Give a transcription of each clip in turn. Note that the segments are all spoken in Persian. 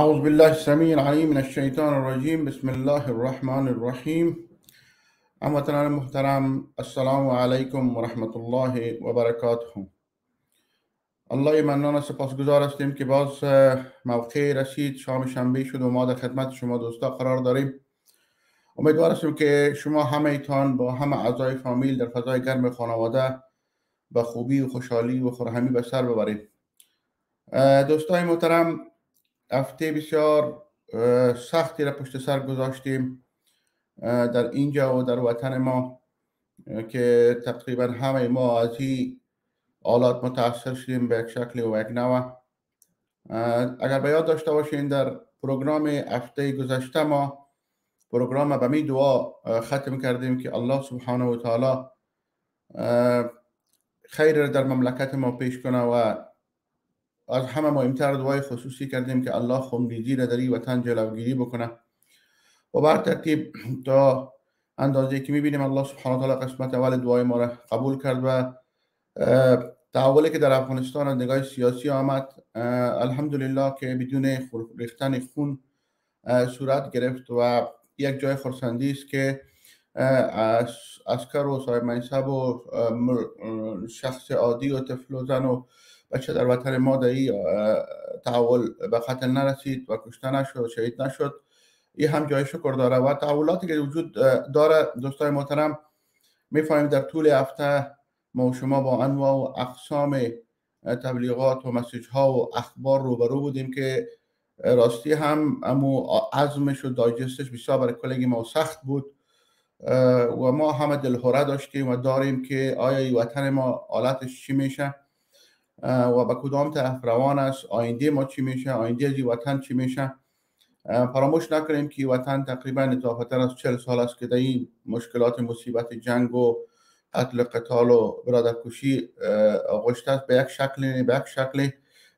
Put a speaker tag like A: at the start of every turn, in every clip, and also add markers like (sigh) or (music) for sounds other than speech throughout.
A: أعوذ بالله السميع العليم من الشيطان الرجيم. بسم الله الرحمن الرحیم هموطنان محترم السلام علیکم و رحمت الله و برکاته الله منان سپاسگزار هستیم که باز موقع رسید. شام شنبه شد و ما در خدمت شما دوستا قرار داریم. امیدوار هستیم که شما همه ایتان با همه اعضای فامیل در فضای گرم خانواده به خوبی و خوشحالی و خورهمی به سر ببریم. دوستای محترم هفته بسیار سختی را پشت سر گذاشتیم در اینجا و در وطن ما که تقریبا همه ما از این آلات متاثر شدیم به یک شکل و یک نوع. اگر یاد داشته باشین در پروگرام هفته گذشته ما پروگرام به می دعا ختم کردیم که الله سبحانه و تعالی خیر در مملکت ما پیش کنه و از همه مهمتر دعای خصوصی کردیم که الله خونریزی را در این وطن جلوگیری بکنه. و بر ترتیب تا اندازه که می‌بینیم الله سبحانه و قسمت اول دعای ما را قبول کرد و تحولی که در افغانستان از نگاه سیاسی آمد الحمدلله که بدون ریختن خون صورت گرفت و یک جای خرسندی است که اسکر و صاحب منصب و شخص عادی و طفل و بچه در وطن ما در تحول به قتل نرسید و کشته نشد شهید نشد. این هم جای شکر داره و تحولاتی که وجود داره دوستای محترم می‌فهمیم در طول هفته ما و شما با انواع و اقسام تبلیغات و مسیج ها و اخبار روبرو بودیم که راستی هم امو عزمش و دایجستش بسیار برای کلگی ما سخت بود. و ما همه دلهوره داشتیم و داریم که آیا وطن ما حالتش چی میشه؟ و به کدام طرف روان است آینده ما چی میشه آینده از وطن چی میشه. فراموش نکنیم که وطن تقریبا اضافتر از چل سال است که در این مشکلات مصیبت جنگ و قتل قتال و برادرکشی آغشته است به یک شکل به یک شکلی.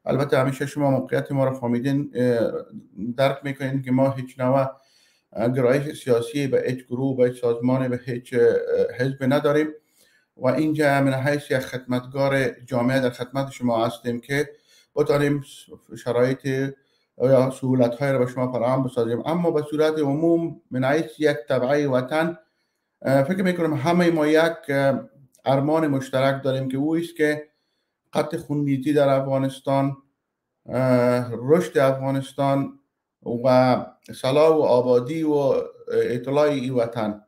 A: البته همیشه شما موقعیت ما را فهمیدین درک می‌کنین که ما هیچ نوع گرایش سیاسی به هیچ گروه به هیچ سازمان به هیچ حزب نداریم. و اینجا من حیث یک خدمتگار جامعه در خدمت شما هستیم که بتانیم شرایط یا سهولت های را به شما فراهم بسازیم. اما به صورت عموم من حیث یک طبعه وطن فکر می‌کنم همه ما یک ارمان مشترک داریم که او است که قطع خونریزی در افغانستان رشد افغانستان و صلاح و آبادی و اطلاع ای وطن.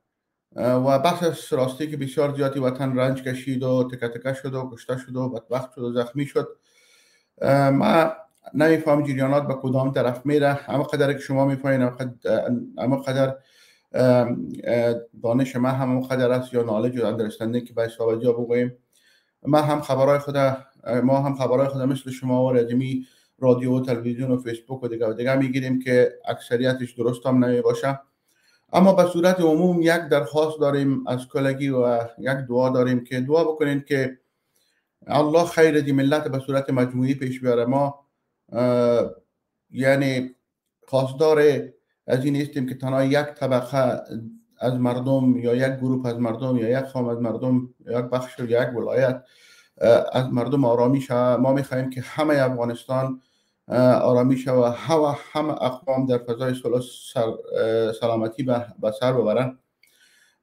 A: و بخش راستی که بسیار زیادی وطن رنج کشید و تکه تکه شد و کشته شد و بدبخت شد و زخمی شد. ما نمیفهم جریانات به کدام طرف میره. اما قدر که شما می‌فهمین اما قدر دانش ما هم قدر است یا نالج و اندرستنده که به جا بگوییم ما هم خبرهای خود ما هم خبرهای خود مثل شما و رادیو و تلویزیون و فیسبوک و دیگه و دیگه می‌گیریم که اکثریتش درست هم نمی باشه اما به صورت عموم یک درخواست داریم از کلگی و یک دعا داریم که دعا بکنین که الله خیر دی ملت به صورت مجموعی پیش بیاره. ما یعنی خواستار از این نیستیم که تنها یک طبقه از مردم یا یک گروه از مردم یا یک خام از مردم یا یک بخش یا یک ولایت از مردم آرامی ما می‌خواهیم که همه افغانستان آرامی و همه همه اقوام در فضای سلامتی به سر ببرن.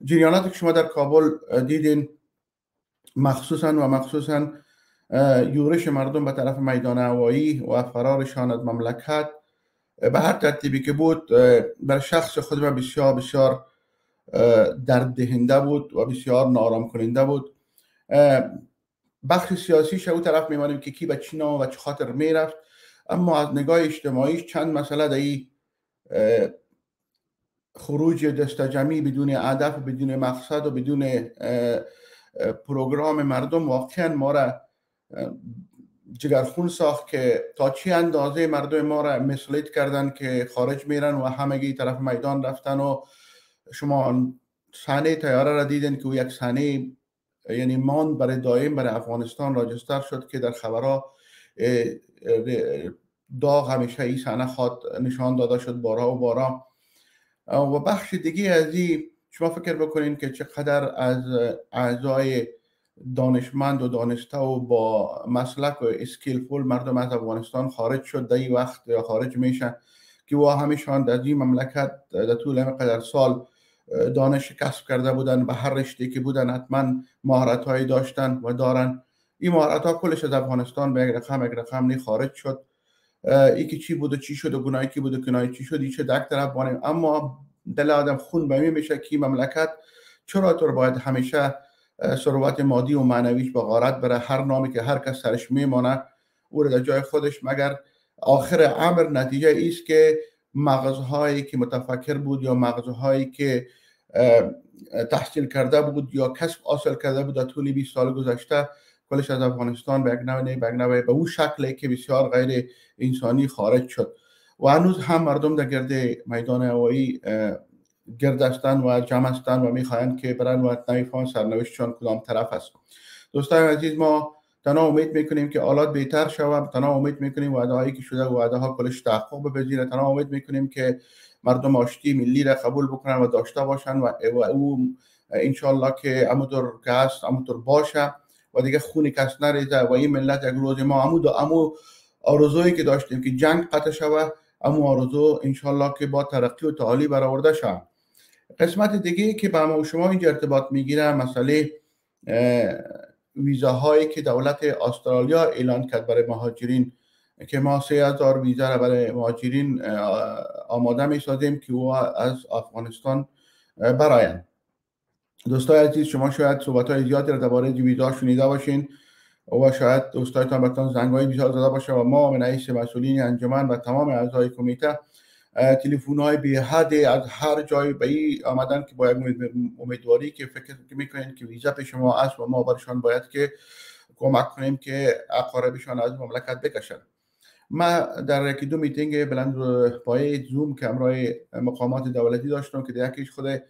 A: جریاناتی که شما در کابل دیدین مخصوصا و مخصوصا یورش مردم به طرف میدان هوایی و فرارشان از مملکت. به هر ترتیبی که بود بر شخص خود من بسیار بسیار درد دهنده بود و بسیار نارام کننده بود. بخش سیاسی شو طرف میمانیم که کی به چی و چه خاطر می‌رفت. اما از نگاه اجتماعی چند مسئله در خروج دست جمعی بدون هدف و بدون مقصد و بدون پروگرام مردم واقعا ما را جگرخون ساخت که تا چی اندازه مردم ما را مسلیت کردن که خارج میرن و همگی طرف میدان رفتن و شما صحنه تیاره را دیدن که او یک صحنه یعنی مان برای دائم برای افغانستان راجستر شد که در خبرها داغ همیشه این صحنه خواد نشان داده شد بارها و بارها. و بخش دیگه از این شما فکر بکنین که چقدر از اعضای دانشمند و دانسته و با مسلک و اسکیلفول مردم از افغانستان خارج شد در این وقت خارج میشه که و همیشان در این مملکت در طول قدر سال دانش کسب کرده بودن به هر رشته که بودن حتما مهارت هایی داشتن و دارن. این مهارت ها کلش از افغانستان به یک رقم یک رقم خارج شد. ای که چی بود و چی شد و گناهی کی بود و گناهی چی شد چه دک بانیم. اما دل آدم خون به میشه که مملکت چرا طور باید همیشه ثروت مادی و معنویش به غارت بره؟ هر نامی که هر کس سرش میمانه او در جای خودش مگر آخر امر نتیجه است که مغزهایی که متفکر بود یا مغزهایی که تحصیل کرده بود یا کسب حاصل کرده بود در طول 20 سال گذشته کلش از افغانستان به یک به اون شکلی که بسیار غیر انسانی خارج شد. و هنوز هم مردم در گرد میدان هوایی گرد هستند و جمع هستند و می‌خواهند که برن و نمی‌فهمن سرنوشتشان کدام طرف است. دوستان عزیز ما تنها امید می‌کنیم که آلات بهتر شود. تنها امید می‌کنیم وعده هایی که شده وعده ها کلش تحقق بپذیره تنها امید می‌کنیم که مردم آشتی ملی را قبول بکنن و داشته باشن و او انشالله که امودر که هست امودر باشه. و دیگه خونی کس نریزه و این ملت یک روز ما. امو امو آرزویی که داشتیم که جنگ قطع شوه امو آرزو انشالله که با ترقی و تعالی برآورده شد قسمت دیگه که با ما شما اینجا ارتباط می‌گیره مسئله ویزاهایی که دولت استرالیا اعلان کرد برای مهاجرین. که ما سه هزار ویزا را برای مهاجرین آماده می سازیم که او از افغانستان براین دوستای عزیز شما شاید صحبت های زیادی را درباره ویزا شنیده باشین و شاید دوستایتان بتان زنگ های بسیار زده باشه و ما من رئیس مسئولین انجمن و تمام اعضای کمیته تلفن های بی حد از هر جای به این آمدن که باید امیدواری که فکر می‌کنین که ویزا پیش شما است و ما برشان باید که کمک کنیم که اقاربشان از مملکت بکشن ما در یکی دو میتینگ بلند پای زوم که امرای مقامات دولتی داشتم که در یکیش خود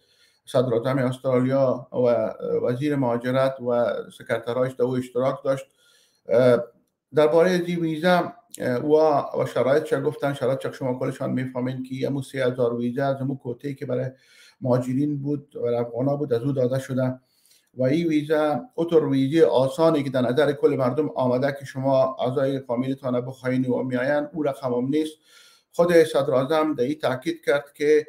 A: صدر استرالیا و وزیر مهاجرت و سکرترایش در اشتراک داشت. درباره دی ویزا و و شرایط چه گفتن؟ شرایط چه شما کلشان می‌فهمین که امو سی هزار ویزا از امو کوته که برای مهاجرین بود و افغانا بود از او داده شده. و این ویزا اوتور ویزی آسانی که در نظر کل مردم آمده که شما اعضای فامیلتان بخواین و میاین او رقم هم نیست. خود صدر اعظم در این تاکید کرد که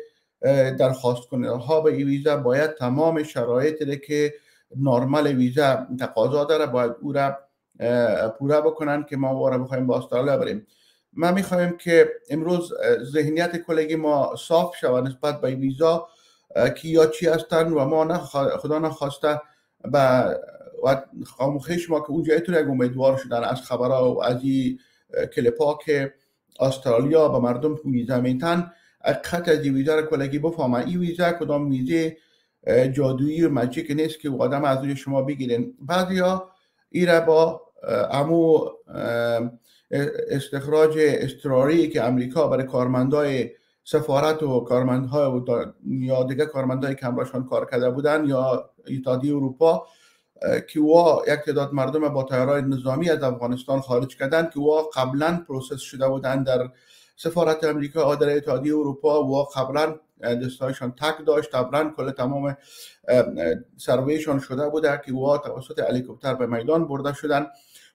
A: درخواست کننده ها به این ویزا باید تمام شرایط که نرمال ویزا تقاضا داره باید او را پوره بکنن که ما واره بخوایم با استرالیا بریم. ما می‌خوایم که امروز ذهنیت کلگی ما صاف شود نسبت به ویزا که یا چی هستن و ما نه خدا نخواسته و خاموخش ما که اونجا تو امیدوار شدن از خبرها و از این کلپا که استرالیا به مردم ویزا میتن حقیقت از ویزا را کلگی بفهمه این ویزا کدام ویزه جادویی و مجیک نیست که آدم از روی شما بگیرین بعضی ها ای با امو استخراج استراری که امریکا برای کارمندای سفارت و کارمندهای و یا دیگه کارمندهایی که همراهشان کار کرده بودن یا اتحادیه اروپا که وا یک تعداد مردم با تیارهای نظامی از افغانستان خارج کردن. که وا قبلا پروسس شده بودن در سفارت امریکا در اتحادیه اروپا و قبلا دستایشان تک داشت. قبلا کل تمام سرویشان شده بوده که وا توسط هلیکوپتر به میدان برده شدن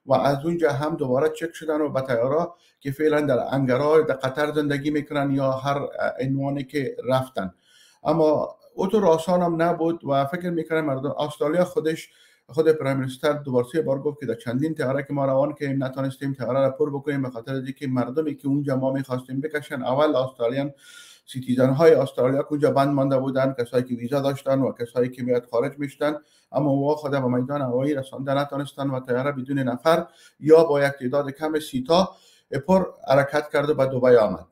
A: و از اونجا هم دوباره چک شدن و به تیارا که فعلا در انگرا در قطر زندگی می‌کنن یا هر عنوانی که رفتن. اما اوتو آسان هم نبود و فکر می‌کنم مردم استرالیا خودش خود prime minister دوباره بار گفت که در چندین تیاره که ما روان که نتونستیم تیاره را پر بکنیم به خاطر اینکه مردمی که اونجا ما می‌خواستیم بکشن اول Australian citizen های استرالیا کجا بند مانده بودن کسایی که ویزا داشتن و کسایی که میاد خارج میشتن اما او خود به میدان هوایی رسانده نتونستن و تیاره بدون نفر یا با یک تعداد کم seat ا پر حرکت کرده به دوبای آمد.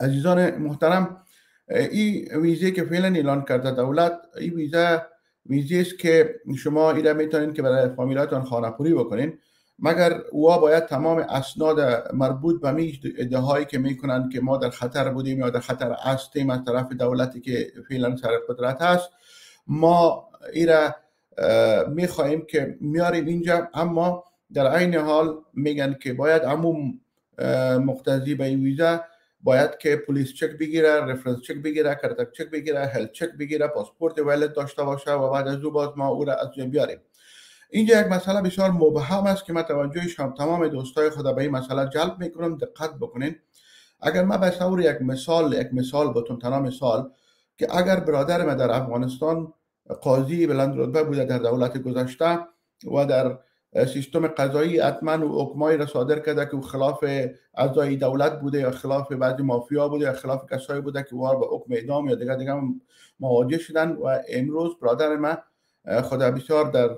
A: عزیزان محترم این ویزه که فعلا اعلان کرده دولت این ویزه ویزه است که شما ایره می‌تونید که برای فامیلاتان خانه پوری بکنین. مگر او باید تمام اسناد مربوط به می ادعاهایی که می‌کنند که ما در خطر بودیم یا در خطر هستیم از طرف دولتی که فعلا سر قدرت هست ما ایره می‌خواهیم که میاریم اینجا. اما در عین حال میگن که باید عموم مقتضی به این ویزا باید که پلیس چک بگیره رفرنس چک بگیره کرتک چک بگیره هل چک بگیره پاسپورت ولد داشته باشه و بعد از او باز ما او را از بیاریم. اینجا یک مسئله بسیار مبهم است که من توجه شما تمام دوستای خدا به این مسئله جلب می‌کنم. دقت بکنین. اگر ما به صور یک مثال یک مثال بتون تنها مثال که اگر برادر ما در افغانستان قاضی بلند رتبه بوده در دولت گذشته و در سیستم قضایی حتما و حکمایی را صادر کرده که خلاف اعضای دولت بوده یا خلاف بعضی مافیا بوده یا خلاف کسایی بوده که وار به حکم اعدام یا دیگه دیگه مواجه شدن. و امروز برادر ما خدا بسیار در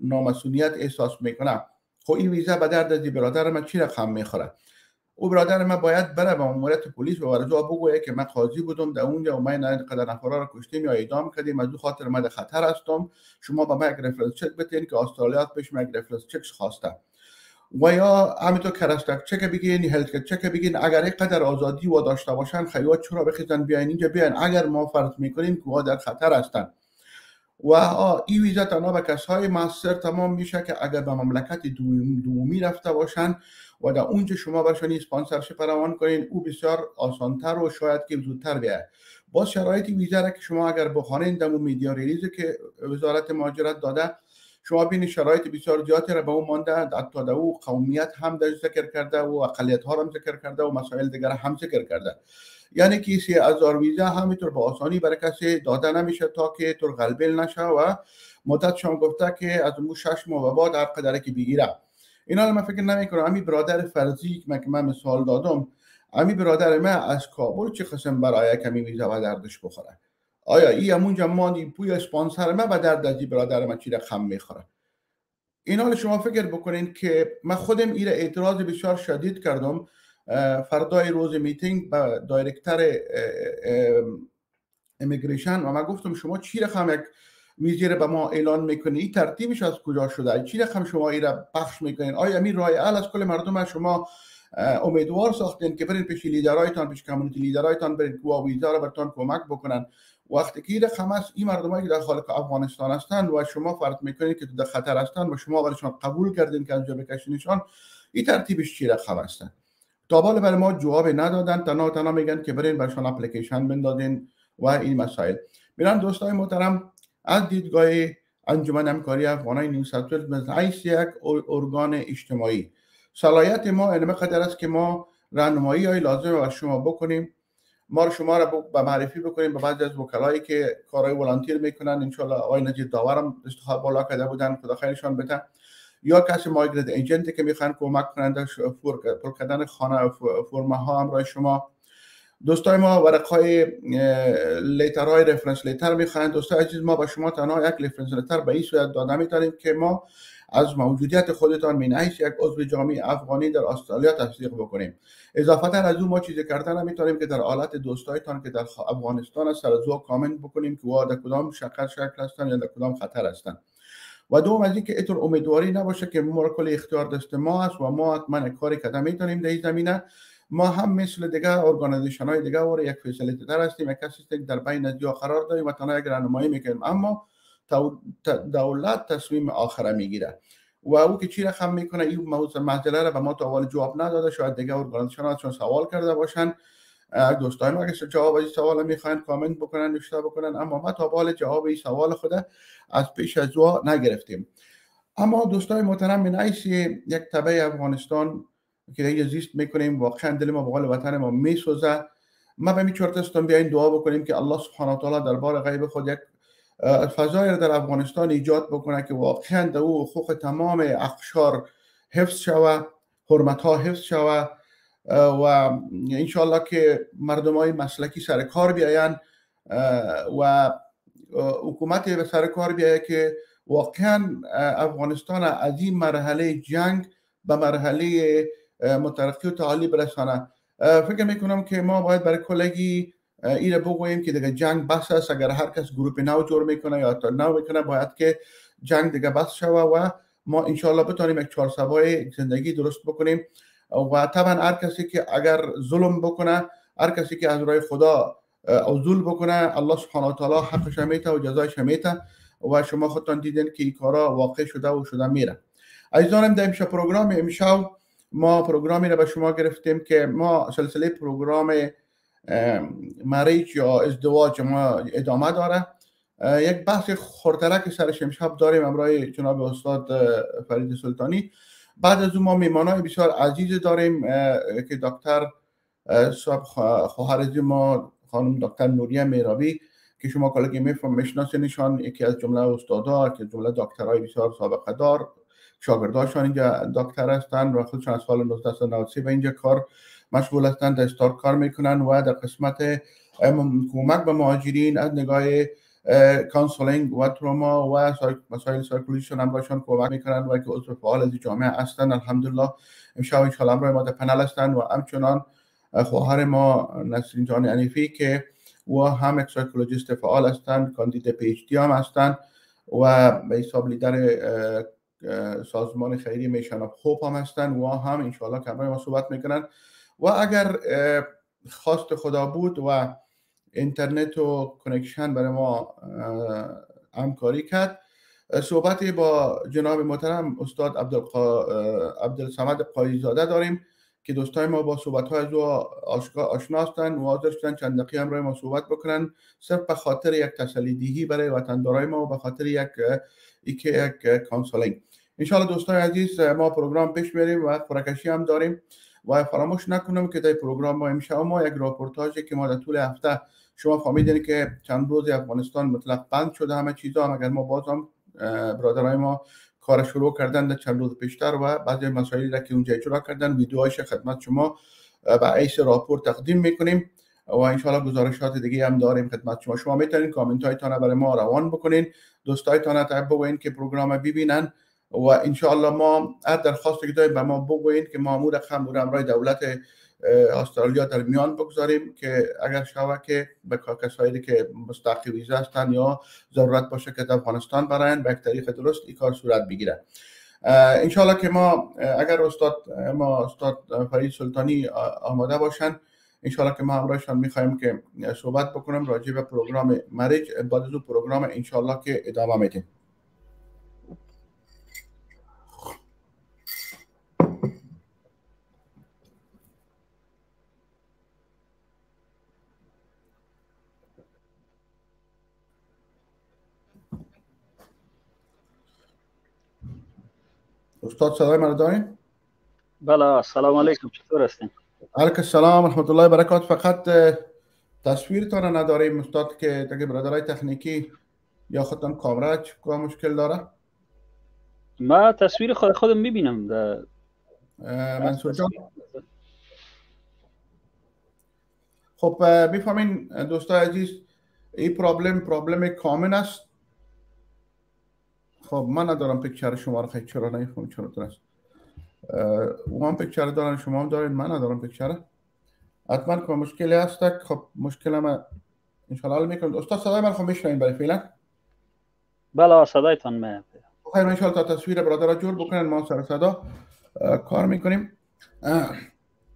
A: نامسئولیت احساس می‌کنه خب این ویزا به درد برادر من چی رقم می‌خوره او برادر من باید بره به ماموریت پلیس و ورجا بگویه که من قاضی بودم در اونجا و من قدر نفرا را کشتیم یا اعدام کردیم. از خاطر من خطر هستم. شما به من یک رفرنس چک بتین که استرالیا پیش من یک رفرنس چک خواسته. و یا همینطور کرستک چک بگین هلت چک بگین. اگر یک قدر آزادی و داشته باشن خیوات چرا بخیزن؟ بیاین اینجا بیاین. اگر ما فرض می‌کنیم که در خطر هستن. و این ویزا تنها به کسهای موثر تمام میشه که اگر به مملکت دومی رفته باشن و در اونجا شما برشان اسپانسرشپ روان کنین. او بسیار آسانتر و شاید که زودتر بیاید. باز شرایط ویزا را که شما اگر بخوانین در میدیا ریلیز که وزارت مهاجرت داده شما بین شرایط بسیار زیادی را به اون مانده در او قومیت هم در ذکر کرده و اقلیت ها هم ذکر کرده و مسائل دیگر هم ذکر کرده. یعنی که سی هزار ویزا همینطور به آسانی برای کسی داده نمیشه تا که طور غلبیل نشه و مدت شما گفته که از اون شش ماه بعد هر قدر که بگیره اینا من فکر نمی کنم امی برادر فرضی که من مثال دادم امی برادر من از کابل چه قسم برای کمی ویزا و دردش بخوره. آیا ای همون جمعانی پوی اسپانسر من و درد از برادر من چی خم می‌خوره؟ این حال شما فکر بکنین که من خودم ایره اعتراض بسیار شدید کردم. فردای روز میتینگ با دایرکتر امیگریشن و من گفتم شما چی رقم یک ویزی به ما اعلان می‌کنی این ترتیبش از کجا شده؟ چی رقم شما ای را بخش می‌کنین؟ آیا می رای از کل مردم شما امیدوار ساختین که برین پیش لیدرایتان پیش کمیونیتی لیدرایتان برین که ویزا را برتان کمک بکنن؟ وقتی که این رقم است این مردمایی که در خالق افغانستان هستند و شما فرض می‌کنید که در خطر هستند و شما اگرشان قبول کردین که از بکشینشان این ترتیبش چی رقم هستند تا حال برای ما جواب ندادن. تنها تنها میگن که برین برشان اپلیکیشن بندازین و این مسائل. میرن دوستای محترم از دیدگاه انجمن همکاری افغانای نیو ساوت مثل یک ارگان اجتماعی. صلاحیت ما علم قدر است که ما راهنمایی های لازم از شما بکنیم. ما رو شما را به معرفی بکنیم به بعضی از وکلایی که کارهای ولانتیر می‌کنن. انشالله آقای نجیب داورم استخاب بالا کرده بودن. خدا خیرشان بده. یا کسی مایگرد ایجنتی که می‌خوان کمک کنند پر کردن خانه فرمه ها همراه شما. دوستای ما ورقای لیتر های رفرنس لیتر می‌خواین دوستای عزیز ما با شما تنها یک رفرنس لیتر به این صورت داده می‌تونیم که ما از موجودیت خودتان می نهیش یک عضو جامعه افغانی در استرالیا تصدیق بکنیم. اضافتا از اون ما چیزی کردن می‌تونیم که در حالت دوستایتان که در افغانستان است از کامنت بکنیم که وا در کدام شکل شکل هستن یا در کدام خطر هستن. و دوم از اینکه اینطور امیدواری نباشه که ما کل اختیار دست ما است و ما حتما کاری کردن می‌تونیم در این زمینه. ما هم مثل دیگه ارگانیزیشن های دیگه و یک فیصله تر هستیم یک کسی در بین از قرار داریم و تنها یک راهنمایی می‌کنیم. اما دولت تصمیم آخره می‌گیره. و او که چی رقم می‌کنه این موضوع مسئله را به ما تا جواب نداده شاید دیگه ارگانیزیشن چون سوال کرده باشن. دوستان ما اگه جواب این سوال می‌خواین کامنت بکنن نوشته بکنن. اما ما تا حال جواب این سوال خود از پیش از نگرفتیم. اما دوستان محترم من یک تبع افغانستان که دیگه زیست می‌کنیم واقعا دل ما بقال وطن ما میسوزه. ما به می چرتستان بیاین دعا بکنیم که الله سبحانه و تعالی در بار غیب خود یک فضای در افغانستان ایجاد بکنه که واقعا در او حقوق تمام اخشار حفظ شوه حرمت ها حفظ شوه و انشالله که مردم های مسلکی سر کار بیاین و حکومت به سر کار بیایه که واقعا افغانستان از این مرحله جنگ به مرحله مترقی و تعالی برسانه فکر می‌کنم که ما باید برای کلگی این بگوییم که دیگه جنگ بس است. اگر هر کس گروپ نو جور می‌کنه یا تا نو می‌کنه باید که جنگ دیگه بس شوه و ما انشالله بتانیم یک چهار سبای زندگی درست بکنیم. و طبعا هر کسی که اگر ظلم بکنه هر کسی که از راه خدا ظلم بکنه الله سبحانه و تعالی حقش میته و جزایش میته و شما خودتان دیدین که این کارا واقع شده و شده میره. عزیزانم در امشب پروگرام امشب ما پروگرامی را به شما گرفتیم که ما سلسله پروگرام مریج یا ازدواج ما ادامه داره. یک بحث خورترک سرش امشب داریم امرای جناب استاد فرید سلطانی. بعد از اون ما میمانای بسیار عزیز داریم که دکتر صاحب خواهر ما خانم دکتر نوریه میرابی که شما کالگی میفهم میشناسینشان یکی از جمله استادا که جمله دکترای بسیار سابقه دار شاگرداشان اینجا دکتر هستند و خودشان از سال 1993 به اینجا کار مشغول هستند دستار کار می‌کنن و در قسمت کمک به مهاجرین از نگاه counselling و تروما و مسائل سایکولوژیشون هم باشون کمک می‌کنن و که عضو فعال از جامعه هستند. الحمدلله امشب انشاءالله همراه ما در پنل هستند و همچنان خواهر ما نسرین جان عنیفی که و هم یک psychologist فعال هستند کاندید PhD هم هستند و به حساب لیدر سازمان خیری میشن. خوب هم هستند و هم انشاءالله که ما صحبت می‌کنن. و اگر خواست خدا بود و اینترنت و کنکشن برای ما همکاری کرد صحبتی با جناب محترم استاد عبدالسمد قایزاده داریم که دوستای ما با صحبت های از آشنا هستند و حاضر شدن چند دقیقه هم ما صحبت بکنن. صرف به خاطر یک تسلیدهی برای وطندارای ما و به خاطر یک ایک یک counselling انشاءالله دوستای عزیز ما پروگرام پیش میریم و قرعه‌کشی هم داریم و فراموش نکنم که در پروگرام ما امشب ما یک راپورتاژی که ما در طول هفته شما فهمیدین که چند روز افغانستان مطلق بند شده همه چیزا هم اگر ما بازم برادرای ما کار شروع کردن در چند روز پیشتر و بعضی مسائلی را که اونجا اجرا کردن ویدیوهایش خدمت شما به حیث راپور تقدیم می‌کنیم و انشاءالله گزارشات دیگه هم داریم خدمت شما. شما می‌تونین کامنت هایتان برای ما روان بکنین. دوستایتان تایب بگوین که پروگرام ببینن. و انشاءالله ما هر درخواست که داریم به ما بگوین که ما امور رقم امرای دولت استرالیا در میان بگذاریم که اگر شوه که به کسایی که مستقی ویزا هستن یا ضرورت باشه که افغانستان براین به طریق درست این کار صورت بگیره. انشاءالله که ما اگر استاد ما استاد فرید سلطانی آماده باشن انشاءالله که ما همراهشان می‌خوایم که صحبت بکنم راجع به پروگرام مرج بعد از پروگرام انشاءالله که ادامه میدیم. استاد صدای من دارین؟
B: بله سلام علیکم چطور هستین؟
A: علیکم السلام رحمت الله برکات فقط تصویرتان نداریم استاد که دیگه برادرای تکنیکی یا خودم کامرا چه مشکل داره؟
B: ما تصویر خود خودم می‌بینم
A: منصور جان خب می‌فهمین دوستای عزیز این پرابلم پرابلم کامن است خب من ندارم پیکچر شما رو خیلی چرا نمیفهم چرا درست او هم پیکچر دارن شما هم دارین من ندارم پیکچر حتما که مشکلی هست خب مشکل ما انشاءالله حل می‌کنم. استاد صدای من خب میشنین برای فعلا.
B: بله صدایتان میاد
A: خیر انشاءالله تا تصویر برادر جور بکنن ما سر صدا کار می‌کنیم.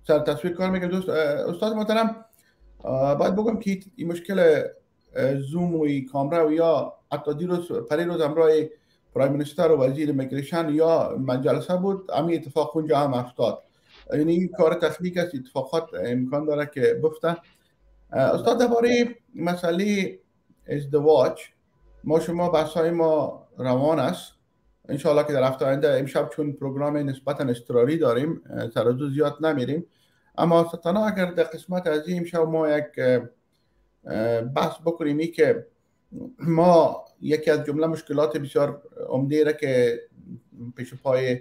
A: سر تصویر کار می‌کنیم. دوست استاد محترم باید بگم که این مشکل زوم و کامرا و یا حتی دیروز پری روز همراه پرایم منستر و وزیر میگریشن یا مجلسه بود امی اتفاق اونجا هم افتاد. یعنی این کار تخلیق است اتفاقات امکان داره که بفته. استاد درباره مسئله ازدواج ما شما بحث ما روان است. انشاءالله که در هفته آینده امشب چون پروگرام نسبتا استراری داریم ترازو زیاد نمیریم. اما تنها اگر در قسمت از این امشب ما یک بحث بکنیم ای که ما یکی از جمله مشکلات بسیار عمده را که پیش پای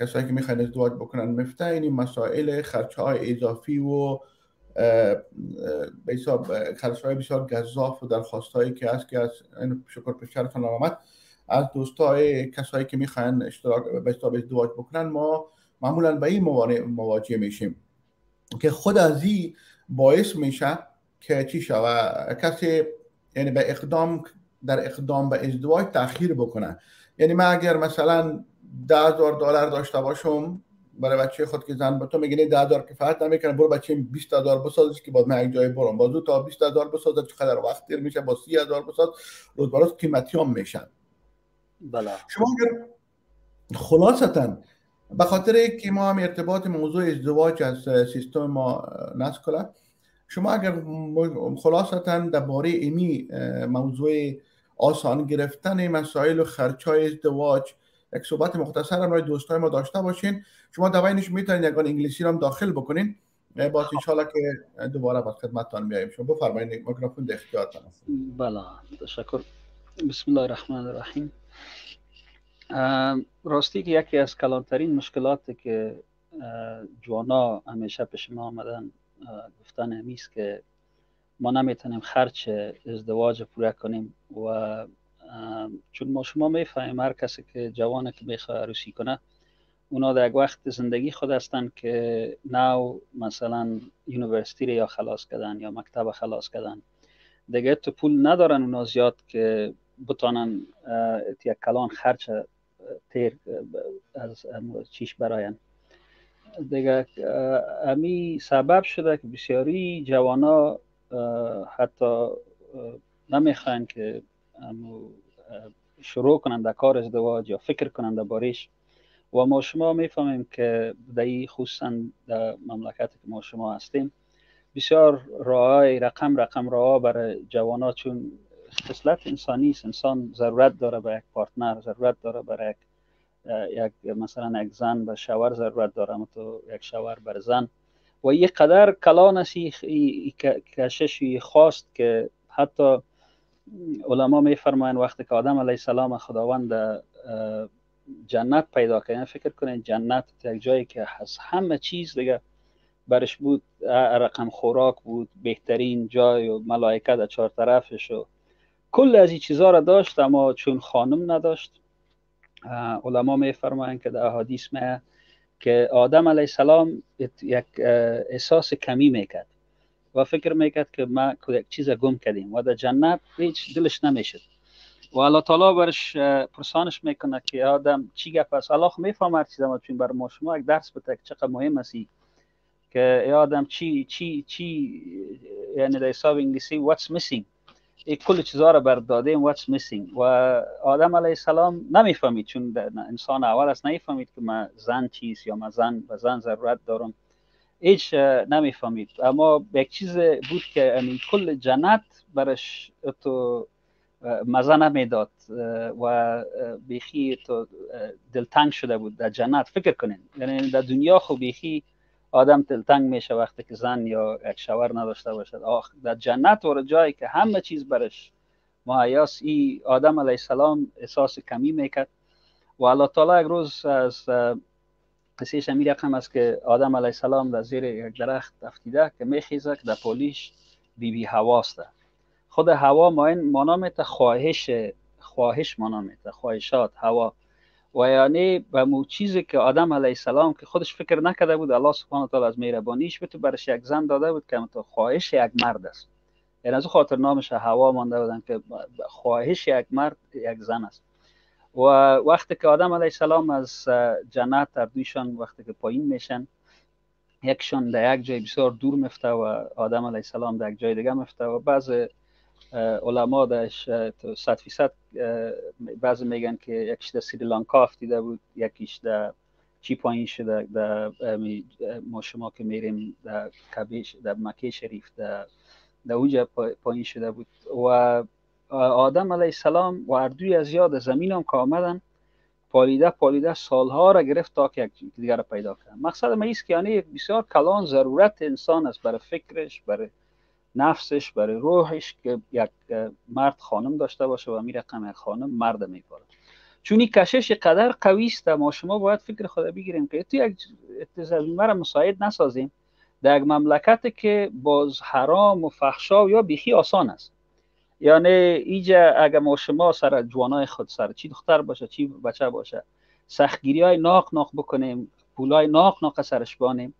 A: کسایی که می‌خواین ازدواج بکنن مفته این مسائل خرچه های اضافی و خرچه های بسیار گذاف و درخواست هایی که هست که از شکر پشترتان آمد. از دوستای کسایی که می‌خواین اشتراک به ازدواج بکنن ما معمولا به این مواجه میشیم که خود از این باعث میشه که چی شوه کسی یعنی به اقدام در اقدام به ازدواج تاخیر بکنه یعنی من اگر مثلا ده هزار دلار داشته باشم برای بچه خود که زن با تو میگه ده هزار کفایت نمی‌کنه برو بچه 20 هزار بسازش که بعد من یک جای برم. بازو تا 20 هزار بسازه چقدر وقت دیر میشه با 30 هزار بساز روز بروز قیمتی هم میشن.
B: بله.
A: شما اگر خلاصتا به خاطر که ما هم ارتباط موضوع ازدواج از سیستم ما نسکله شما اگر خلاصتا درباره ایمی موضوع آسان گرفتن مسائل و خرچای ازدواج یک صحبت مختصر هم دوستای ما داشته باشین. شما دوینش می‌تونید یکان انگلیسی رو هم داخل بکنین. با ان که دوباره با خدمتتان بیاییم. شما بفرمایید میکروفون در اختیارتان
B: بله تشکر. بسم الله الرحمن الرحیم. راستی که یکی از کلانترین مشکلاتی که جوانا همیشه پیش ما آمدن گفتن همیست که ما نمی‌تونیم خرچ ازدواج پوره کنیم و چون ما شما می‌فهمیم هر کسی که جوانه که می‌خواه عروسی کنه اونا در یک وقت زندگی خود هستن که نو مثلا یونیورسیتی یا خلاص کردن یا مکتب خلاص کردن. دیگه تو پول ندارن اونا زیاد که بتانن یک کلان خرچ تیر از چیش براین دیگه امی سبب شده که بسیاری جوانا حتی نمی‌خواین که شروع کنند در کار ازدواج یا فکر کنند در باریش و ما شما می‌فهمیم که در خصوصا در مملکت که ما شما هستیم بسیار راه رقم رقم راه برای جوانات چون خصلت انسانی است انسان ضرورت داره به یک پارتنر ضرورت داره برای یک یک مثلا یک زن به شوهر ضرورت داره تو یک شوهر بر زن. و یک قدر کلان است کششی خواست که حتی علما میفرمایند وقتی که آدم علیه السلام خداوند جنت پیدا کنه فکر کنید جنت یک جایی که از همه چیز دیگه برش بود رقم خوراک بود بهترین جای و ملائکه در چهار طرفش و کل از این چیزها را داشت اما چون خانم نداشت. علما میفرمایند که در احادیث می که آدم علیه السلام یک احساس کمی می‌کرد و فکر می‌کرد که ما یک چیز گم کردیم و در جنت هیچ دلش نمی‌شد. و الله تعالی برش پرسانش می‌کنه که آدم چی گپ است؟ الله می‌فهمه هر چیز چون بر ما شما یک درس بده چقدر مهم است. که ای آدم چی چی چی یعنی در حساب انگلیسی what's missing ای کل چیزها را بر دادیم what's missing و آدم علیه السلام نمی‌فهمید چون انسان اول است نمی‌فهمید که من زن چیست یا من زن و زن ضرورت دارم. هیچ نمی‌فهمید. اما یک چیز بود که کل جنت برش تو مزه نمی‌داد و بیخی تو دلتنگ شده بود در جنت. فکر کنین. یعنی در دنیا خو بیخی آدم دلتنگ میشه وقتی که زن یا یک شوهر نداشته باشد. آخ در جنت و جایی که همه چیز برش. مهیاس ای آدم علیه السلام احساس کمی می‌کرد. و الله تعالی یک روز از قصه شمی رقم است که آدم علیه السلام در زیر یک درخت افتیده که میخیزه که در پولیش بی بی هواسته خود هوا مانامت خواهش خواهش مانامت خواهشات هوا. و یعنی به مو چیزی که آدم علیه السلام که خودش فکر نکرده بود الله سبحانه و تعالی از مهربانیش تو برش یک زن داده بود که تو خواهش یک مرد است. یعنی از خاطر نامش هوا مانده بودن که خواهش یک مرد یک زن است. و وقتی که آدم علیه السلام از جنت اردویشان وقتی که پایین میشن یکشان در یک جای بسیار دور مفته و آدم علیه السلام در یک جای دیگه مفته و بعض علما درش صد فیصد بعضی میگن که یکیش در سریلانکا افتیده بود یکیش در چی پایین شده در ما شما که میریم در کبیش در مکه شریف در در اونجا پایین شده بود. و آدم علیه السلام و اردوی از یاد زمین هم که آمدن پالیده پالیده سالها را گرفت تا که یک دیگر پیدا کرد مقصد ما ایست که یعنی بسیار کلان ضرورت انسان است برای فکرش برای نفسش برای روحش که یک مرد خانم داشته باشه و میره یک خانم مرد میپاره. چون این کشش قدر قوی است ما شما باید فکر خود بگیریم که تو یک مرا مساعد نسازیم. در یک مملکت که باز حرام و فحشا یا بیخی آسان است. یعنی ایجا اگر ما شما سر جوانای خود سر چی دختر باشه چی بچه باشه سختگیری های ناق ناق بکنیم پولای ناق ناق سرش بانیم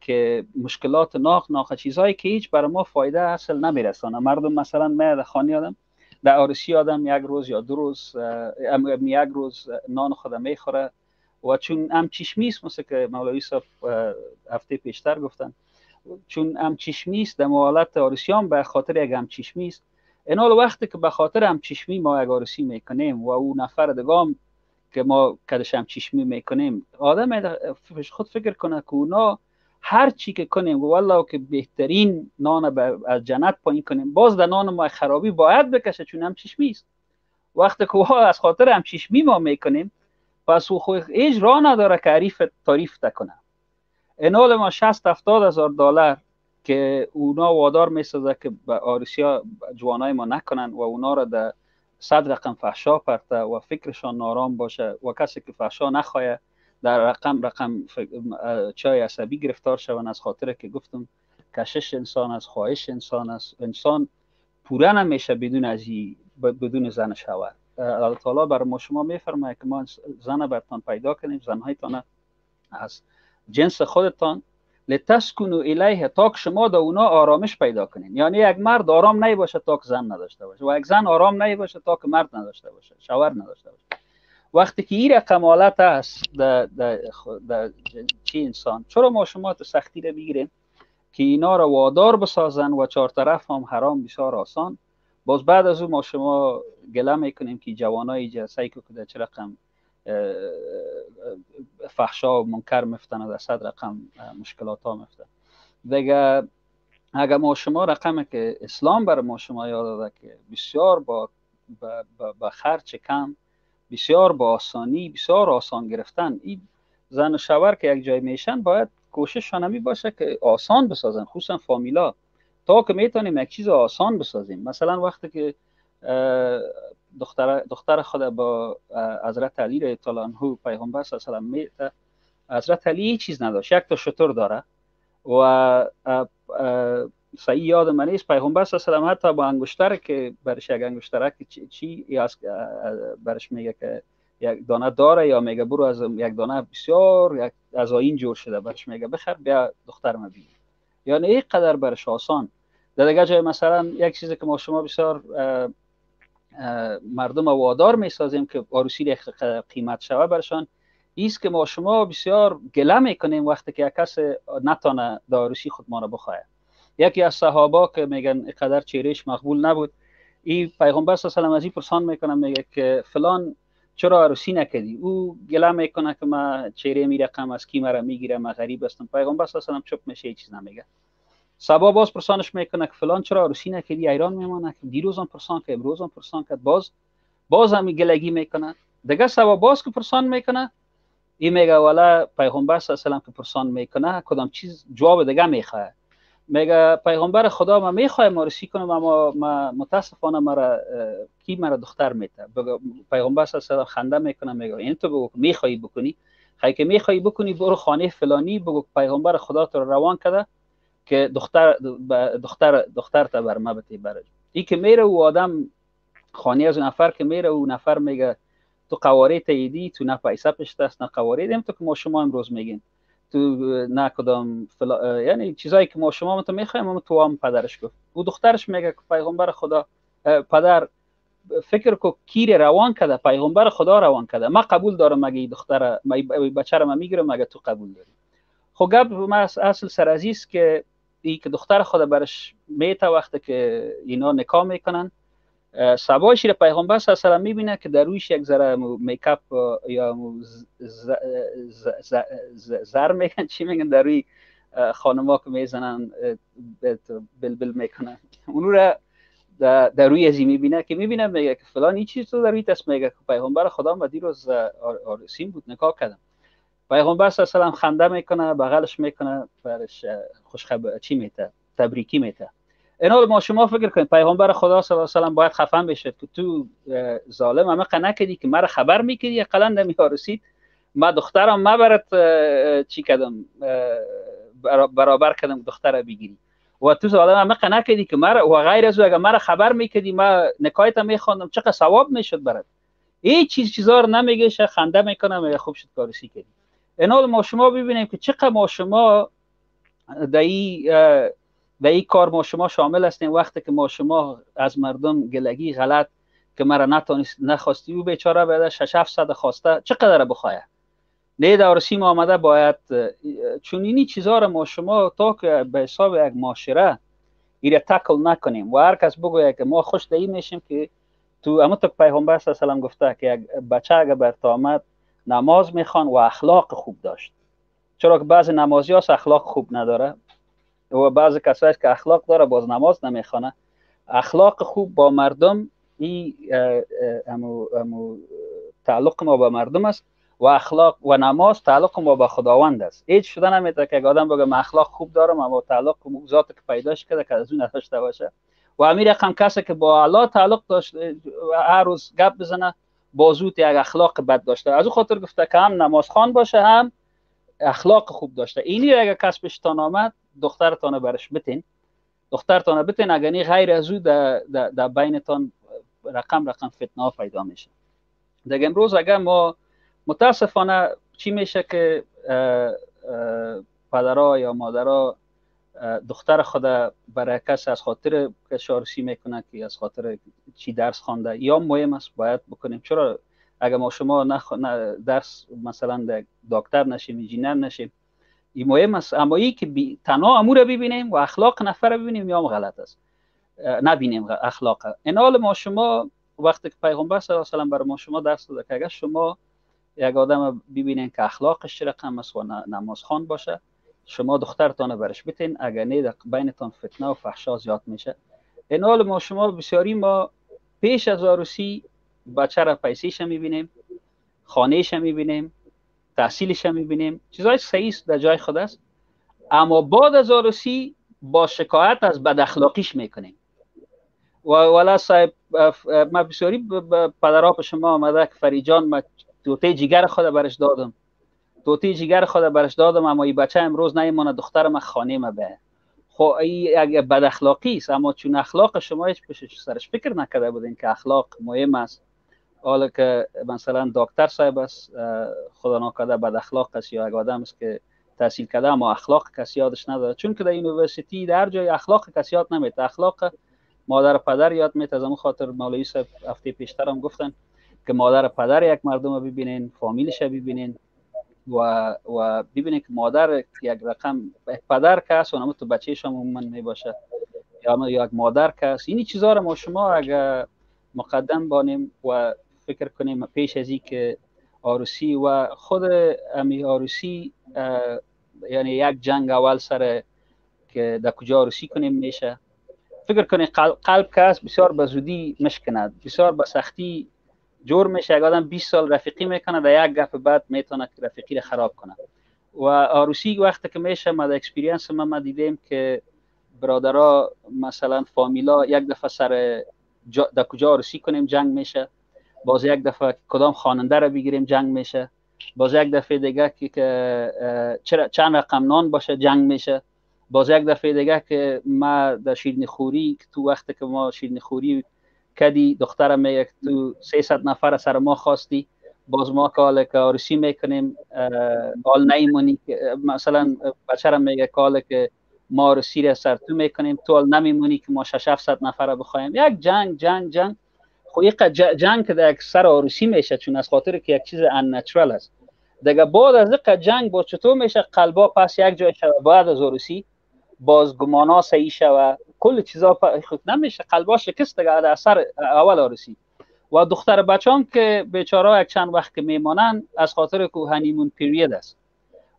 B: که مشکلات ناق ناق چیزهایی که هیچ برای ما فایده اصل نمیرسانه. مردم مثلا من در خانه آدم در آرسی آدم یک روز یا دو روز یک روز نان خود می‌خوره و چون ام چشمیست مثل که مولوی صاحب هفته پیشتر گفتن چون ام چشمیست در موالت آرسیان به خاطر یک ام چشمیست. این حال وقتی که به خاطر ام چشمی ما یک آرسی می‌کنیم و او نفر دگام که ما کدش هم چشمی می‌کنیم. آدم خود فکر کنه که اونا هر چی که کنیم والله که بهترین نان از جنت پایین کنیم. باز در نان ما خرابی باید بکشه چون هم چشمی است. وقتی که از خاطر هم چشمی ما می‌کنیم پس او خود هیچ راه نداره که عریف تعریف تکنه این حال ما 60 70 هزار دلار که اونا وادار می‌سازه که به آرسیا جوانای ما نکنن و اونا را در صد رقم فحشا پرته و فکرشان نارام باشه و کسی که فحشا نخواهه در رقم رقم چای عصبی گرفتار شوند از خاطر که گفتم کشش انسان از خواهش انسان است. انسان پوره نمیشه بدون از بدون زن شود. الله تعالی بر ما شما میفرماید که ما زن برتان پیدا کنیم زنهایتان از جنس خودتان لتسکنو الیه تا که شما در اونا آرامش پیدا کنین. یعنی یک مرد آرام نی باشه تا که زن نداشته باشه. و یک زن آرام نی باشه تا که مرد نداشته باشه. شوهر نداشته باشه. وقتی که این کمالت است در چی انسان؟ چرا ما شما تو سختی رو بگیریم که اینا رو وادار بسازن و چهار طرف هم حرام بسیار آسان؟ باز بعد از او ما شما گله می‌کنیم که جوانای جلسه که در چه رقم فحشا و منکر میفتن در صد رقم مشکلات ها میفتن دیگه اگر ما شما رقم که اسلام بر ما شما یاد داده که بسیار با با خرچ کم بسیار با آسانی بسیار آسان گرفتن این زن و شوهر که یک جای میشن باید کوشش نمی باشه که آسان بسازن خصوصا فامیلا. تا که می‌تونیم یک چیز آسان بسازیم. مثلا وقتی که دختر دختر خود با حضرت علی رضی الله عنه پیغمبر صلی الله علیه و حضرت علی چیز نداشت. یک تا شطور داره و صحیح یاد من نیست. پیغمبر صلی الله علیه و حتی با انگشتر که برش یک انگشتر چی, چی برش میگه که یک دانه داره یا میگه برو از یک دانه بسیار یک از این جور شده برش میگه. بخر بیا دختر ما یعنی این قدر برش آسان. در دیگه جای مثلا یک چیزی که ما شما بسیار مردم وادار می‌سازیم که عروسی قیمت شوه برشان. ایست که ما شما بسیار گله می‌کنیم وقتی که یک کس نتانه داروسی خود ما را بخواه. یکی از صحابا که میگن قدر چیرش مقبول نبود این پیغمبر صلی الله علیه و پرسان می‌کنه میگه که فلان چرا عروسی نکردی؟ او گله می‌کنه که ما چهره میرقم از کی مرا می‌گیره ما غریب هستم. پیغمبر صلی الله علیه و چپ میشه چیز نمیگه. سبا باز پرسانش می‌کنه که فلان چرا عروسی نکردی ایران میمونه که دیروز هم پرسان کرد امروز هم پرسان کرد. باز باز هم گلگی می‌کنه. دیگه سبا باز که پرسان می‌کنه این میگه والا پیغمبر صلی الله که پرسان می‌کنه کدام چیز جواب دیگه می‌خواه؟ میگه پیغمبر خدا ما می‌خواه مارسی کنم اما ما متاسفانه مرا کی مرا دختر میته پیغمبر صلی الله خنده می‌کنه میگه این تو بگو می‌خوای بکنی؟ خیلی که می‌خوای بکنی برو خانه فلانی بگو پیغمبر خدا تو روان کرده. که دختر دختر دختر تا بر مبتی برج. ای که میره و آدم خانه از نفر که میره و نفر میگه تو قواره تاییدی تو نه پیسه پشت است نه قواره دیم تو که ما شما امروز میگین. تو نه کدام فلا... یعنی چیزایی که ما شما تو می‌خوایم اما تو هم پدرش گفت. او دخترش میگه که پیغمبر خدا پدر فکر کو کیر روان کده پیغمبر خدا روان کده. ما قبول دارم مگه دختر بچه رو می‌گیرم مگه تو قبول داری؟ خب ما اصل سر که ای که دختر خود برش میته وقتی که اینا نکاح می‌کنن سبایش را پیغمبر صلی الله می‌بینه که در رویش یک ذره میکاپ یا زر میگن چی میگن؟ در روی خانما که می‌زنن بلبل می‌کنن. اونو را در روی ازی می‌بینه که می‌بینه میگه که فلان این چیز تو در روی دست میگه که پیغمبر خدا ما دیروز آرسیم بود نکاح کردم. پیغمبر صلی الله علیه خنده می‌کنه بغلش می‌کنه برش خوشخبر چی میته؟ تبریکی میته. این حال ما شما فکر کنید پیغمبر خدا صلی الله علیه و باید خفن بشه. که تو ظالم همه کردی که مرا خبر می‌کردی می رسید. ما دخترم ما برات چی کردم؟ برابر کردم دختر بگیری. و تو ظالم همه قنه کردی که مرا و غیر از اگر مرا خبر می‌کردی ما نکایت میخواندم. چقدر ثواب می‌شد برات؟ این چیز چیزا رو نمیگه خنده می‌کنه میگه خوب شد کارسی کردی این ما شما ببینیم که چقدر ما شما در این کار ما شما شامل هستیم. وقتی که ما شما از مردم گلگی غلط که مرا نتونست نخواستی او بیچاره بعد شش صد خواسته چقدر بخواه؟ نه در ما آمده باید چون اینی چیزها را ما شما تا که به حساب یک معاشره ایره تکل نکنیم و هر کس بگویه که ما خوش دهی میشیم که تو اما تو پیغمبر صلی الله گفته که یک بچه اگر بر آمد نماز می‌خوان و اخلاق خوب داشت. چرا که بعض نمازی ها اخلاق خوب نداره و بعض کسایی که اخلاق داره باز نماز نمی‌خوانه اخلاق خوب با مردم این امو, امو تعلق ما با مردم است و اخلاق و نماز تعلق ما با خداوند است. هیچ شده نمیده که آدم بگه اخلاق خوب دارم اما تعلق ذات که پیداش کرده که از اون نداشته باشه. و امیر رقم کسی که با الله تعلق داشت هر روز گپ بزنه بازوت یک اخلاق بد داشته. از او خاطر گفته که هم نماز خان باشه هم اخلاق خوب داشته. اینی اگر کس بهشتان آمد دخترتان برش بتین. دخترتان بتین اگر غیر از او در بینتان رقم رقم فتنه پیدا میشه. دیگه امروز اگر ما متاسفانه چی میشه که پدرها یا مادرها دختر خود برای کس از خاطر که شارسی می‌کنه که از خاطر چی درس خوانده. یا مهم است باید بکنیم. چرا اگر ما شما نخ... درس مثلا دکتر نشیم انجینر نشیم این مهم است. اما ای که بی... تنها امور ببینیم و اخلاق نفر ببینیم یا غلط است. نبینیم اخلاق. این حال ما شما وقتی که پیغمبر صلی الله علیه و برای ما شما درس داده که اگر شما یک آدم ببینین که اخلاقش رقم است و نماز خان باشه شما دخترتان برش بتین اگر نه بینتان فتنه و فحشا زیاد میشه. این حال ما شما بسیاری ما پیش از عروسی بچه را پیسیش می‌بینیم خانهش می‌بینیم تحصیلش می‌بینیم. چیزهای صحیح در جای خود است. اما بعد از عروسی با شکایت از بد اخلاقیش می‌کنیم. و والا صاحب ما بسیاری پدرها شما آمده که فریجان ما توته جگر خود برش دادم. توتی جگر خود برش دادم اما این بچه امروز نیمانه دخترم خانه ما به. خب یک بد اخلاقی است اما چون اخلاق شما هیچ سرش فکر نکرده بودین که اخلاق مهم است. حالا که مثلا دکتر صاحب است خدا ناکرده بد اخلاق است یا یک آدم است که تحصیل کرده اما اخلاق کسی یادش نداره. چون که در university در جای اخلاق کسی یاد نمیده. اخلاق مادر پدر یاد میته از خاطر مولوی صاحب هفته پیشتر هم گفتن که مادر پدر یک مردم رو ببینین فامیلش ببینین. و و ببینید که مادر یک رقم پدر کس و تو بچهش هم من می باشه یا یک مادر کس. این چیزها رو ما شما اگر مقدم بانیم و فکر کنیم پیش از که آروسی و خود امی آروسی یعنی یک جنگ اول سر که در کجا عروسی کنیم میشه. فکر کنید قلب کس بسیار به زودی مشکند بسیار به سختی جور میشه اگه آدم 20 سال رفیقی می‌کنه در یک گپ بعد می‌تونه که رفیقی رو خراب کنه. و عروسی وقتی که میشه ما در experience ما, دیدیم که برادرها مثلا فامیلا یک دفعه سر در کجا عروسی کنیم جنگ میشه. باز یک دفعه کدام خواننده رو بگیریم جنگ میشه. باز یک دفعه دیگه که چرا چند رقم نان باشه جنگ میشه. باز یک دفعه دیگه که ما در شیرنی خوری تو وقتی که ما شیرنی خوری کدی دخترم میگه تو 300 نفر سر ما خواستی باز ما کال که آرسی می‌کنیم آل نیمونی مثلا بچرم میگه کال که ما آرسی را سر تو می‌کنیم تو آل نمیمونی که ما 6 700 نفر بخوایم. یک جنگ جنگ جنگ. خو یک جنگ که در سر آرسی میشه چون از خاطر که یک چیز ان است. دیگه بعد از یک جنگ با چطور میشه قلبا پس یک جای شود؟ بعد از آرسی باز گمانا صحیح شود. کل چیزا خود نمیشه قلبا شکست در اثر اول رسید و دختر بچان که بیچاره یک چند وقت که میمانن از خاطر که هنیمون پیرید است.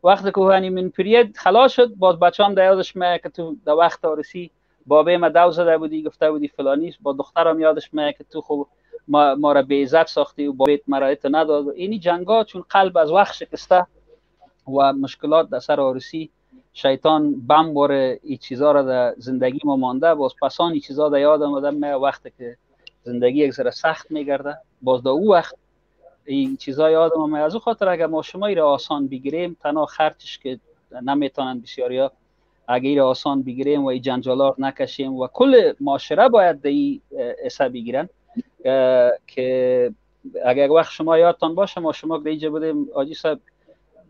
B: وقتی که هنیمون پیرید خلاص شد باز بچان در یادش میاد که تو در وقت آرسی بابه ما دو زده بودی گفته بودی فلانی با دخترم یادش میاد که تو خوب ما, ما را به عزت ساختی و با بیت مرایت نداد اینی جنگا چون قلب از وقت شکسته و مشکلات در سر آرسی شیطان بم باره این چیزا را در زندگی ما مانده. باز پسان این چیزا در یاد آمده. می وقتی که زندگی یک ذره سخت میگرده باز در او وقت این چیزا یاد ما از او خاطر اگر ما شما را آسان بگیریم تنها خرچش که نمی‌تونن بسیاریا اگر این آسان بگیریم و این جنجالار نکشیم و کل معاشره باید در این بگیرن که اگر وقت شما یادتان باشه ما شما اینجا بودیم. آجی صاحب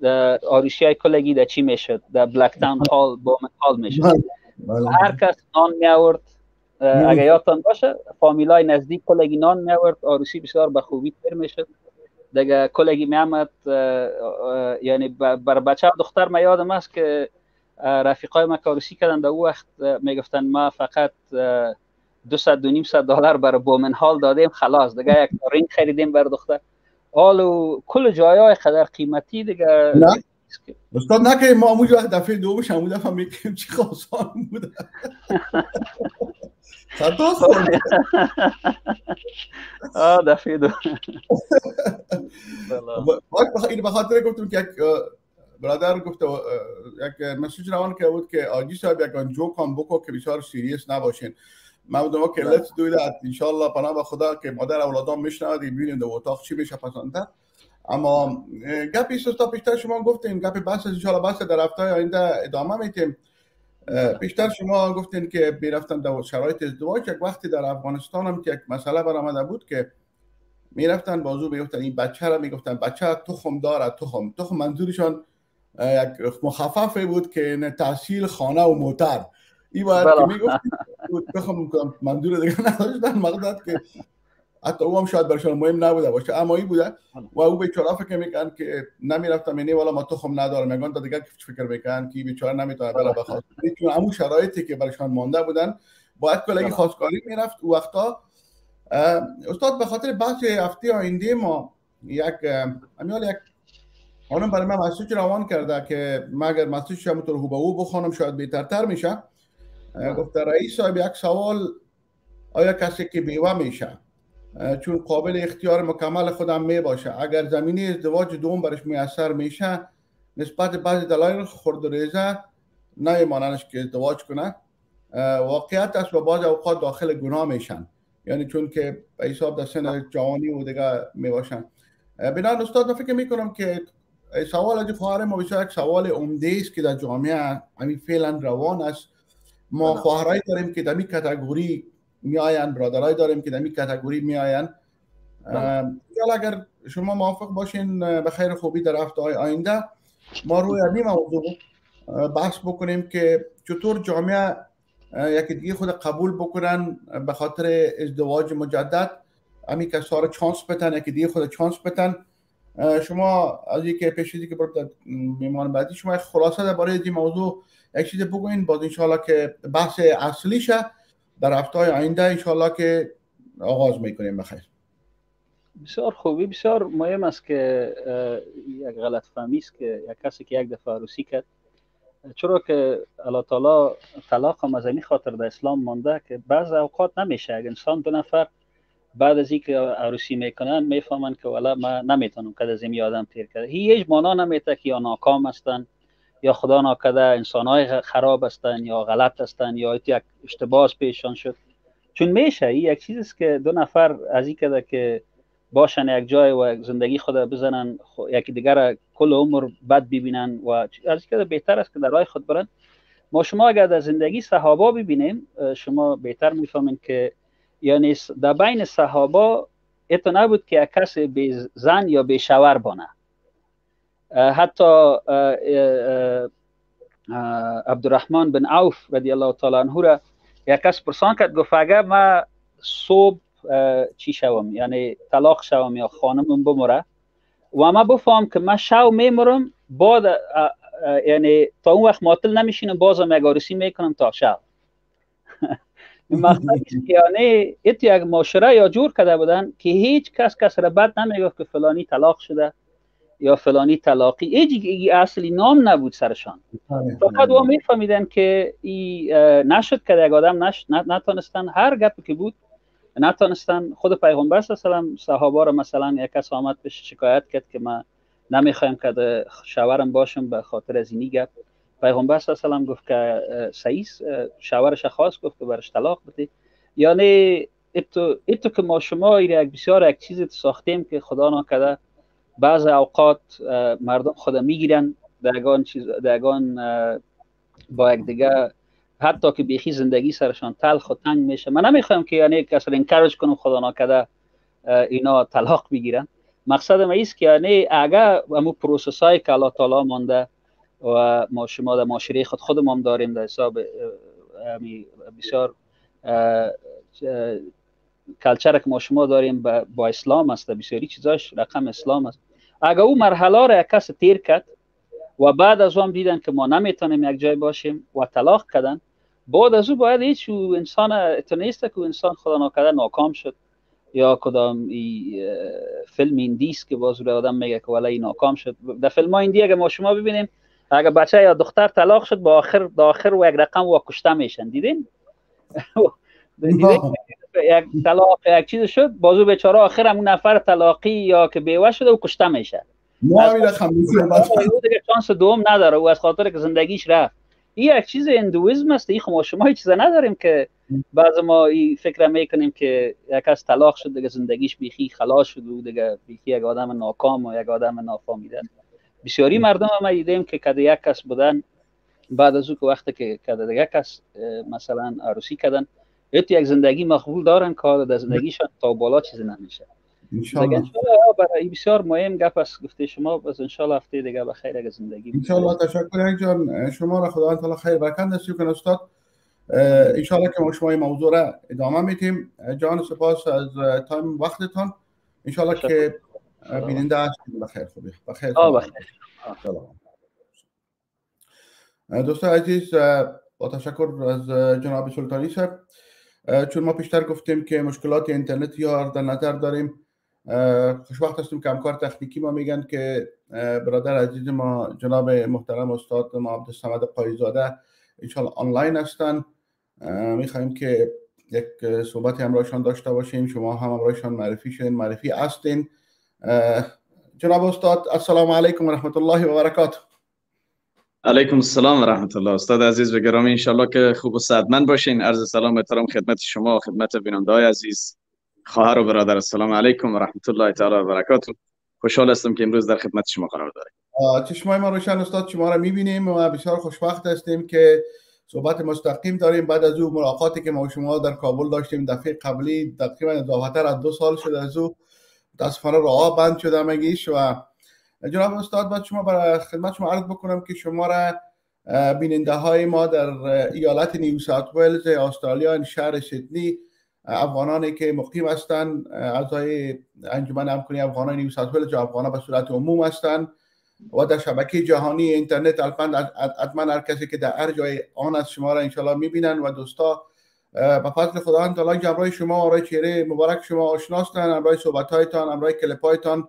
B: در آریشی های کلگی در چی می‌شد در بلک تاون هال بومن هال می‌شد. هر کس نان می آورد اگر یادتان باشه فامیلای نزدیک کلگی نان می آورد آروسی بسیار به خوبی تر می‌شد دیگه کلگی می آمد یعنی بر بچه دختر ما یادم است که رفیقای ما کاروسی کردن در او وقت می‌گفتن ما فقط دو ست دو نیم ست دلار برای بومن هال دادیم خلاص دیگه یک رینگ خریدیم بر دختر حال و کل جای های قدر قیمتی دیگه.
A: استاد نکه ما همون وقت دفعه دومش همون دفعه می‌کنیم چی خواستان بوده خطا
B: آه دفعه دو. (laughs)
A: این به خاطر گفتم که یک برادر گفت یک مسیج روان که بود که آجی صاحب یک جوک هم بکو که بسیار سیریس نباشین. من بودم که let's do that. انشالله پناه به خدا که مادر اولادان میشنود ببینیم در اتاق چی میشه پسنده اما گپی سستا پیشتر شما گفتیم گپی بحث انشالله بحث در هفته آینده ادامه میتیم پیشتر شما گفتین که می‌رفتن در شرایط ازدواج یک وقتی در افغانستان هم که یک مسئله برآمده بود که می‌رفتن بازو می‌گفتن این بچه را می‌گفتن بچه تخم دارد تخم تخم منظورشان یک مخففه بود که تحصیل خانه و موتر. این باید که می‌گفت تخم منظور دیگه نداشتن مقدر که حتی او هم شاید برشان مهم نبوده باشه. اما این بوده. و او بیچاره فکر میکن که نمی‌رفتم. یعنی والا ما تخم ندارم. میگن تا دیگه فکر میکن که بیچاره نمی‌تونه بلا بخواد چون همون شرایطی که برشان مانده بودن باید کلگی خواستگاری می‌رفت. او وقتا استاد به خاطر بحث هفته آینده ما یک امیال یک خانم برای من مسیج روان کرده که مگر مسیج همونطور هو به او بخوانم شاید بهترتر میشه. گفته رئیس صاحب یک سوال آیا کسی که بیوه میشه چون قابل اختیار مکمل خودم می باشه اگر زمینه ازدواج دوم برش میسر میشه نسبت بعضی دلایل خرد ریزه نمیماننش که ازدواج کنه واقعیت است و بعض اوقات داخل گناه میشن. یعنی چون که به حساب در سن جوانی و دیگه می باشن. بنابراین استاد من فکر می‌کنم که سوال از خواهر ما یک سوال عمده است که در جامعه همین فعلا روان است. ما خواهرایی داریم که در این کتگوری میآین برادرای داریم که در این کتگوری میآین یا اگر شما موافق باشین به خیر خوبی در هفته های آینده ما روی این موضوع بحث بکنیم که چطور جامعه یکی دیگه خود قبول بکنن به خاطر ازدواج مجدد. همین که سار چانس بتن یکی دیگه خود چانس بتن شما از که پیشیدی که برد میمان بعدی شما خلاصه درباره این موضوع یک چیز بگوین باز انشاءالله که بحث اصلیشه در هفته های آینده انشاءالله که آغاز می‌کنیم. بخیر.
B: بسیار خوبی. بسیار مهم است که یک غلط فهمی است که یک کسی که یک دفعه عروسی کرد چرا که الله تعالی طلاق هم از این خاطر در اسلام مانده که بعض اوقات نمیشه. اگر انسان دو نفر بعد از اینکه عروسی می‌کنن می‌فهمن که والا ما نمی‌تونم که از این آدم تیر کرده. هیچ مانا نمیته که یا ناکام هستن یا خدا ناکده انسان های خراب هستن یا غلط هستن یا یک اشتباه پیشان شد. چون میشه این یک چیزی که دو نفر از این کده که باشن یک جای و زندگی خود بزنن یکی دیگر کل عمر بد ببینن و از این بهتر است که در راه خود برن. ما شما اگر در زندگی صحابه ببینیم شما بهتر می‌فهمین که یعنی در بین صحابه اتو نبود که یک کس به زن یا به شوهر بانه. حتی عبدالرحمن بن عوف رضی الله تعالی عنه را یک کس پرسان کرد گفت اگر ما صبح چی شوم؟ یعنی طلاق شوم یا خانمم بمره و ما بفهم که من شو میمرم بعد یعنی تا اون وقت معطل نمیشینم بازم یک آرسی می‌کنم تا شب. (laughs) یعنی ایت یک معاشره یا جور کرده بودن که هیچ کس کس را بد نمی‌گفت که فلانی طلاق شده. یا فلانی طلاقی هیچ اصلی نام نبود سرشان. فقط و میفهمیدن که ای نشد که یک آدم نش نتونستن هر گپی که بود نتونستن خود پیغمبر صلی الله صحابه را مثلا یک کس آمد به شکایت کرد که ما نمی‌خوایم که شوهرم باشم به خاطر از اینی گپ. پیغمبر صلی الله علیه گفت که سعیس شوهرش خاص گفت که برش طلاق بده یعنی ایتو, ایتو که ما شما یک بسیار یک چیزی ساختیم که خدا نکرده بعض اوقات مردم خدا می‌گیرن دگان چیز دگان با یک دیگه حتی که بیخی زندگی سرشان تلخ و تنگ میشه. من نمی‌خوام که یعنی کسی encourage کنم خدا نکده اینا طلاق می‌گیرن مقصد ما ایست که یعنی اگر همو process های که الله تعالی مانده و ما شما در معاشره خود خودمون داریم در حساب بسیار culture که ما شما داریم با اسلام است بسیاری چیزاش رقم اسلام است. اگر او مرحله را یک کس تیر کرد و بعد از اون دیدن که ما نمی‌تونیم یک جای باشیم و طلاق کردن بعد از او باید هیچ انسان ایتو نیست که انسان خدا ناکرده ناکام شد. یا کدام ای فیلم هندیس که باز آدم میگه که ولی ناکام شد. در فیلم ها هندی اگه ما شما ببینیم اگه بچه یا دختر طلاق شد با آخر با آخر و یک رقم و کشته میشن دیدین؟ (laughs) یک طلاق یک چیز شد بازو بیچاره آخر همون نفر طلاقی یا که بیوه شده و کشته میشه.
A: ما
B: دیگه چانس دوم نداره و از خاطر که زندگیش رفت. این یک چیز اندویزم است این خب شما هیچ چیز نداریم که بعض ما این فکر می‌کنیم که یک از طلاق شد دیگه زندگیش بیخی خلاص شد و دیگه بیخی یک آدم ناکام و یک آدم نافامیده بسیاری مردم هم دیدیم که کده یک کس بودن بعد از او که وقتی که کده یک کس مثلا عروسی کردن یک زندگی مقبول دارن که در زندگیشان تا بالا چیزی نمیشه. برای بسیار مهم گپ است. گفته شما بس انشالله هفته دیگه به خیر اگه زندگی
A: انشالله تشکر یک جان. شما را خدا تعالی خیر برکت نصیب کنه استاد. انشالله که ما شما این موضوع را ادامه میتیم جان سپاس از تایم وقتتان. انشالله که بیننده هستیم. بخیر خوبی. بخیر
B: بخیر
A: دوستان عزیز با تشکر از جناب سلطانی صاحب. چون ما پیشتر گفتیم که مشکلات اینترنتی ها در نظر داریم خوشبخت هستیم که همکار تکنیکی ما میگن که برادر عزیز ما جناب محترم استاد ما عبدالصمد قایزاده انشالله آنلاین هستن. می‌خوایم که یک صحبت همراهشان داشته باشیم. شما هم همراهشان معرفی شدین معرفی هستین. جناب استاد السلام علیکم و رحمت الله و برکاته.
C: علیکم السلام و رحمت الله استاد عزیز و گرامی انشالله که خوب و صحتمند باشین. عرض سلام و احترام خدمت شما و خدمت بیننده عزیز. خواهر و برادر السلام علیکم و رحمت الله تعالی و برکاته. خوشحال هستم که امروز در خدمت شما قرار داریم.
A: چشمای ما روشن استاد شما را می‌بینیم و بسیار خوشبخت هستیم که صحبت مستقیم داریم. بعد از او ملاقاتی که ما شما در کابل داشتیم دفعه قبلی تقریبا اضافتر از دو سال شده از او. متاسفانه راه بند شده مگیش و جناب استاد باید شما برای خدمت شما عرض بکنم که شما را بیننده های ما در ایالت نیو ساوت ولز استرالیا شهر سیدنی افغانانی که مقیم هستند اعضای انجمن همکاری افغانان نیو ساوت ولز افغانان به صورت عموم هستند و در شبکه جهانی اینترنت حتما هر کسی که در هر جای آن از شما را انشالله می‌بینن و دوستا به فضل خداوند تعالی همراه شما آرای چهره مبارک شما آشناستن همراه صحبت هایتان همراه کلیپ هایتان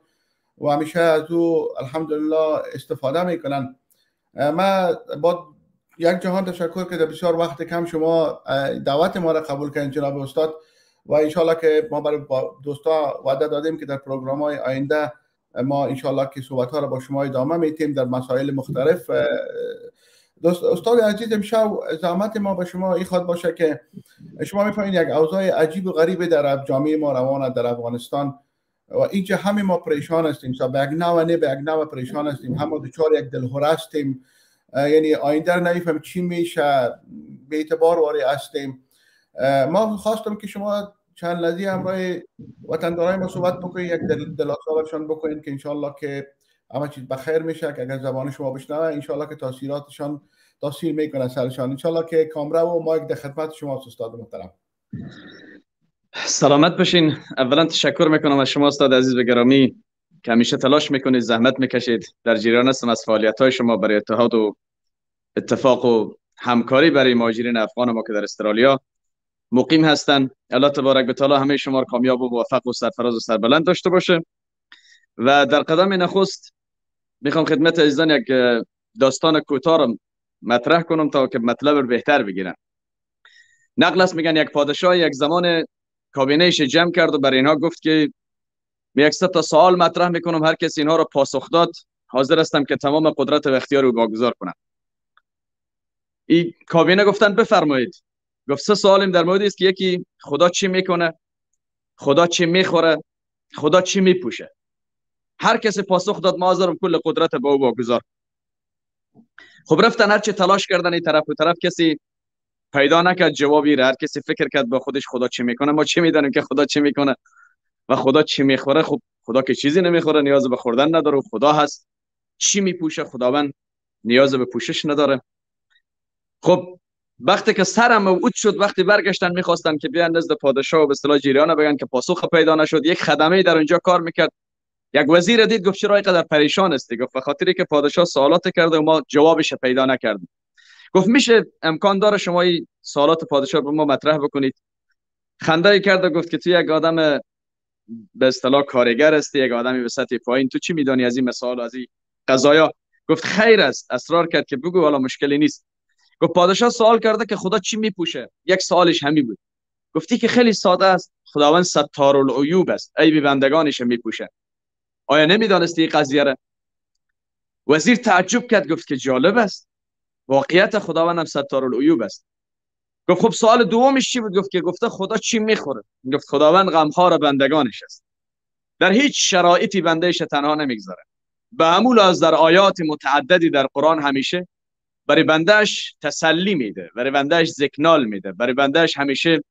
A: و همیشه از او الحمدلله استفاده می‌کنن. ما با یک جهان تشکر که در بسیار وقت کم شما دعوت ما را قبول کردین جناب استاد و انشالله که ما برای دوستا وعده دادیم که در پروگرام های آینده ما انشالله که صحبت ها را با شما ادامه میتیم در مسائل مختلف. دوست استاد عزیز امشب زحمت ما به شما این خواد باشه که شما می‌فهمید یک اوضاع عجیب و غریب در جامعه ما روان در افغانستان. و اینجا همه ما پریشان هستیم سا به یک نوع نه به یک نوع پریشان هستیم. هم دچار یک دلهوره هستیم. یعنی آینده رو نمیفهم چی میشه؟ به اعتبار واری هستیم. ما خواستم که شما چند لحظه همراه وطندارای ما صحبت بکنید. یک دل دلاسابشان بکنید که انشالله که همه چیز بخیر میشه. که اگر زبان شما بشنوه انشالله که تاثیراتشان تاثیر می‌کنه سرشان. انشالله که کامرا و مایک در خدمت شما استاد محترم.
C: سلامت باشین. اولا تشکر می‌کنم از شما استاد عزیز و گرامی که همیشه تلاش می‌کنید زحمت می‌کشید. در جریان هستم از فعالیت های شما برای اتحاد و اتفاق و همکاری برای مهاجرین افغان ما که در استرالیا مقیم هستن. الله تبارک تعالی همه شما کامیاب و موفق و سرفراز و سربلند داشته باشه. و در قدم نخست می‌خوام خدمت عزیزان یک داستان کوتاه مطرح کنم تا که مطلب بهتر بگیرن نقل است میگن یک پادشاه یک زمان کابینهش جمع کرد و برای اینها گفت که یک تا سوال مطرح می‌کنم هر کسی اینها رو پاسخ داد حاضر هستم که تمام قدرت و اختیار رو واگذار کنم. این کابینه گفتن بفرمایید. گفت سه سوالیم در مورد است که یکی خدا چی می‌کنه؟ خدا چی می‌خوره؟ خدا چی میپوشه؟ هر کسی پاسخ داد ما کل قدرت به او واگذار خب رفتن هر چه تلاش کردن این طرف و طرف کسی پیدا نکرد جوابی هر کسی فکر کرد با خودش خدا چی می‌کنه ما چی می‌دانیم که خدا چی می‌کنه؟ و خدا چی می‌خوره؟ خب خدا که چیزی نمی‌خوره نیاز به خوردن نداره خدا هست. چی میپوشه؟ خداوند نیاز به پوشش نداره. خب وقتی که سرم موعود شد وقتی برگشتن می‌خواستن که بیان نزد پادشاه و به اصطلاح جریان بگن که پاسخ پیدا نشد یک خدمه در اونجا کار می‌کرد. یک وزیر دید گفت چرا اینقدر پریشان استی گفت خاطری که پادشاه سوالات کرده و ما جوابش پیدا نکردیم. گفت میشه امکان داره شما این سوالات پادشاه به ما مطرح بکنید. خنده کرد و گفت که تو یک آدم به اصطلاح کارگر هستی یک آدمی به سطح پایین. تو چی میدانی از این مثال از این قضایا؟ گفت خیر است اصرار کرد که بگو والا مشکلی نیست. گفت پادشاه سوال کرده که خدا چی میپوشه؟ یک سوالش همی بود. گفتی که خیلی ساده است. خداوند ستار العیوب است. ای بی بندگانش میپوشه. آیا نمی‌دانستی این قضیه را؟ وزیر تعجب کرد گفت که جالب است. واقعیت خداوند هم ستار العیوب است. گفت خب سوال دومش چی بود؟ گفت که گفته خدا چی می‌خوره؟ گفت خداوند غمخوار بندگانش است در هیچ شرایطی بندهش تنها نمی‌گذاره به همول از در آیات متعددی در قرآن همیشه برای بندهش تسلی میده برای بندهش زکنال میده برای بندهش همیشه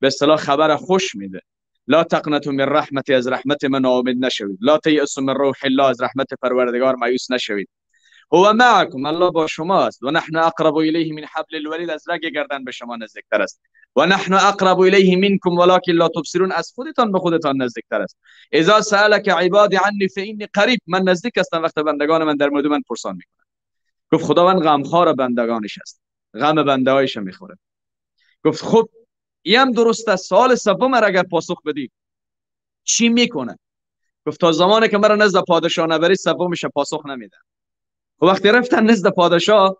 C: به اصطلاح خبر خوش میده. لا تقنطوا من رحمتی از رحمت من ناامید نشوید. لا تیأسوا من روح الله از رحمت پروردگار مایوس نشوید. هو معکم الله با شما است و نحن اقرب الیه من حبل الورید از رگ گردن به شما نزدیکتر است. و نحن اقرب الیه منکم ولکن لا تبصرون از خودتان به خودتان نزدیکتر است. اذا سالک عبادی عنی فانی قریب من نزدیک هستم. وقت بندگان من در مورد من پرسان می‌کنن. گفت خداوند غمخوار بندگانش است. غم بنده هایش می‌خوره. گفت خب این درست است. سال سوم اگر پاسخ بدی چی می‌کنه؟ گفت تا زمانی که مرا نزد پادشاه نبری سومش پاسخ نمیده وقتی رفتن نزد پادشاه.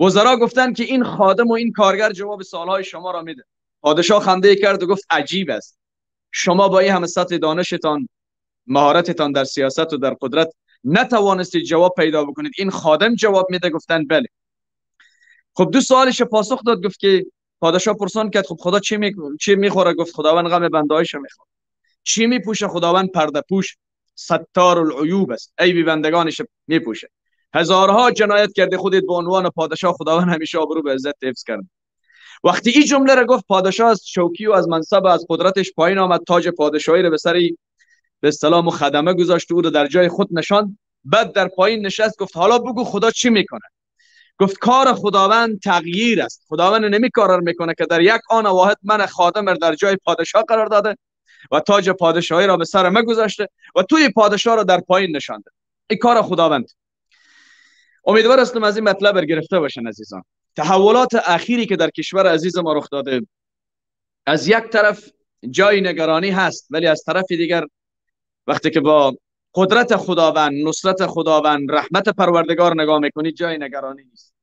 C: وزرا گفتن که این خادم و این کارگر جواب سوالهای شما را میده. پادشاه خنده کرد و گفت عجیب است. شما با این همه سطح دانشتان مهارتتان در سیاست و در قدرت نتوانستید جواب پیدا بکنید. این خادم جواب میده گفتن بله. خب دو سوالش پاسخ داد گفت که پادشاه پرسان کرد خب خدا چی می چی می‌خوره؟ گفت خداوند غم بندهایش می‌خوره. چی میپوشه؟ خداوند پرده پوش. ستار العیوب است. ای بندگانش میپوشه. هزارها جنایت کرده خودت به عنوان پادشاه خداوند همیشه آبرو به عزت حفظ کرد وقتی این جمله را گفت پادشاه از شوکی و از منصب و از قدرتش پایین آمد تاج پادشاهی را به سر به اصطلاح خدمه گذاشت او رو در جای خود نشان بعد در پایین نشست گفت حالا بگو خدا چی می‌کنه گفت کار خداوند تغییر است. خداوند نمی کار می‌کنه که در یک آن واحد من خادم در جای پادشاه قرار داده و تاج پادشاهی را به سر من گذاشته و توی پادشاه را در پایین نشانده. این کار خداوند. امیدوار هستم از این مطلب گرفته باشن عزیزان. تحولات اخیری که در کشور عزیز ما رخ داده از یک طرف جای نگرانی هست ولی از طرف دیگر وقتی که با قدرت خداوند نصرت خداوند رحمت پروردگار نگاه می‌کنید جای نگرانی نیست.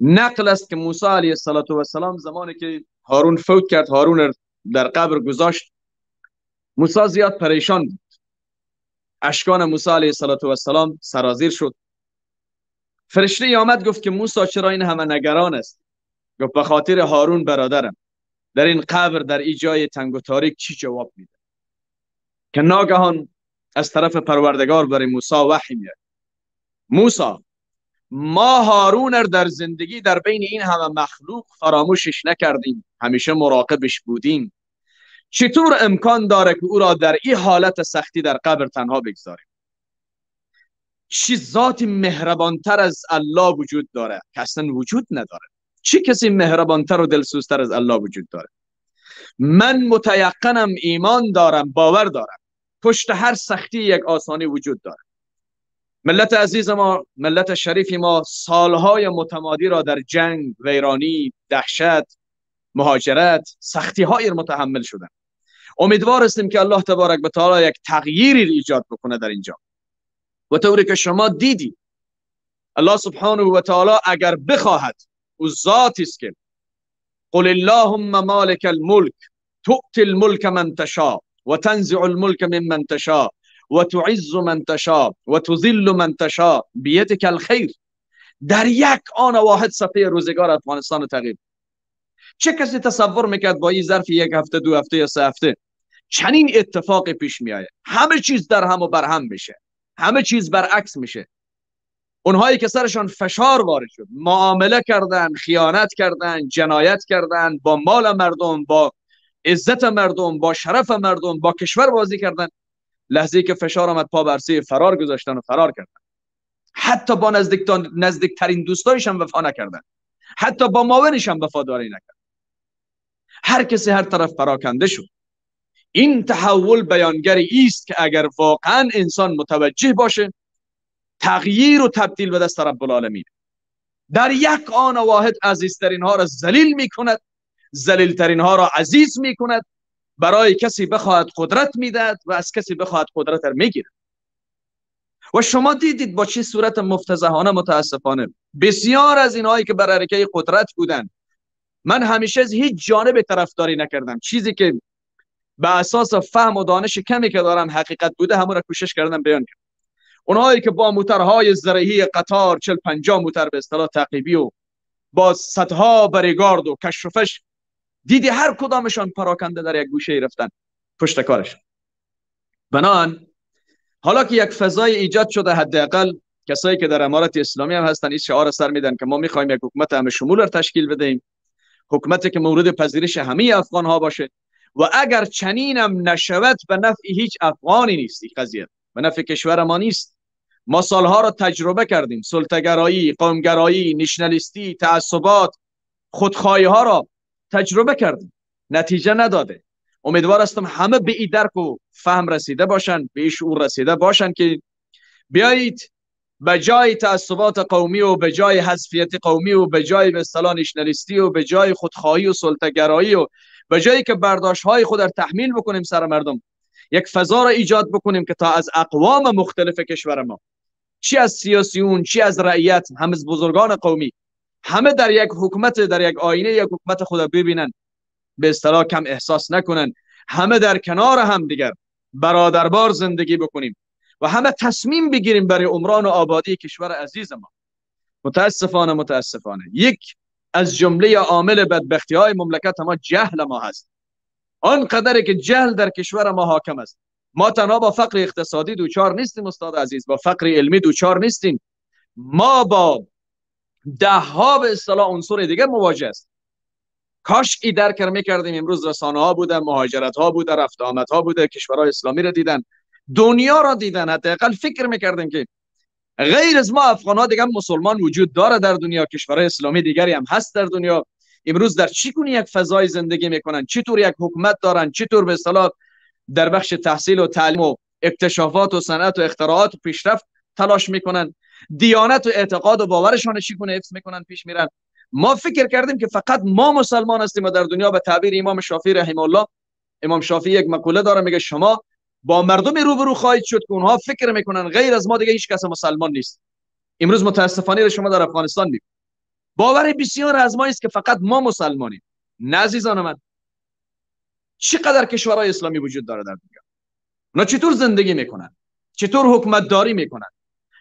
C: نقل است که موسی علیه السلام زمانی که هارون فوت کرد هارون در قبر گذاشت موسی زیاد پریشان بود. اشکان موسی علیه السلام سرازیر شد. فرشته آمد گفت که موسی چرا این همه نگران است؟ گفت به خاطر هارون برادرم. در این قبر در ای جای تنگ و تاریک چی جواب میده؟ که ناگهان از طرف پروردگار برای موسی وحی میاد موسی ما هارون در زندگی در بین این همه مخلوق فراموشش نکردیم. همیشه مراقبش بودیم. چطور امکان داره که او را در این حالت سختی در قبر تنها بگذاریم؟ چی ذات مهربانتر از الله وجود داره؟ که اصلا وجود نداره. چی کسی مهربانتر و دلسوزتر از الله وجود داره؟ من متیقنم ایمان دارم باور دارم. پشت هر سختی یک آسانی وجود داره. ملت عزیز ما ملت شریفی ما سالهای متمادی را در جنگ ویرانی دهشت مهاجرت سختی های متحمل شدن. امیدوار هستیم که الله تبارک و تعالی یک تغییری ایجاد بکنه در اینجا. و طوری که شما دیدی. الله سبحانه و تعالی اگر بخواهد او ذاتی است که قل اللهم مالک الملک تؤتی الملک من تشاء و تنزع الملک ممن تشاء و تعز من تشاء و تذل من تشاء بیتک الخیر. در یک آن واحد صفحه روزگار افغانستان تغییر. چه کسی تصور می‌کرد با این ظرف یک هفته دو هفته یا سه هفته؟ چنین اتفاقی پیش میآید. همه چیز در هم و بر هم میشه. همه چیز برعکس میشه. اونهایی که سرشان فشار وارد شد معامله کردن خیانت کردن جنایت کردن با مال مردم با عزت مردم با شرف مردم با کشور بازی کردن لحظه که فشار آمد پا برسه فرار گذاشتن و فرار کردن. حتی با نزدیکترین دوستایشان وفا نکردن. حتی با معاونشان وفاداری نکردن. هر کسی هر طرف پراکنده شد. این تحول بیانگری است که اگر واقعا انسان متوجه باشه تغییر و تبدیل به دست رب العالمین. در یک آن واحد عزیزترین ها را ذلیل می کند ذلیل ترین ها را عزیز می کند برای کسی بخواهد قدرت می‌دهد و از کسی بخواهد قدرت را می‌گیرد. و شما دیدید با چه صورت مفتزهانه متاسفانه بسیار از اینهایی که بر حرکه قدرت بودن من همیشه از هیچ جانب طرفداری نکردم. چیزی که به اساس فهم و دانش کمی که دارم حقیقت بوده همون را کوشش کردم بیان کردم اونهایی که با موترهای زرهی قطار 40 50 موتر به اصطلاح تعقیبی و با صدها بریگارد و کشفش دیدی هر کدامشان پراکنده در یک گوشه رفتن پشت کارش. بنان حالا که یک فضای ایجاد شده حداقل کسایی که در امارت اسلامی هم هستن این شعار سر میدن که ما می‌خوایم یک حکومت همه شمول تشکیل بدهیم. حکومتی که مورد پذیرش همه افغان ها باشه. و اگر چنینم نشود به نفع هیچ افغانی نیست قضیه به نفع کشور ما نیست. ما سالها را تجربه کردیم. سلطگرایی قومگرایی نشنالیستی تعصبات خودخواهی ها را تجربه کردیم. نتیجه نداده. امیدوار هستم همه به این درک و فهم رسیده باشن به این شعور رسیده باشن که بیایید به جای تعصبات قومی و به جای حذفیت قومی و به جای به اصطلاح نشنالیستی و به جای خودخواهی و سلطگرایی و به جایی که برداشت های خود را تحمیل بکنیم سر مردم یک فضا را ایجاد بکنیم که تا از اقوام مختلف کشور ما چی از سیاسیون چی از رعیت هم از بزرگان قومی همه در یک حکومت در یک آینه یک حکومت خدا ببینن به اصطلاح کم احساس نکنن همه در کنار هم دیگر برادربار زندگی بکنیم. و همه تصمیم بگیریم برای عمران و آبادی کشور عزیز ما. متاسفانه متاسفانه. یک از جمله عامل بدبختی های مملکت ما جهل ما هست. آنقدر که جهل در کشور ما حاکم است. ما تنها با فقر اقتصادی دوچار نیستیم استاد عزیز. با فقر علمی دوچار نیستیم. ما با ده ها به اصطلاح عنصر دیگه مواجه است کاش ای درک می‌کردیم امروز رسانه ها بودن مهاجرت ها بوده رفت آمد ها بوده کشورهای اسلامی رو دیدن. دنیا را دیدن حداقل فکر می‌کردیم که غیر از ما افغان ها دیگه مسلمان وجود داره در دنیا کشورهای اسلامی دیگری هم هست در دنیا. امروز در چی کنی یک فضای زندگی می‌کنن؟ چطور یک حکومت دارن؟ چطور به اصطلاح در بخش تحصیل و تعلیم و اکتشافات و صنعت و اختراعات و پیشرفت تلاش می‌کنن؟ دیانت و اعتقاد و باورشان چی کنه حفظ می‌کنن پیش میرن. ما فکر کردیم که فقط ما مسلمان هستیم و در دنیا به تعبیر امام شافعی رحم الله امام شافعی یک مقوله داره میگه شما با مردم روبرو خواهید شد که اونها فکر می‌کنن غیر از ما دیگه هیچ کس مسلمان نیست. امروز متاسفانه شما در افغانستان می‌بینید باور بسیار از ما است که فقط ما مسلمانیم. نه عزیزان من. چقدر کشورهای اسلامی وجود داره در دنیا؟ اونا چطور زندگی می‌کنن؟ چطور حکومت داری می‌کنن؟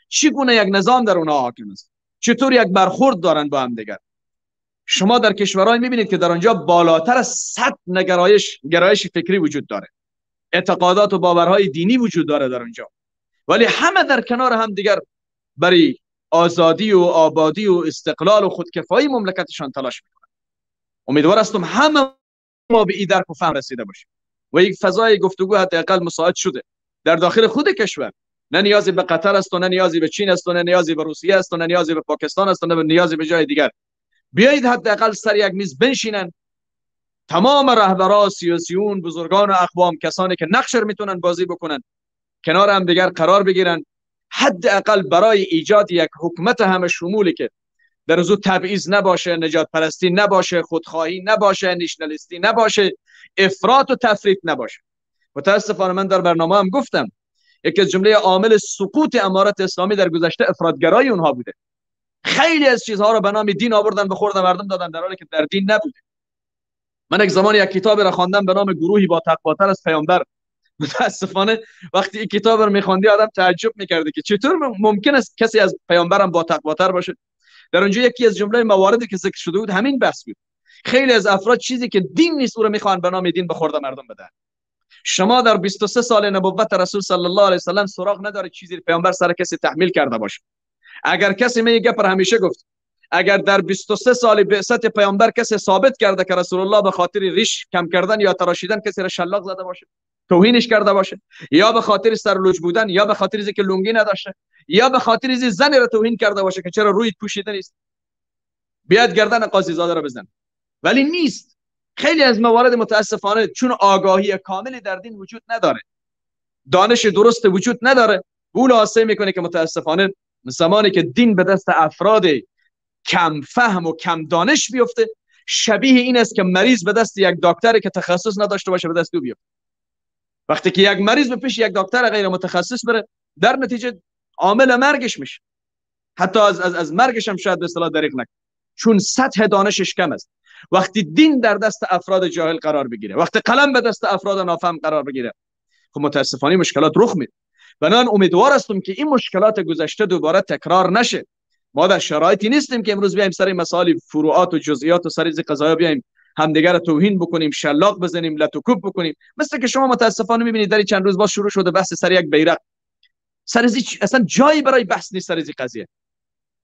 C: چگونه یک نظام در اونها حاکم است؟ چطور یک برخورد دارن با هم دیگر؟ شما در کشورهای می‌بینید که در آنجا بالاتر از 100 نگرایش گرایش فکری وجود داره. اعتقادات و باورهای دینی وجود داره در آنجا ولی همه در کنار هم دیگر برای آزادی و آبادی و استقلال و خودکفایی مملکتشان تلاش می‌کنن. امیدوار هستم همه ما به این درک و فهم رسیده باشیم. و یک فضای گفتگو حداقل مساعد شده. در داخل خود کشور. نه نیازی به قطر است و نه نیازی به چین است و نه نیازی به روسیه است و نه نیازی به پاکستان است و نه نیازی به جای دیگر. بیایید حداقل سر یک میز بنشینن. تمام رهبرا سیاسیون بزرگان و اقوام کسانی که نقش می‌تونن بازی بکنن کنار هم دیگر قرار بگیرن. حداقل برای ایجاد یک حکومت همه شمولی که در زود تبعیض نباشه نجات پرستی نباشه خودخواهی نباشه نشنالیستی نباشه افراط و تفریط نباشه. متاسفانه من در برنامه هم گفتم یکی از جمله عامل سقوط امارت اسلامی در گذشته افرادگرایی اونها بوده. خیلی از چیزها رو به نام دین آوردن به خورد مردم دادن در حالی که در دین نبوده. من یک زمان یک کتاب را خواندم به نام گروهی با تقواتر از پیامبر. (laughs) متاسفانه وقتی این کتاب رو میخواندی آدم تعجب می‌کرده که چطور ممکن است کسی از پیامبرم با تقواتر باشه. در اونجا یکی از جمله مواردی که ذکر شده بود همین بحث بود. خیلی از افراد چیزی که دین نیست او رو می‌خوان به نام دین به خورد مردم بدن. شما در 23 سال نبوت رسول صلی الله علیه و سراغ نداره چیزی پیامبر سر کسی تحمیل کرده باشه. اگر کسی میگه پر همیشه گفت اگر در 23 سال بعثت پیامبر کسی ثابت کرده که رسول الله به خاطر ریش کم کردن یا تراشیدن کسی را شلاق زده باشه توهینش کرده باشه یا به خاطر سرلوچ بودن یا به خاطر که لونگی نداشته یا به خاطر اینکه زنی را توهین کرده باشه که چرا روی پوشیده نیست بیاد گردن قاضی زاده را بزن. ولی نیست. خیلی از موارد متاسفانه چون آگاهی کاملی در دین وجود نداره دانش درست وجود نداره بول آسه می‌کنه که متاسفانه زمانی که دین به دست افراد کم فهم و کم دانش بیفته. شبیه این است که مریض به دست یک دکتری که تخصص نداشته باشه به دست او بیفته. وقتی که یک مریض به پیش یک دکتر غیر متخصص بره در نتیجه عامل مرگش میشه. حتی از از, از مرگش هم شاید به اصطلاح دریغ نکنه. چون سطح دانشش کم است. وقتی دین در دست افراد جاهل قرار بگیره وقتی قلم به دست افراد نافهم قرار بگیره خب متاسفانه مشکلات رخ میده. بنان امیدوار هستم که این مشکلات گذشته دوباره تکرار نشه. ما در شرایطی نیستیم که امروز بیایم سر مسائل فروعات و جزئیات و سر قضایا بیایم همدیگر رو توهین بکنیم شلاق بزنیم لتوکوب بکنیم. مثل که شما متاسفانه می‌بینید در چند روز باز شروع شده بحث سر یک بیرق. سر اصلا جایی برای بحث نیست سر قضیه.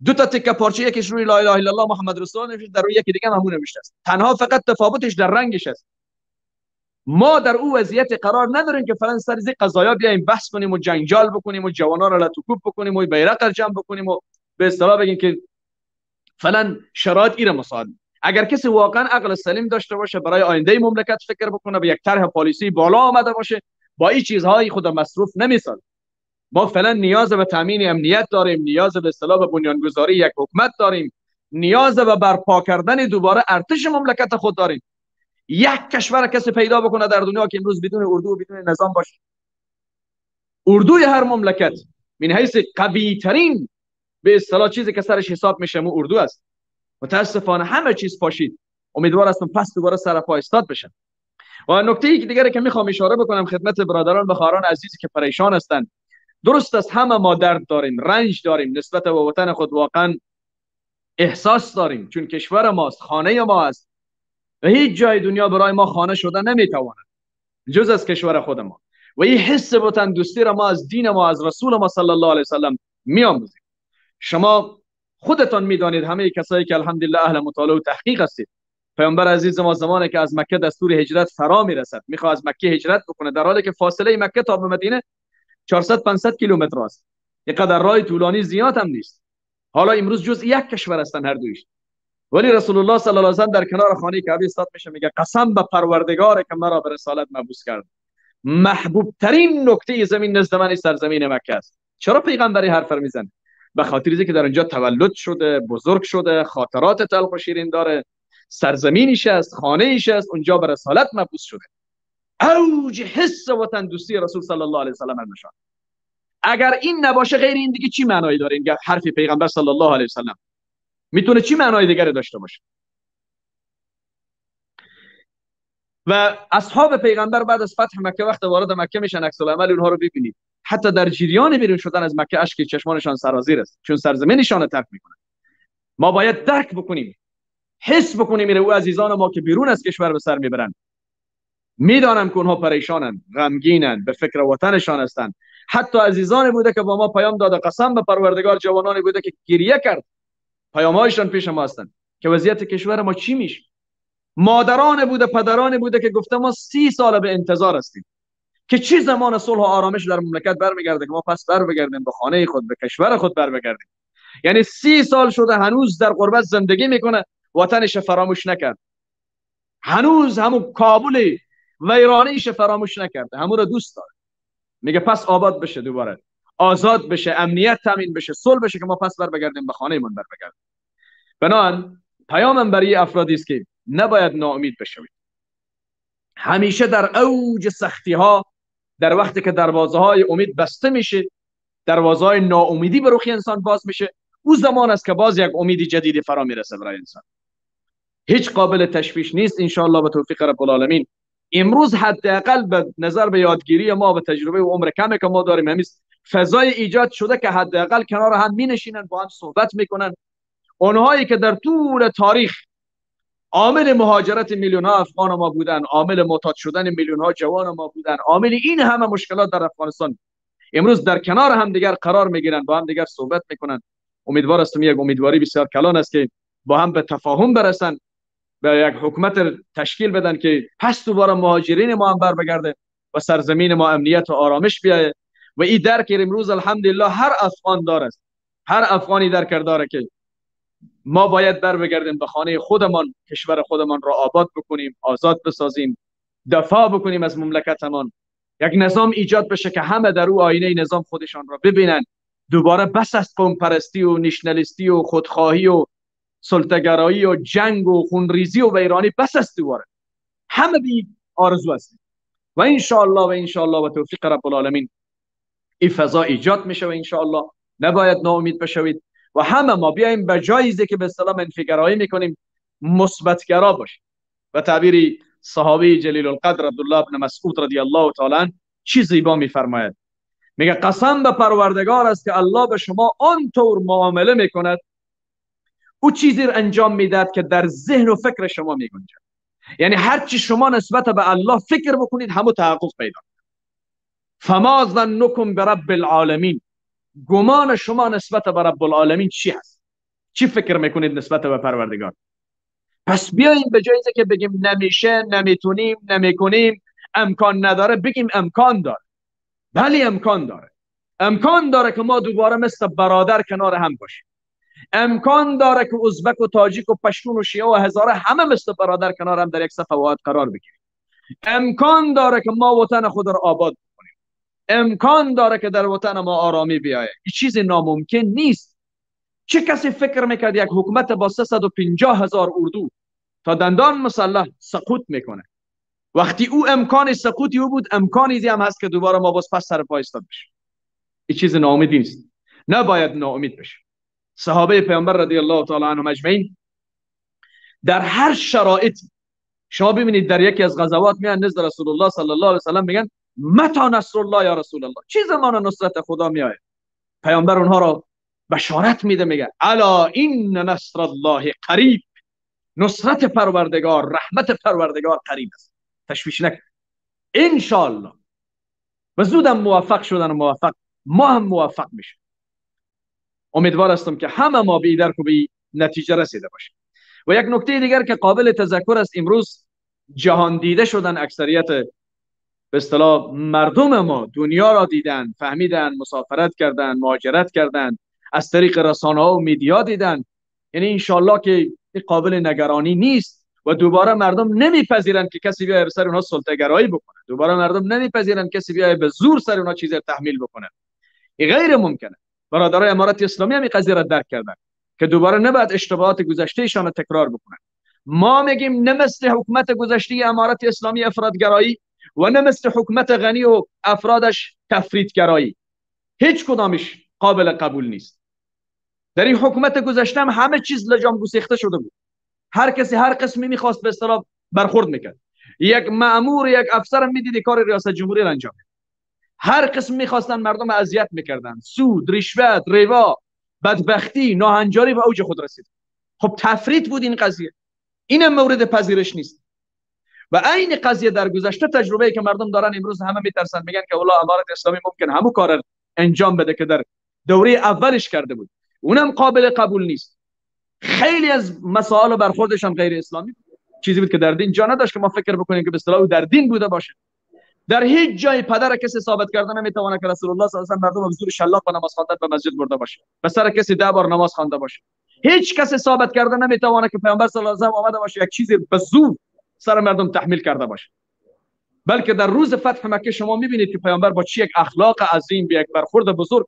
C: دو تا تکه پارچه یکیش روی لا اله الا الله محمد رسول الله نوشته در روی یکی دیگه همون نوشته است. تنها فقط تفاوتش در رنگش است. ما در او وضعیت قرار نداریم که فلان سر قضایا بیایم بحث کنیم و جنجال بکنیم و جوانا را لتوکوب بکنیم و بیرق جمع بکنیم و به اصطلاح بگیم که فلان شرایط ایره مساعد. اگر کسی واقعا عقل سلیم داشته باشه برای آینده مملکت فکر بکنه به یک طرح پالیسی بالا آمده باشه با این چیزهای خود مصروف نمی‌سازه. ما فعلا نیاز به تامین امنیت داریم نیاز به اصطلاح به بنیانگذاری یک حکومت داریم نیاز به برپا کردن دوباره ارتش مملکت خود داریم. یک کشور کسی پیدا بکنه در دنیا که امروز بدون اردو و بدون نظام باشه. اردوی هر مملکت من حیث قوی ترین به اصطلاح چیزی که سرش حساب میشه مو اردو است. متاسفانه همه چیز پاشید. امیدوار هستم پس دوباره سر پا استاد بشن و نکته ای که دیگه که می‌خوام اشاره بکنم خدمت برادران و خواهران عزیزی که پریشان هستند. درست است همه ما درد داریم رنج داریم نسبت به وطن خود واقعا احساس داریم. چون کشور ماست خانه ما است. و هیچ جای دنیا برای ما خانه شده نمی‌تواند. جز از کشور خود ما. و این حس وطن دوستی را ما از دین ما از رسول ما صلی الله علیه وسلم میآموزیم. شما خودتان می‌دانید همه کسایی که الحمدلله اهل مطالعه و تحقیق هستید. پیامبر عزیز ما زمانی که از مکه دستور هجرت فرا می‌رسد می‌خواد از مکه هجرت بکنه در حالی که فاصله مکه تا به مدینه 400 500 کیلومتر است. اینقدر راه طولانی زیاد هم نیست. حالا امروز جز یک کشور هستن هر دویش. ولی رسول الله صلی الله علیه و در کنار خانه کعبه استاد میشه میگه قسم به پروردگار که مرا به رسالت مبعوث کرد. محبوب ترین نکته زمین نزد من سرزمین مکه است. چرا پیغمبری حرف می‌زنه؟ به خاطر که در اونجا تولد شده بزرگ شده خاطرات تلخ و شیرین داره سرزمینیش است خانه ایش است اونجا به رسالت مبعوث شده. اوج حس وطن دوستی رسول صلی الله علیه و سلم نشان. اگر این نباشه غیر این دیگه چی معنایی داره؟ این حرف پیغمبر صلی الله علیه و سلم می‌تونه چی معنای دیگری داشته باشه؟ و اصحاب پیغمبر بعد از فتح مکه وقت وارد مکه میشن عکس العمل اونها رو ببینید حتی در جریان بیرون شدن از مکه اشک چشمانشان سرازیر است چون سرزمینشان رو ترک می‌کنن. ما باید درک بکنیم حس بکنیم میره او عزیزان ما که بیرون از کشور به سر می‌برن می‌دانم که اونها پریشانن غمگینن به فکر وطنشان هستند. حتی عزیزان بوده که با ما پیام داده قسم به پروردگار جوانانی بوده که گریه کرد. پیامهایشان پیش ما هستند. که وضعیت کشور ما چی میشه؟ مادران بوده پدران بوده که گفته ما سی سال به انتظار هستیم. که چی زمان صلح و آرامش در مملکت برمیگرده که ما پس بر بگردیم به خانه خود به کشور خود بر بگردیم یعنی سی سال شده هنوز در غربت زندگی می‌کنه وطنش فراموش نکرد. هنوز همون کابل ویرانیش فراموش نکرده. همون رو دوست داره. میگه پس آباد بشه دوباره. آزاد بشه امنیت تامین بشه صلح بشه که ما پس بر بگردیم به خانه من بر بگردیم بنان پیامم برای افرادی است که نباید ناامید بشوید همیشه در اوج سختی ها در وقتی که دروازه های امید بسته میشه دروازه های ناامیدی به روخی انسان باز میشه. او زمان است که باز یک امید جدیدی فرا می‌رسه برای انسان. هیچ قابل تشویش نیست ان الله به توفیق رب العالمین. امروز حداقل به نظر به یادگیری ما به تجربه و عمر کمی که ما داریم همین فضای ایجاد شده که حداقل کنار هم می نشینن با هم صحبت می‌کنن. اونهایی که در طول تاریخ عامل مهاجرت میلیون ها افغان ما بودن عامل معتاد شدن میلیون ها جوان ما بودن عامل این همه مشکلات در افغانستان. امروز در کنار هم دیگر قرار می‌گیرن با هم دیگر صحبت می‌کنن. امیدوار هستم یک امیدواری بسیار کلان است که با هم به تفاهم برسن به یک حکومت تشکیل بدن که پس دوباره مهاجرین ما هم بر بگرده و سرزمین ما امنیت و آرامش بیایه. و این درک امروز الحمدلله هر افغان داره هر افغانی درک داره که ما باید بر بگردیم به خانه خودمان کشور خودمان را آباد بکنیم آزاد بسازیم دفاع بکنیم از مملکتمان. یک نظام ایجاد بشه که همه در او آینه نظام خودشان را ببینن. دوباره بس از قوم پرستی و نشنلیستی و خودخواهی و سلطگرایی و جنگ و خونریزی و ویرانی بس است دوباره. همه بی آرزو است و انشاءالله و انشاءالله و توفیق رب العالمین. این فضا ایجاد میشه و انشاءالله. نباید ناامید بشوید. و همه ما بیایم به جایزی که به اصطلاح منفیگرایی می‌کنیم مثبتگرا باشیم. و تعبیری صحابی جلیل القدر عبدالله ابن مسعود رضی الله تعالی چی زیبا میفرماید. میگه قسم به پروردگار است که الله به شما آنطور معامله می‌کند. او چیزی رو انجام می‌داد که در ذهن و فکر شما میگنجد. یعنی هر چی شما نسبت به الله فکر بکنید همو تحقق پیدا فما ظنکم برب العالمین. گمان شما نسبت به رب العالمین چی هست؟ چی فکر می‌کنید نسبت به پروردگار؟ پس بیاییم به جایی که بگیم نمیشه نمی‌تونیم نمی‌کنیم امکان نداره بگیم امکان داره. ولی امکان داره. امکان داره که ما دوباره مثل برادر کنار هم باشیم. امکان داره که ازبک و تاجیک و پشتون و شیعه و هزاره همه مثل برادر کنار هم در یک صف واحد قرار بگیریم. امکان داره که ما وطن خود را آباد امکان داره که در وطن ما آرامی بیایه. این چیزی ناممکن نیست. چه کسی فکر می‌کرد یک حکومت با 350 هزار اردو تا دندان مسلح سقوط می‌کنه؟ وقتی او امکان سقوطی او بود امکانی هم هست که دوباره ما باز پس سر پا استاد بشیم. این چیز ناامیدی نیست. نباید ناامید بشیم. صحابه پیامبر رضی الله تعالی عنهم اجمعین در هر شرایط شما ببینید در یکی از غزوات میان نزد رسول الله صلی الله علیه و سلم میگن متا نصر الله یا رسول الله؟ چی زمان نصرت خدا میاد پیامبر اونها را بشارت میده میگه الا این نصر الله قریب. نصرت پروردگار رحمت پروردگار قریب است. تشویش نکن. انشالله و زودم موفق شدن و موفق. ما هم موفق میشیم. امیدوار هستم که همه ما به درک و به نتیجه رسیده باشیم. و یک نکته دیگر که قابل تذکر است امروز جهان دیده شدن اکثریت به اصطلاح مردم ما دنیا را دیدن فهمیدن مسافرت کردن مهاجرت کردن از طریق رسانه ها و میدیا دیدن. یعنی انشالله که قابل نگرانی نیست و دوباره مردم نمیپذیرند که کسی بیاید سر اونها سلطه بکنه. دوباره مردم نمیپذیرند کسی بیاید به زور سر اونها چیز تحمیل بکنه. این غیر ممکنه. برادرای امارت اسلامی هم قضیه را درک کردن که دوباره نباید اشتباهات گذشتهشان تکرار بکنن. ما میگیم نه مثل حکومت گذشته امارت اسلامی افرادگرایی و نه مثل حکومت غنی و افرادش تفریدگرایی هیچ کدامش قابل قبول نیست. در این حکومت گذشته هم همه چیز لجام گسیخته شده بود. هر کسی هر قسمی می‌خواست به اصطلاح برخورد می‌کرد. یک مامور یک افسر می‌دید کار ریاست جمهوری را انجام هر قسم می‌خواستن مردم اذیت می‌کردن. سود رشوت روا بدبختی ناهنجاری به اوج خود رسید. خب تفرید بود این قضیه. این مورد پذیرش نیست. و این قضیه در گذشته تجربه که مردم دارن امروز همه میترسن میگن که والله امارت اسلامی ممکن همو کار انجام بده که در دوره اولش کرده بود. اونم قابل قبول نیست. خیلی از مسائل و برخوردش هم غیر اسلامی چیزی بود که در دین جا نداشت که ما فکر بکنیم که به اصطلاح در دین بوده باشه. در هیچ جای پدر کسی ثابت کردن نمی‌تونه که رسول الله صلی الله علیه و مردم زور شلاق و نماز خواندن به مسجد برده باشه به سر کسی ده بار نماز خوانده باشه. هیچ کسی ثابت کردن نمی‌تونه که پیامبر صلی الله علیه و آمده باشه. یک چیزی به زور سر مردم تحمیل کرده باشه. بلکه در روز فتح مکه شما می‌بینید که پیامبر با چی یک اخلاق عظیم یک برخورد بزرگ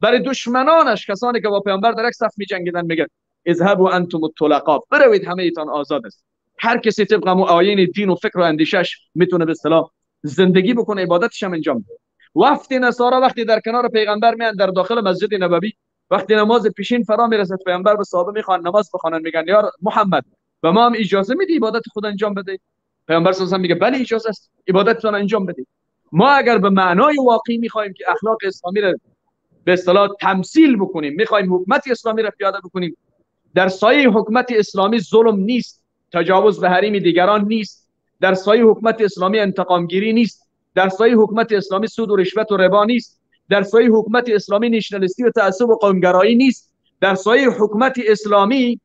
C: برای دشمنانش کسانی که با پیامبر در یک صف میجنگیدن میگه اذهبوا انتم الطلقاء بروید همه ایتان آزاد است. هر کسی طبق آیین دین و فکر و اندیشش می‌تونه به اصطلاح زندگی بکنه عبادتش هم انجام بده. وقتی نصارا وقتی در کنار پیغمبر میان در داخل مسجد نبوی وقتی نماز پیشین فرا می‌رسد پیغمبر به صحابه می‌خوان نماز بخوانن میگن یا محمد. و ما هم اجازه میدی عبادت خود انجام بده پیامبر صلی الله میگه بله اجازه است. عبادتتون انجام بده ما اگر به معنای واقعی می‌خوایم که اخلاق اسلامی را به اصطلاح تمثیل بکنیم می‌خوایم حکومت اسلامی را پیاده بکنیم در سایه حکومت اسلامی ظلم نیست تجاوز به حریم دیگران نیست در سایه حکومت اسلامی انتقامگیری نیست در سایه حکومت اسلامی سود و رشوت و ربا نیست در سایه حکومت اسلامی نیشنالیستی و تعصب و قومگرایی نیست در سایه حکومت اسلامی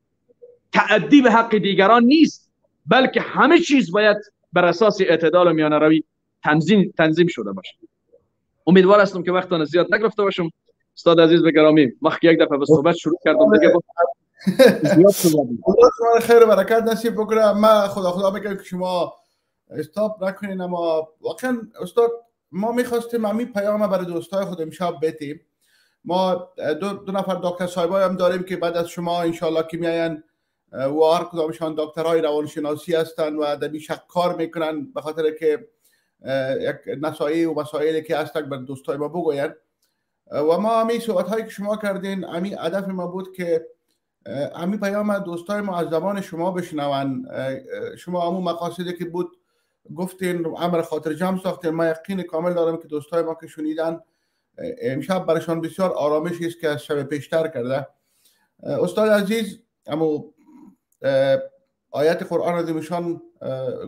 C: تعدی به حق دیگران نیست بلکه همه چیز باید بر اساس اعتدال و میانه روی تنظیم تنظیم شده باشه. امیدوار هستم که وقتان زیاد نگرفته باشم. استاد عزیز به گرامی یک دفعه به صحبت شروع کردم. دیگه
A: شما خیر و برکت نصیب بکنه. ما خدا خدا میگم که شما استاپ نکنین. اما واقعا استاد ما می‌خواستیم همین پیام برای دوستای خود امشب بتیم ما دو, دو نفر دکتر صاحبای هم داریم که بعد از شما انشالله که میاین و هر کدامشان دکترهای روانشناسی هستند و شک کار می‌کنن به خاطر که یک نصایح و مسائلی که هستند بر دوستای ما بگوین. و ما همین صحبت هایی که شما کردین همین هدف ما بود که همین پیام دوستای ما از زبان شما بشنون. شما همون مقاصدی که بود گفتین امر خاطر جمع ساختین. ما یقین کامل دارم که دوستای ما که شنیدن امشب برشان بسیار آرامشی است که از شب پیشتر کرده. استاد عزیز اما آیت قرآن عظیمشان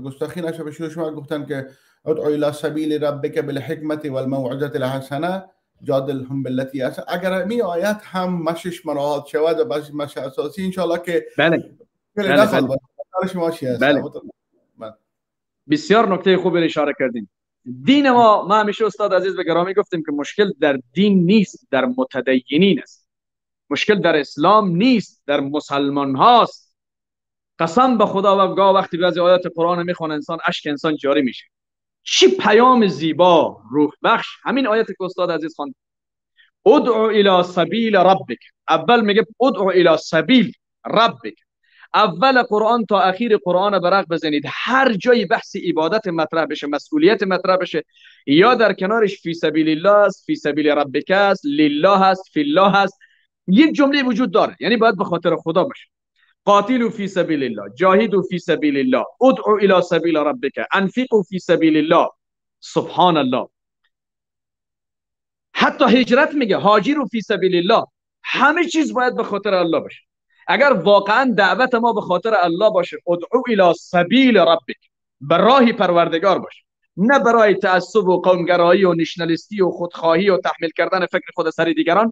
A: گستاخی نشه به شما گفتن که ادعو الى سبیل ربک بالحکمت والموعظه الحسنه جادلهم بالتي اگر می آیت هم مشش مراحات شود و بس مش اساسی انشالله که
C: بله. بله, بله.
A: شما
C: بله. بله. بسیار نکته خوب اشاره کردیم دین ما ما همیشه استاد عزیز به گرامی گفتیم که مشکل در دین نیست در متدینین است. مشکل در اسلام نیست در مسلمان هاست قسم به خدا و گاه وقتی بعضی آیات قرآن می‌خوان انسان اشک انسان جاری میشه. چی پیام زیبا روح بخش. همین آیت که استاد عزیز خواند. ادعو الى سبیل ربک. اول میگه ادعو الى سبیل ربک. اول قرآن تا اخیر قرآن برق بزنید. هر جای بحث عبادت مطرح بشه مسئولیت مطرح بشه یا در کنارش فی سبیل الله است فی سبیل ربک است لله است فی الله است. یک جمله وجود داره. یعنی باید به خاطر خدا باشه. قاتلوا فی سبیل الله جاهدوا فی سبیل الله ادعوا الى سبیل ربک انفقوا فی سبیل الله. سبحان الله حتی هجرت میگه هاجروا فی سبیل الله. همه چیز باید به خاطر الله باشه. اگر واقعا دعوت ما به خاطر الله باشه ادعو الى سبیل ربک برای پروردگار باشه نه برای تعصب و قومگرایی و نشنالیستی و خودخواهی و تحمیل کردن فکر خود سر دیگران.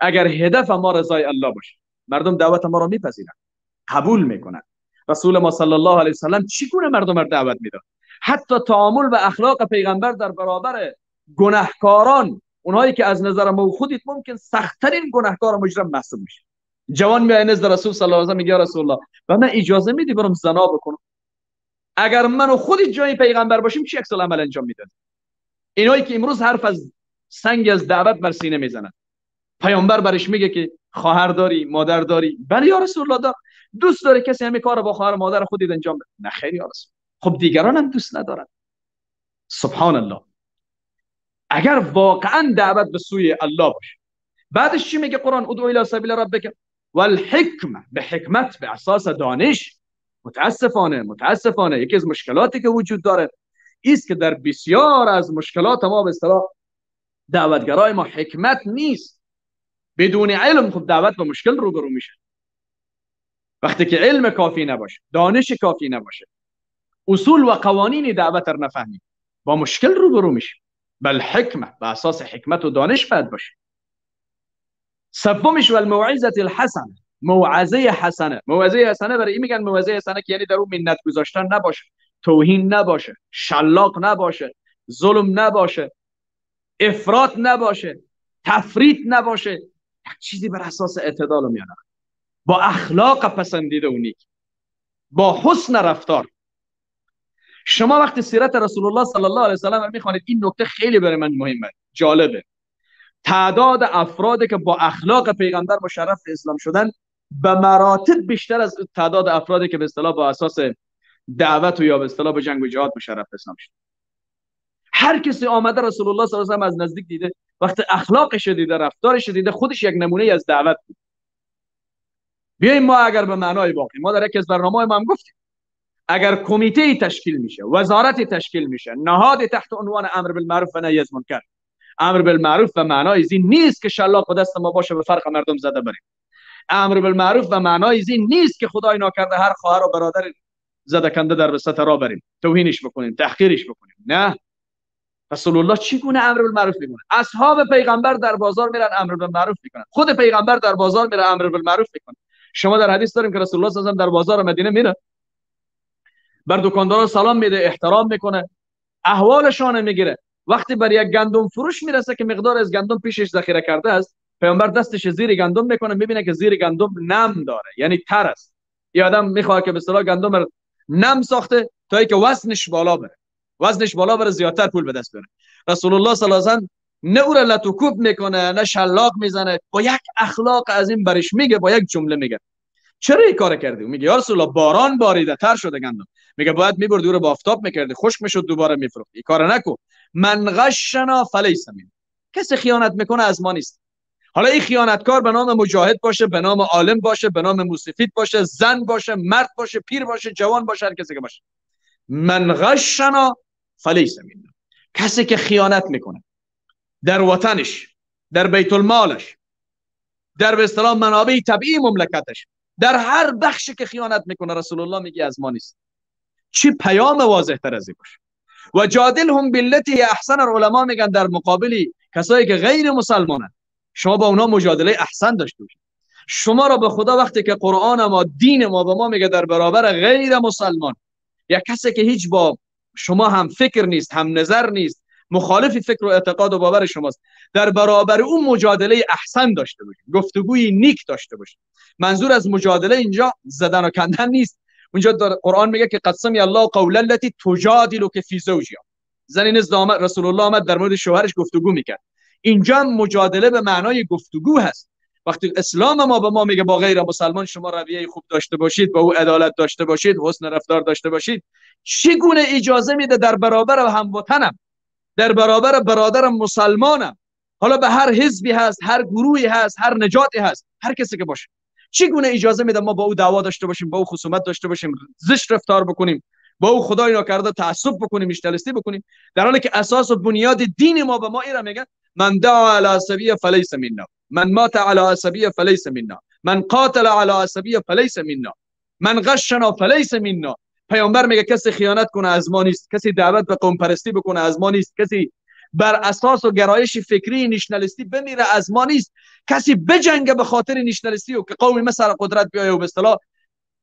C: اگر هدف ما رضای الله باشه مردم دعوت ما را میپذیرن. قبول می‌کنن. رسول ما صلی الله علیه وسلم چگونه مردم را دعوت می‌داد؟ حتی تعامل و اخلاق پیغمبر در برابر گناهکاران اونهایی که از نظر ما خودت ممکن سختترین گناهکار مجرم محسوب میشه. جوان میاد نزد رسول صلی الله علیه و میگه رسول الله و من اجازه میدی برم زنا بکنم؟ اگر من و خودت جای پیغمبر باشیم چی عکس عمل انجام می‌داد اینایی که امروز حرف از سنگ از دعوت بر سینه می‌زنن. پیامبر برش میگه که خواهر داری مادر داری. بله یا رسول الله دوست داره کسی همین کار با خواهر مادر خودت انجام بده. نه رسول خب دیگران هم دوست ندارن. سبحان الله اگر واقعا دعوت به سوی الله باشه. بعدش چی میگه قرآن؟ ادعو الى سبیل ربک. والحکمه. به حکمت به اساس دانش. متاسفانه متاسفانه. یکی از مشکلاتی که وجود داره است که در بسیار از مشکلات ما به اصطلاح دعوتگرای ما حکمت نیست. بدون علم خب دعوت به مشکل روبرو میشه. وقتی که علم کافی نباشه دانش کافی نباشه. اصول و قوانین دعوت رو نفهمی با مشکل روبرو میشه بل حکمه به اساس حکمت و دانش باید باشه. سومش و الموعظه الحسنه موعظه حسنه. موعظه حسنه برای این میگن موعظه حسنه که یعنی در اون منت گذاشتن نباشه. توهین نباشه. شلاق نباشه. ظلم نباشه. افراط نباشه. تفریط نباشه. یک چیزی بر اساس اعتدال میانه با اخلاق پسندیده و نیک با حسن رفتار. شما وقتی سیرت رسول الله صلی الله علیه و می‌خوانید این نکته خیلی برای من مهمه. جالبه. تعداد افرادی که با اخلاق پیغمبر مشرف اسلام شدن به مراتب بیشتر از تعداد افرادی که به اصطلاح با اساس دعوت و یا به اصطلاح به جنگ و جهاد مشرف اسلام شد هر کسی آمده رسول الله صلی الله علیه و از نزدیک دیده وقتی اخلاقش دیده رفتارش دیده خودش یک نمونه از دعوت بود. بیایم ما اگر به معنای باقی ما در یک از برنامه ما هم گفتیم. اگر کمیته تشکیل میشه وزارت تشکیل میشه نهاد تحت عنوان امر بالمعروف و نهی از منکر. امر بالمعروف و معنای این نیست که شلاق و دست ما باشه به فرق مردم زده بریم. امر بالمعروف و معنای این نیست که خدای ناکرده هر خواهر و برادر زده کنده در وسط را بریم. توهینش بکنیم تحقیرش بکنیم. نه. رسول الله چگونه امر بالمعروف می‌کنه؟ اصحاب پیغمبر در بازار میرن امر بالمعروف می‌کنن. خود پیغمبر در بازار میره امر بالمعروف می‌کنه. شما در حدیث داریم که رسول الله صلی در بازار مدینه میره. بر دکاندارا سلام میده احترام می‌کنه احوالشان می‌گیره. وقتی بر یک گندم فروش می‌رسه که مقدار از گندم پیشش ذخیره کرده است پیامبر دستش زیر گندم می‌کنه می‌بینه که زیر گندم نم داره یعنی تر است. یه آدم می‌خواد که به اصطلاح گندم نم ساخته تا اینکه وزنش بالا بره. وزنش بالا بره زیادتر پول به دست بیاره. رسول الله صلی الله علیه و نه او را لطوکوب می‌کنه نه شلاق می‌زنه. با یک اخلاق از این برش میگه با یک جمله میگه. چرا این کار کردی؟ میگه یا رسول الله باران باریده تر شده گندم. میگه باید میبردی رو با آفتاب می‌کردی خشک می‌شد دوباره میفروخت این کار نکن. من غشنا فلیس من کسی خیانت می‌کنه از ما نیست. حالا این خیانتکار به نام مجاهد باشه به نام عالم باشه به نام موسفید باشه زن باشه مرد باشه پیر باشه جوان باشه هر کسی که باشه. من غشنا فلیس من کسی که خیانت می‌کنه. در وطنش در بیت المالش در به اصطلاح منابع طبیعی مملکتش در هر بخشی که خیانت می‌کنه رسول الله میگه از ما نیست. چی پیام واضح تر از این باشه؟ و جادل هم بلتی احسن علما میگن در مقابلی کسایی که غیر مسلمانن شما با اونا مجادله احسن داشته باشید. شما را به خدا وقتی که قرآن ما دین ما به ما میگه در برابر غیر مسلمان یا کسی که هیچ با شما هم فکر نیست هم نظر نیست مخالف فکر و اعتقاد و باور شماست. در برابر اون مجادله احسن داشته باشید. گفتگوی نیک داشته باشید. منظور از مجادله اینجا زدن و کندن نیست. اونجا در قرآن میگه که قسم الله قولا التي تجادل که فی زوجها. زنی نزد رسول الله آمد در مورد شوهرش گفتگو می‌کرد. اینجا مجادله به معنای گفتگو هست. وقتی اسلام ما به ما میگه با غیر مسلمان شما رویه خوب داشته باشید با او عدالت داشته باشید حسن رفتار داشته باشید چگونه اجازه میده در برابر هموطنم در برابر برادرم مسلمانم. حالا به هر حزبی هست هر گروهی هست هر نجاتی هست هر کسی که باشه. چگونه اجازه میده ما با او دعوا داشته باشیم با او خصومت داشته باشیم زشت رفتار بکنیم با او خدای کرده تعصب بکنیم اشتلستی بکنیم در حالی که اساس و بنیاد دین ما به ما ایرا میگن من دعا على عصبیه فلیس منا. من مات على عصبیه فلیس منا. من قاتل على عصبیه فلیس منا. من غشنا فلیس منا. پیامبر میگه کسی خیانت کنه از ما نیست کسی دعوت به قوم پرستی بکنه از ما نیست کسی بر اساس و گرایش فکری نیشنالیستی بمیره از ما نیست کسی بجنگه به خاطر نیشنالیستی و که قومی مثل قدرت بیایه و به اصطلاح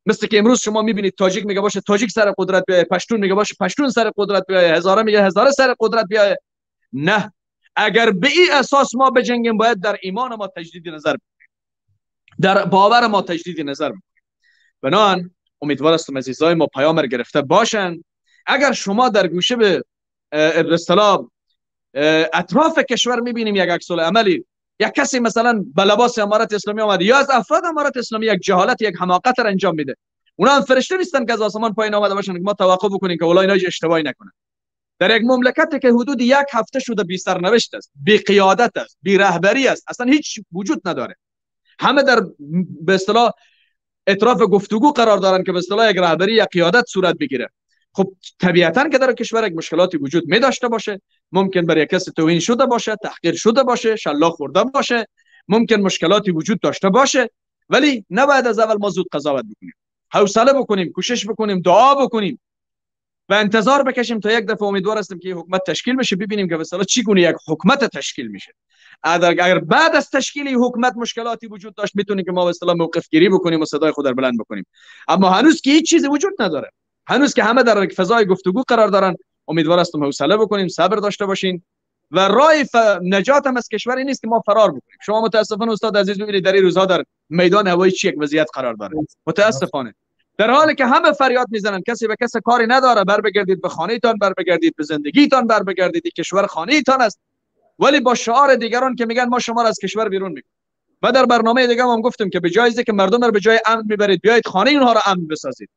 C: مثل که امروز شما می‌بینید تاجیک میگه باشه تاجیک سر قدرت بیایه پشتون میگه باشه پشتون سر قدرت بیایه هزاره میگه هزاره سر قدرت بیایه. نه. اگر به این اساس ما بجنگیم باید در ایمان ما تجدید نظر بکنیم. در باور ما تجدید نظر بکنیم. بنان امیدوار هستم عزیزای ما پیام گرفته باشن. اگر شما در گوشه به اصطلاح اطراف کشور می‌بینیم یک عکس عملی یک کسی مثلا به لباس امارت اسلامی آمده یا از افراد امارت اسلامی یک جهالت یک حماقت را انجام میده. اونا هم فرشته نیستن که از آسمان پایین آمده باشن که ما توقع بکنیم که اولای اینا اشتباهی نکنن. در یک مملکتی که حدود یک هفته شده بی سرنوشت است بی قیادت است بی رهبری است اصلا هیچ وجود نداره. همه در به اصطلاح اطراف گفتگو قرار دارن که به اصطلاح یک رهبری یا قیادت صورت بگیره. خب طبیعتا که در کشور یک مشکلاتی وجود می داشته باشه ممکن برای کسی توهین شده باشه تحقیر شده باشه شلاق خورده باشه ممکن مشکلاتی وجود داشته باشه ولی نباید از اول ما زود قضاوت بکنیم. حوصله بکنیم کوشش بکنیم دعا بکنیم و انتظار بکشیم تا یک دفعه امیدوار هستیم که حکومت تشکیل بشه ببینیم که مثلا چی گونه یک حکومت تشکیل میشه. اگر بعد از تشکیل حکومت مشکلاتی وجود داشت می‌تونیم که ما به اصطلاح موقف گیری بکنیم و صدای خود را بلند بکنیم. اما هنوز که هیچ چیزی وجود نداره. هنوز که همه در فضای گفتگو قرار دارن امیدوار هستم حوصله بکنیم صبر داشته باشین و راه ف... نجات هم از کشوری نیست که ما فرار بکنیم. شما متاسفانه استاد عزیز می‌بینید در این روزها در میدان هوایی چی یک وضعیت قرار داره. متاسفانه. در حالی که همه فریاد می‌زنن کسی به کسی کاری نداره بر بگردید به خانهتان بر بگردید به زندگیتان بر بگردید کشور خانهتان است. ولی با شعار دیگران که میگن ما شما را از کشور بیرون می‌کنیم. و در برنامه دیگه هم گفتم که به جای که مردم رو به جای امن می‌برید بیایید خانه اونها را امن بسازید.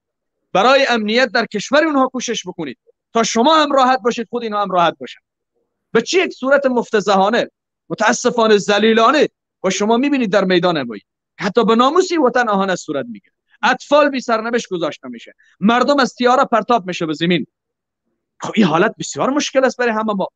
C: برای امنیت در کشور اونها کوشش بکنید. تا شما هم راحت باشید خود اینها هم راحت باشن. به چه یک صورت مفتزهانه متاسفانه ذلیلانه و شما می‌بینید در میدان هوایی؟ حتی به ناموسی وطن آهان صورت می‌گیره. اطفال بی سرنوشت گذاشته میشه. مردم از تیاره پرتاب میشه به زمین. خب این حالت بسیار مشکل است برای همه ما.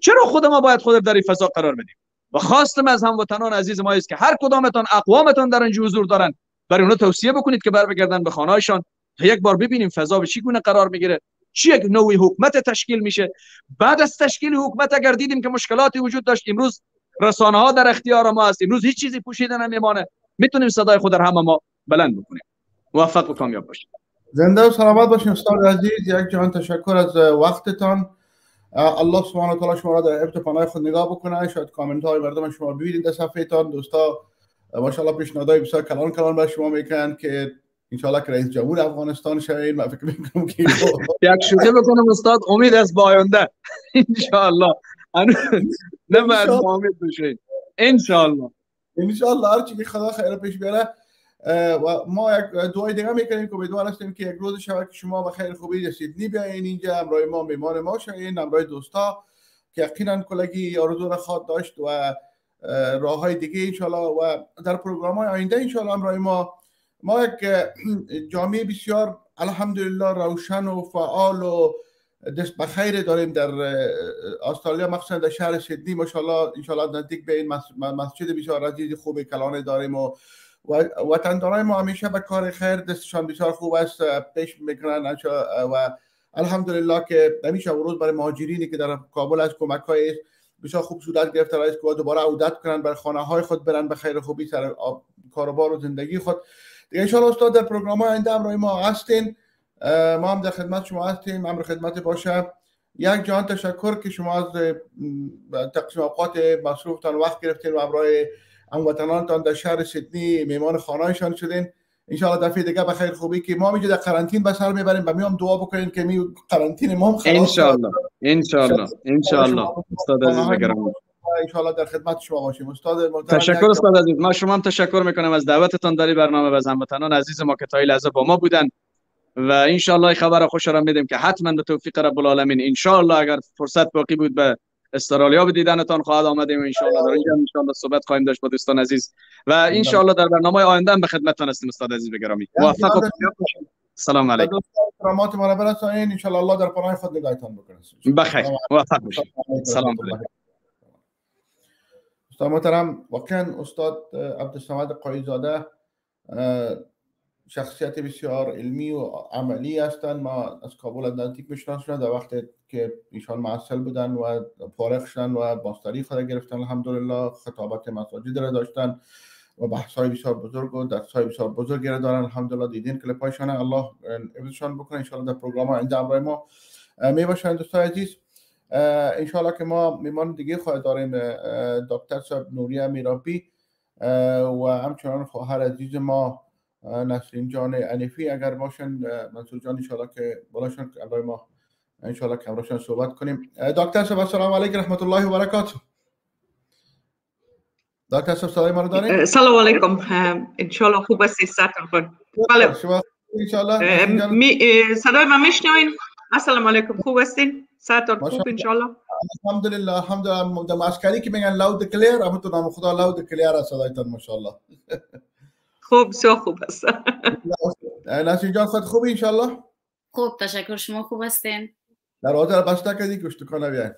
C: چرا خود ما باید خود در این فضا قرار بدیم؟ و خواستم از هموطنان عزیز ما است که هر کدامتان اقوامتان در اینجا حضور دارن برای اونها توصیه بکنید که بر بگردن به خانه‌هایشان تا یک بار ببینیم فضا به چی گونه قرار می‌گیره. چی یک نوعی حکومت تشکیل میشه؟ بعد از تشکیل حکومت اگر دیدیم که مشکلاتی وجود داشت امروز رسانه ها در اختیار ما است. امروز هیچ چیزی پوشیده نمیمانه. می‌تونیم صدای خود در همه ما بلند بکنیم. موفق و کامیاب باشید.
A: زنده و سلامت باشین استاد عزیز. یک جهان تشکر از وقتتان. الله سبحانه و تعالی شما را در ابت پناه خود نگاه بکنه. شاید کامنت های مردم شما ببینید در صفحه تان. دوستا ماشاءالله پیشنهادهای بسیار کلان کلان بر شما می‌کنند که انشالله که رئیس جمهور افغانستان شوید من فکر می‌کنم که (laughs)
C: یک شوخی بکنم استاد. امید از باینده انشالله نه بعد امید بشید انشالله
A: انشالله هر چی که خدا خیر پیش بیاره ما یک دعای دیگه می‌کنیم که امیدوار هستیم که یک روز شود که شما به خیر خوبی رسید. بیاین اینجا همراه ما میمان ما شوین همراه دوستا که یقینا کلگی آرزو را خواد داشت و راه های دیگه انشالله و در پروگرام های آینده انشالله همراه ما. ما یک جامعه بسیار الحمدلله روشن و فعال و دست بخیر داریم در استرالیا مخصوصا در شهر سیدنی. ماشاءالله انشالله نزدیک به این مسجد بسیار عزیز خوب کلانه داریم و وطندارای ما همیشه به کار خیر دستشان بسیار خوب است پیش می‌کنن و الحمدلله که همیشه روز برای مهاجرینی که در کابل از کمک های بسیار خوب صورت گرفته رئیس که دوباره عودت کنن بر خانه های خود برن به خیر خوبی سر کاروبار و زندگی خود. دیگه انشاءالله استاد در پروگرام های آینده همراه ما هستین. ما هم در خدمت شما هستیم. امر خدمت باشه یک جان تشکر که شما از تقسیم اوقات مصروفتان وقت گرفتین و همراه هموطنانتان در شهر سیدنی میمان خانهایشان شدین. انشاءالله دفعه دیگه به خیر خوبی که ما میگه در قرنطین به سر می‌بریم. و میام دعا بکنین که می قرنطین ما هم
C: خلاص انشاءالله. انشاءالله. انشاءالله. استاد عزیز بگرام
A: انشاءالله در خدمت شما باشیم.
C: استاد تشکر استاد عزیز. ما شما هم تشکر می‌کنم. از دعوتتان در برنامه و هموطنان عزیز ما که تا لحظه با ما بودن. و انشاءالله خبر خوش را میدیم که حتما به توفیق رب العالمین. انشاءالله اگر فرصت باقی بود به استرالیا به دیدنتان خواهد آمدیم و انشاءالله در اینجا انشاءالله صحبت خواهیم داشت با دوستان عزیز. و انشاءالله در برنامه آینده هم به خدمتتان هستیم استاد عزیز بگرامی موفق و سلام علیکم.
A: کرامات ما را برسانید. انشاءالله الله در پناه خود نگاهتان بکنه
C: بخیر. موفق باشید. سلام علیکم.
A: استاد محترم واقعا استاد عبدالصمد قایزاده شخصیت بسیار علمی و عملی هستند. ما از کابل اتلانتیک می‌شناسیم در وقت که ایشان معسل بودن و فارغ شدن و باستری خود گرفتن الحمدلله. خطابت مساجد را داشتن و بحث های بسیار بزرگ و درس های بسیار بزرگ را دارن. الحمدلله دیدین کلیپ هایشان. الله عوضشان بکنه. انشاءالله در پروگرام آینده همراه ما می باشن. دوستان عزیز انشاءالله که ما میمان دیگه خواهد داریم دکتر صاحب نوری میرابی و همچنان خواهر عزیز ما نسرین جان انیفی اگر باشن منصور جان انشاءالله که بالاشون برای ما انشاءالله که امراشان صحبت کنیم. دکتر صاحب السلام علیکم رحمت الله و برکاته دکتر صاحب صدای ما رو دارین؟
D: سلام علیکم. انشاءالله خوب هستی سرتان خود بله
A: انشاءالله.
D: صدای ما میشنوین؟ السلام علیکم. خوب هستین سرتان خوب انشاءالله.
A: الحمدلله الحمدلله. در مسکری که میگن لاود کلیر اما تو نام خدا لاود کلیر صدایتان ماشاءالله.
D: خوب بسیار خوب هست (laughs)
A: نسیم جان خود خوبی؟ انشالله
E: خوب تشکر. شما خوب هستین؟
A: در آذر بسته کردی کشت کنه بیاین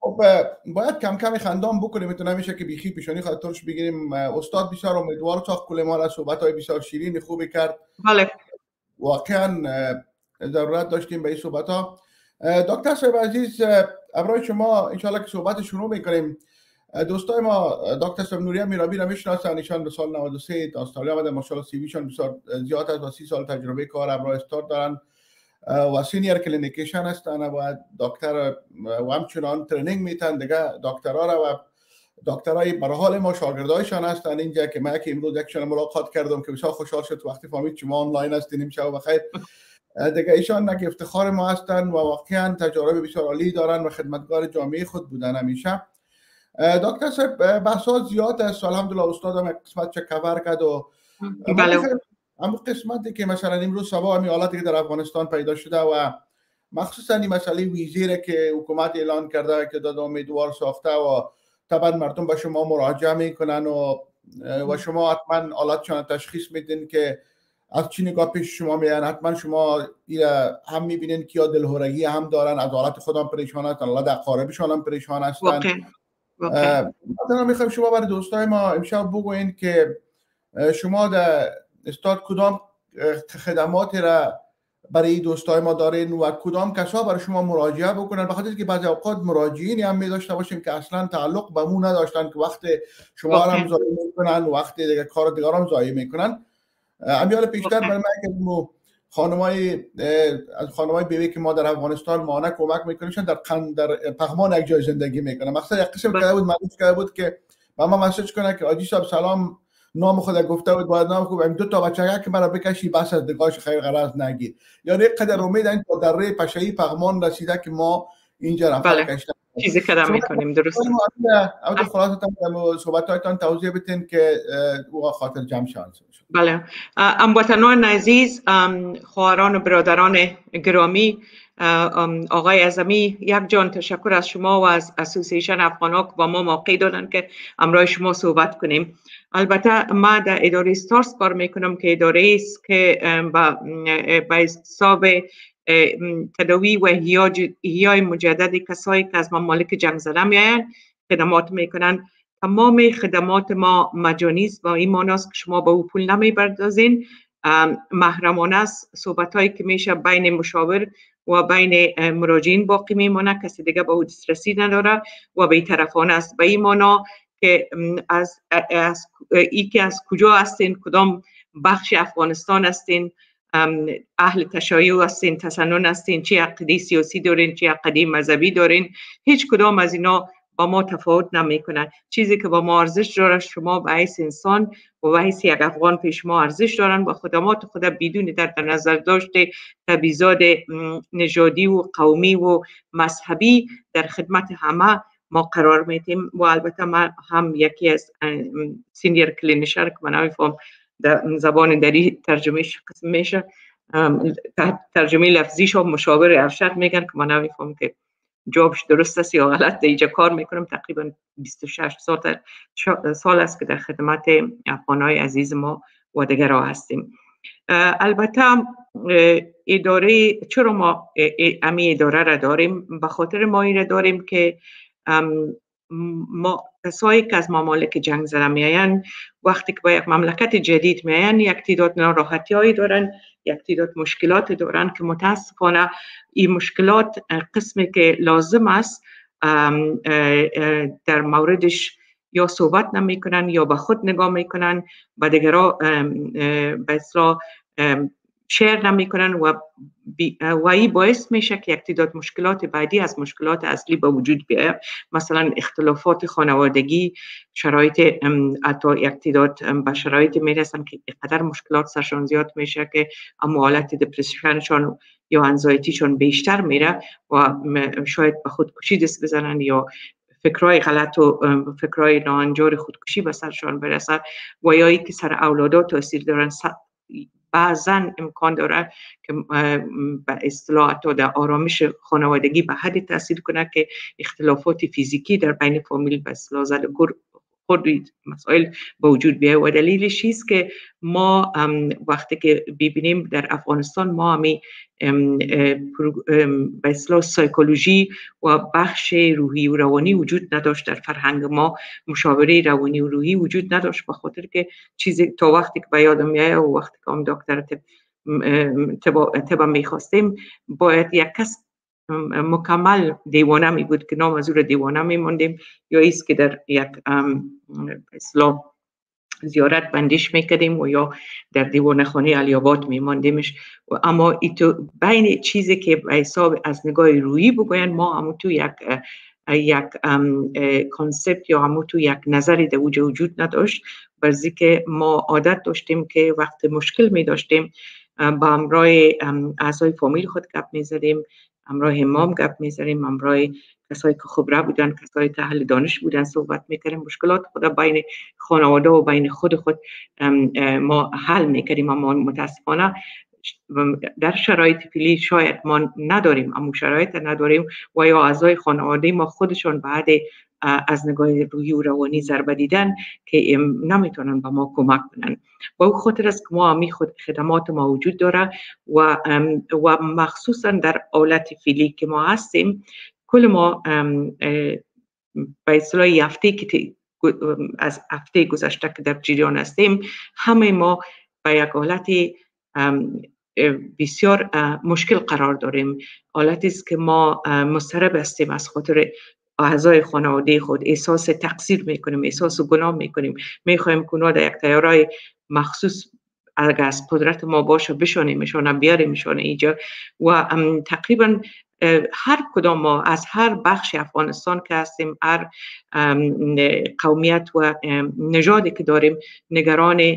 A: خب باید کم کم خندام بکنیم تو نمیشه که بیخی پیشانی خواهد ترش بگیریم استاد بسیار امیدوار تا کل ما را صحبت های بسیار شیرین خوبی کرد.
D: بله.
A: واقعا ضرورت داشتیم به این صحبت ها دکتر صاحب عزیز ابرای شما انشالله که صحبت شروع می‌کنیم. دوستای ما دکتر صاحب نوریه میرابی را می‌شناسن ایشان به سال 93 تا استرالیا آمده ماشاءالله سی ویشان بسیار زیاد است و سی سال تجربه کار ابرای استاد دارن و senior clinician هستن و دکتر و همچنان training میتن دیگه دکترها را و دکترای بر حال ما شاگردایشان هستن. اینجا که من که امروز یکشون ملاقات کردم که بسیار خوشحال شد. وقتی فهمید شما آنلاین هستین امشب بخیر. دیگه ایشان نک افتخار ما هستن و واقعا تجارب بسیار عالی دارن و خدمتگار جامعه خود بودن همیشه. دکتر صاحب بحثا زیاد است. الحمدلله استادم قسمت چه کور کرد و
D: بله.
A: اما قسمتی که مثلا امروز سبا همین حالتی که در افغانستان پیدا شده و مخصوصا این مسئله ویزیره که حکومت اعلان کرده که داد امیدوار ساخته و طبعا مردم به شما مراجعه می‌کنن و و شما حتما حالتشان تشخیص میدین که از چی نگاه پیش شما میان حتما شما هم می‌بینین که یا دلهورگی هم دارن از حالت خودم پریشان هستن الله در قاربشان هم پریشان هستن. مثلا می‌خوایم شما برای دوستای ما امشب بگوین که شما در استاد کدام خدمات را برای دوستای ما دارین و کدام کسا برای شما مراجعه بکنن؟ بخاطر که بعضی اوقات مراجعین هم می داشته باشیم که اصلا تعلق به مو نداشتن که وقت شما هم ضایع می‌کنن وقت دیگه کار دیگران ضایع می‌کنن. امیال پیشتر برای من که خانمای از خانمای بیوی که ما در افغانستان مانع کمک می‌کنیم در در پغمان یک جای زندگی می‌کنن. مقصد یک قسم کرده بود معلوم کرده بود که با ما مسیج کنه که آجی صاحب سلام نام خود گفته بود باید نام خوب. دو تا بچه که مرا بکشی بس از دگاش خیر غرض نگیر. یعنی قدر امید این تا در ری پشهی پغمان رسیده که ما اینجا رفت
D: بله.
A: کشتن.
D: چیزی که می‌کنیم درست
A: اول خلاصتان صحبتاتان توضیح بتین که او خاطر جمع شان
D: بله. هموطنان عزیز خواهران و برادران گرامی آقای ازمی یک جان تشکر از شما و از اسوسییشن افغان که با ما موقع دادن که امرای شما صحبت کنیم. البته ما در اداره ستارس کار می‌کنم که اداره است که با حساب تداوی و هیای مجدد کسایی که از ممالک جنگ زده میاین خدمات می‌کنن تمام خدمات ما مجانی است و این ماناست که شما با او پول نمی بردازین محرمانه است. صحبت هایی که میشه بین مشاور و بین مراجعین باقی میمانه کسی دیگه با او دسترسی نداره و به طرفانه است. به این مانا که از, از ای که از کجا هستین؟ کدام بخش افغانستان هستین؟ اهل تشایع هستین تسنن هستین چی عقیده سیاسی دارین چی عقیده مذهبی دارین هیچ کدام از اینا با ما تفاوت نمی‌کنن. چیزی که با ما ارزش داره شما به حیث انسان و به حیث یک افغان پیش ما ارزش دارن و خدمات خود بدون در نظر داشته تبیزاد نژادی و قومی و مذهبی در خدمت همه ما قرار میتیم و البته من هم یکی از سینیر کلینیشر که من در زبان دری ترجمه قسم میشه ترجمه لفظیش و مشاور ارشد میگن که من نمیفهم که جابش درست است یا غلط اینجا کار می‌کنم. تقریبا 26 سال سال است که در خدمت افغانای عزیز ما و دیگر هستیم البته اداره چرا ما امی اداره را داریم؟ به خاطر ما این را داریم که ما کسایی که از ممالک جنگ زده میاین وقتی که با یک مملکت جدید میاین یک تعداد ناراحتی هایی دارن یک تعداد مشکلات دارن که متاسفانه این مشکلات قسمی که لازم است در موردش یا صحبت نمی‌کنن یا به خود نگاه می‌کنن و دیگرا به اصلاح شیر نمی‌کنن و و این باعث میشه که یک تعداد مشکلات بعدی از مشکلات اصلی به وجود بیاید مثلا اختلافات خانوادگی شرایط حتی یک تعداد به شرایط می‌رسن که قدر مشکلات سرشان زیاد میشه که اما حالت یا انزایتیشون بیشتر میره و شاید به خودکشی دست بزنن یا فکرای غلط و فکرای نانجار خودکشی به سرشان برسه و یا که سر اولادات تاثیر دارن بعضا امکان داره که به اصطلاح تا در آرامش خانوادگی به حدی تاثیر کنه که اختلافات فیزیکی در بین فامیل به اصطلاح زد خود مسائل به وجود بیاید. و دلیلش است که ما وقتی که ببینیم در افغانستان ما همی به اصلاح سایکولوژی و بخش روحی و روانی وجود نداشت. در فرهنگ ما مشاوره روانی و روحی وجود نداشت به خاطر که چیزی تا وقتی که به یادم میایه و وقتی که هم دکتر تبا می‌خواستیم باید یک کس مکمل دیوانه می بود که نام از او دیوانه ماندیم یا ایست که در یک اسلام زیارت بندش می‌کردیم و یا در دیوان خانه علیاباد میماندیمش اما ایتو بین چیزی که حساب از نگاه روحی بگوین ما همو تو یک یک concept یا همو تو یک نظری در وجود نداشت. برزی که ما عادت داشتیم که وقت مشکل می داشتیم با همراه اعضای فامیل خود گپ می زدیم همراه امام گپ می‌زنیم همراه کسایی که خبره بودن کسایی که اهل دانش بودن صحبت می‌کردیم. مشکلات خود بین خانواده و بین خود خود ما حل می‌کردیم. اما متاسفانه در شرایط فعلی شاید ما نداریم اما شرایط نداریم و یا اعضای خانواده ما خودشون بعد از نگاه روحی و روانی ضربه دیدن که نمی‌تونن به ما کمک کنن. با او خاطر است که ما همی خود خدمات ما وجود داره و و مخصوصا در حالت فیلی که ما هستیم کل ما به اصطلاح هفته که از هفته گذشته که در جریان هستیم همه ما به یک حالت بسیار مشکل قرار داریم. حالتی است که ما مسترب هستیم از خاطر اعضای خانواده خود احساس تقصیر می‌کنیم احساس گناه می‌کنیم. می‌خوایم که در یک تیارای مخصوص اگر از قدرت ما باشه بشانیمشان بیاریمشان اینجا و تقریبا هر کدام ما از هر بخش افغانستان که هستیم هر قومیت و نژادی که داریم نگران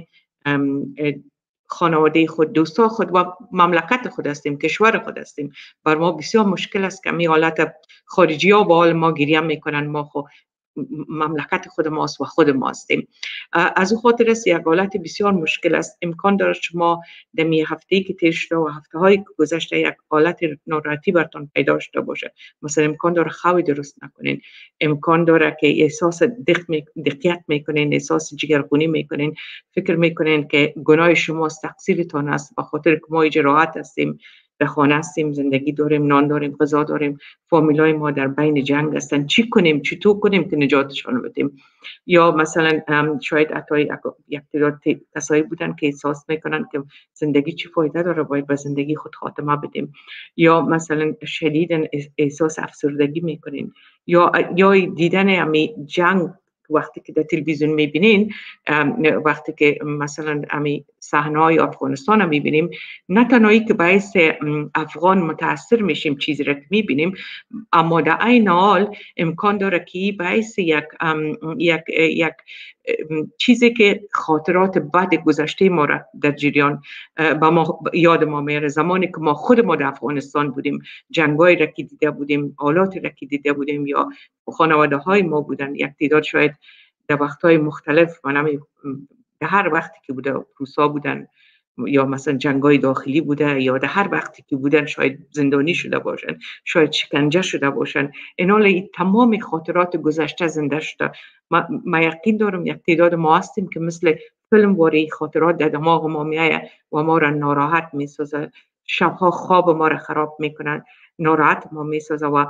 D: خانواده خود دوستا خود و مملکت خود هستیم کشور خود هستیم. بر ما بسیار مشکل است که می حالت خارجی ها با حال ما گریه می‌کنن. ما خو مملکت خود ماست و خود ماستیم. از او خاطر است یک حالت بسیار مشکل است. امکان دارد شما در می هفته که تیر و هفته های گذشته یک حالت ناراحتی برتان پیدا شده باشه. مثلا امکان داره خوی درست نکنین. امکان داره که احساس دقیقیت می‌کنین احساس جگرگونی می‌کنین. فکر می‌کنین که گناه شما تقصیرتان است. به خاطر که ما اجراحات هستیم. به خانه هستیم زندگی داریم نان داریم غذا داریم فامیلای ما در بین جنگ هستن. چی کنیم چطور کنیم که نجاتشان بدیم؟ یا مثلا شاید حتی یک کسایی بودن که احساس می‌کنن که زندگی چی فایده داره باید به زندگی خود خاتمه بدیم. یا مثلا شدیدن احساس افسردگی می‌کنین یا یا دیدن امی جنگ وقتی که در تلویزیون می‌بینین وقتی که مثلا امی صحنه های افغانستان می‌بینیم نه تنهایی که باعث افغان متاثر میشیم چیزی را که می‌بینیم اما در این حال امکان داره که باعث یک یک یک چیزی که خاطرات بد گذشته ما را در جریان با ما یاد ما میاره. زمانی که ما خود ما در افغانستان بودیم جنگایی را که دیده بودیم آلاتی را که دیده بودیم یا خانواده های ما بودن یک تعداد شاید در وقت های مختلف من در هر وقتی که بوده روسا بودن یا مثلا جنگای داخلی بوده یا در هر وقتی که بودن شاید زندانی شده باشن شاید شکنجه شده باشن. این تمام خاطرات گذشته زنده شده. ما, یقین دارم یک تعداد ما هستیم که مثل فیلم واری خاطرات در دماغ ما میایه و ما را ناراحت می‌سازه. شبها خواب ما را خراب می‌کنن ناراحت ما می‌سازه و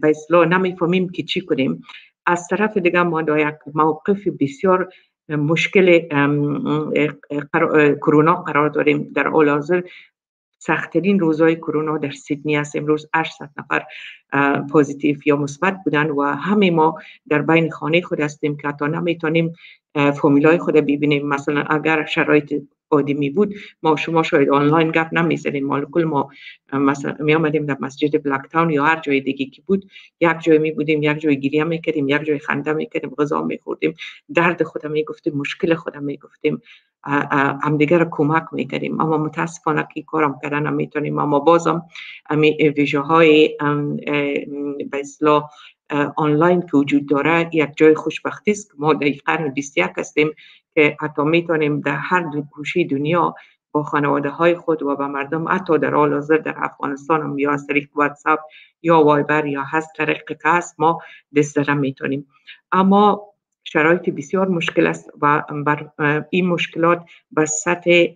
D: به اصلاح نمی‌فهمیم که چی کنیم. از طرف دیگه ما در یک موقف بسیار مشکل کرونا قرار داریم. در حال حاضر سختترین روزهای کرونا در سیدنی است. امروز 800 نفر پوزیتیو یا مثبت بودن و همه ما در بین خانه خود هستیم که حتی نمی‌تونیم فامیلای خود ببینیم. مثلا اگر شرایط آدمی بود ما شما شاید آنلاین گپ نمی‌زدیم ما کل ما مثلا می آمدیم در مسجد بلک تاون یا هر جای دیگه که بود یک جای می بودیم یک جای گریه می کردیم یک جای خنده می کردیم غذا می خوردیم درد خودم می گفتیم مشکل خودم می گفتیم همدیگر کمک می کردیم. اما متاسفانه که کارم کردن نمی‌تونیم. اما بازم امی ویژه های به آنلاین که وجود داره یک جای خوشبختی است که ما قرن 21 هستیم. که حتی می‌تونیم در هر دو گوشه دنیا با خانواده های خود و با مردم حتی در حال حاضر در افغانستان هم یا از طریق واتساپ یا وایبر یا هست طریق که هست ما دست می‌تونیم. اما شرایط بسیار مشکل است و بر این مشکلات به سطح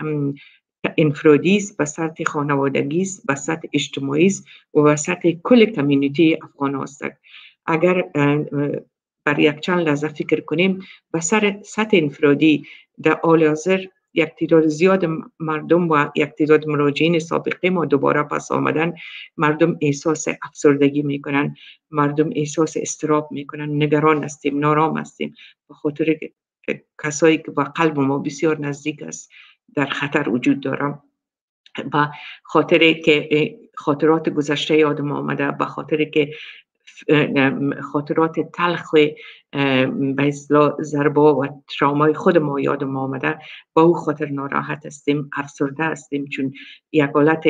D: انفرادی است به سطح خانوادگی است به سطح اجتماعی است و به سطح کل کمیونیتی افغان است اگر بر یک چند لحظه فکر کنیم به سر سطح انفرادی در حال حاضر یک تعداد زیاد مردم و یک تعداد مراجعین سابقه ما دوباره پس آمدن مردم احساس افسردگی می‌کنن مردم احساس استراب می‌کنن نگران هستیم نارام هستیم. به خاطر کسایی که با قلب ما بسیار نزدیک است در خطر وجود دارم. و خاطر که خاطرات گذشته یادم آمده به خاطر که خاطرات تلخ به ضربا و ترامای خود ما یاد ما آمده. با او خاطر ناراحت هستیم افسرده هستیم چون یک حالت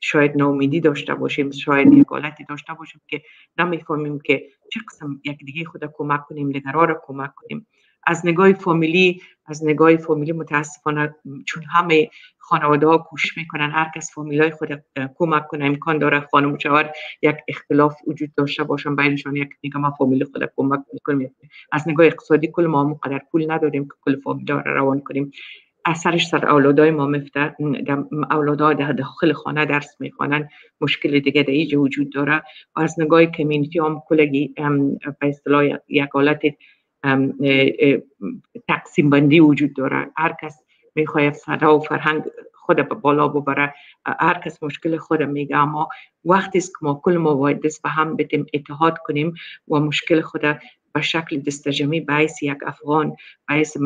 D: شاید ناامیدی داشته باشیم شاید یک حالتی داشته باشیم که نمی‌فهمیم که چه قسم یک دیگه خود کمک کنیم دیگرها را کمک کنیم. از نگاه فامیلی از نگاه فامیلی متاسفانه چون همه خانواده ها کوشش می‌کنن هر کس فامیلای خود کمک کنه امکان داره خانم شوهر یک اختلاف وجود داشته باشن بینشان یک میگه ما فامیل خود کمک می‌کنیم از نگاه اقتصادی کل ما مقدر پول نداریم که کل فامیل را روان کنیم. اثرش سر اولادای ما مفته اولادها در داخل خانه درس می‌خوانن مشکل دیگه در وجود داره. و از نگاه کمیونیتی هم کلگی به اصطلاح یک حالت تقسیم بندی وجود داره. هر کس می‌خواید صدا و فرهنگ خود بالا ببره هر کس مشکل خود میگه اما وقتی که ما کل ما باید دست به هم بتیم اتحاد کنیم و مشکل خود به شکل دستجمی باعث یک افغان باعث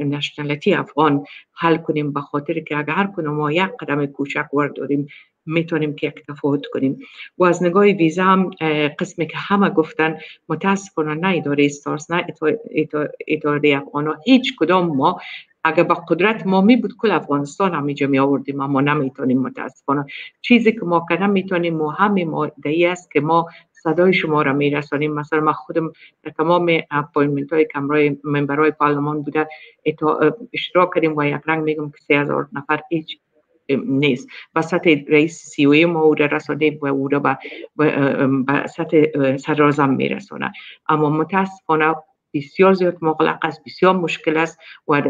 D: نشنالیتی افغان حل کنیم به خاطر که اگر هر کنیم ما یک قدم کوچک ورداریم می‌تونیم که تفاوت کنیم. و از نگاه ویزا هم قسمی که همه گفتن متاسفانه نه اداره STARTTS نه اداره افغان هیچ کدام ما اگر با قدرت ما می بود کل افغانستان همیجا می آوردیم اما نمی‌تونیم متاسفانه. چیزی که ما کنم می‌تونیم ما همه ما است که ما صدای شما را میرسانیم. مثلا ما خودم در تمام appointment های که همرای member های پارلمان بوده اشتراک کردیم و یک رنگ میگم که سه هزار نفر هیچ نیست. و سطح رئیس سی ما او رسانده و او را به سطح سرازم میرسانه اما متاسفانه بسیار زیاد مغلق است بسیار مشکل است و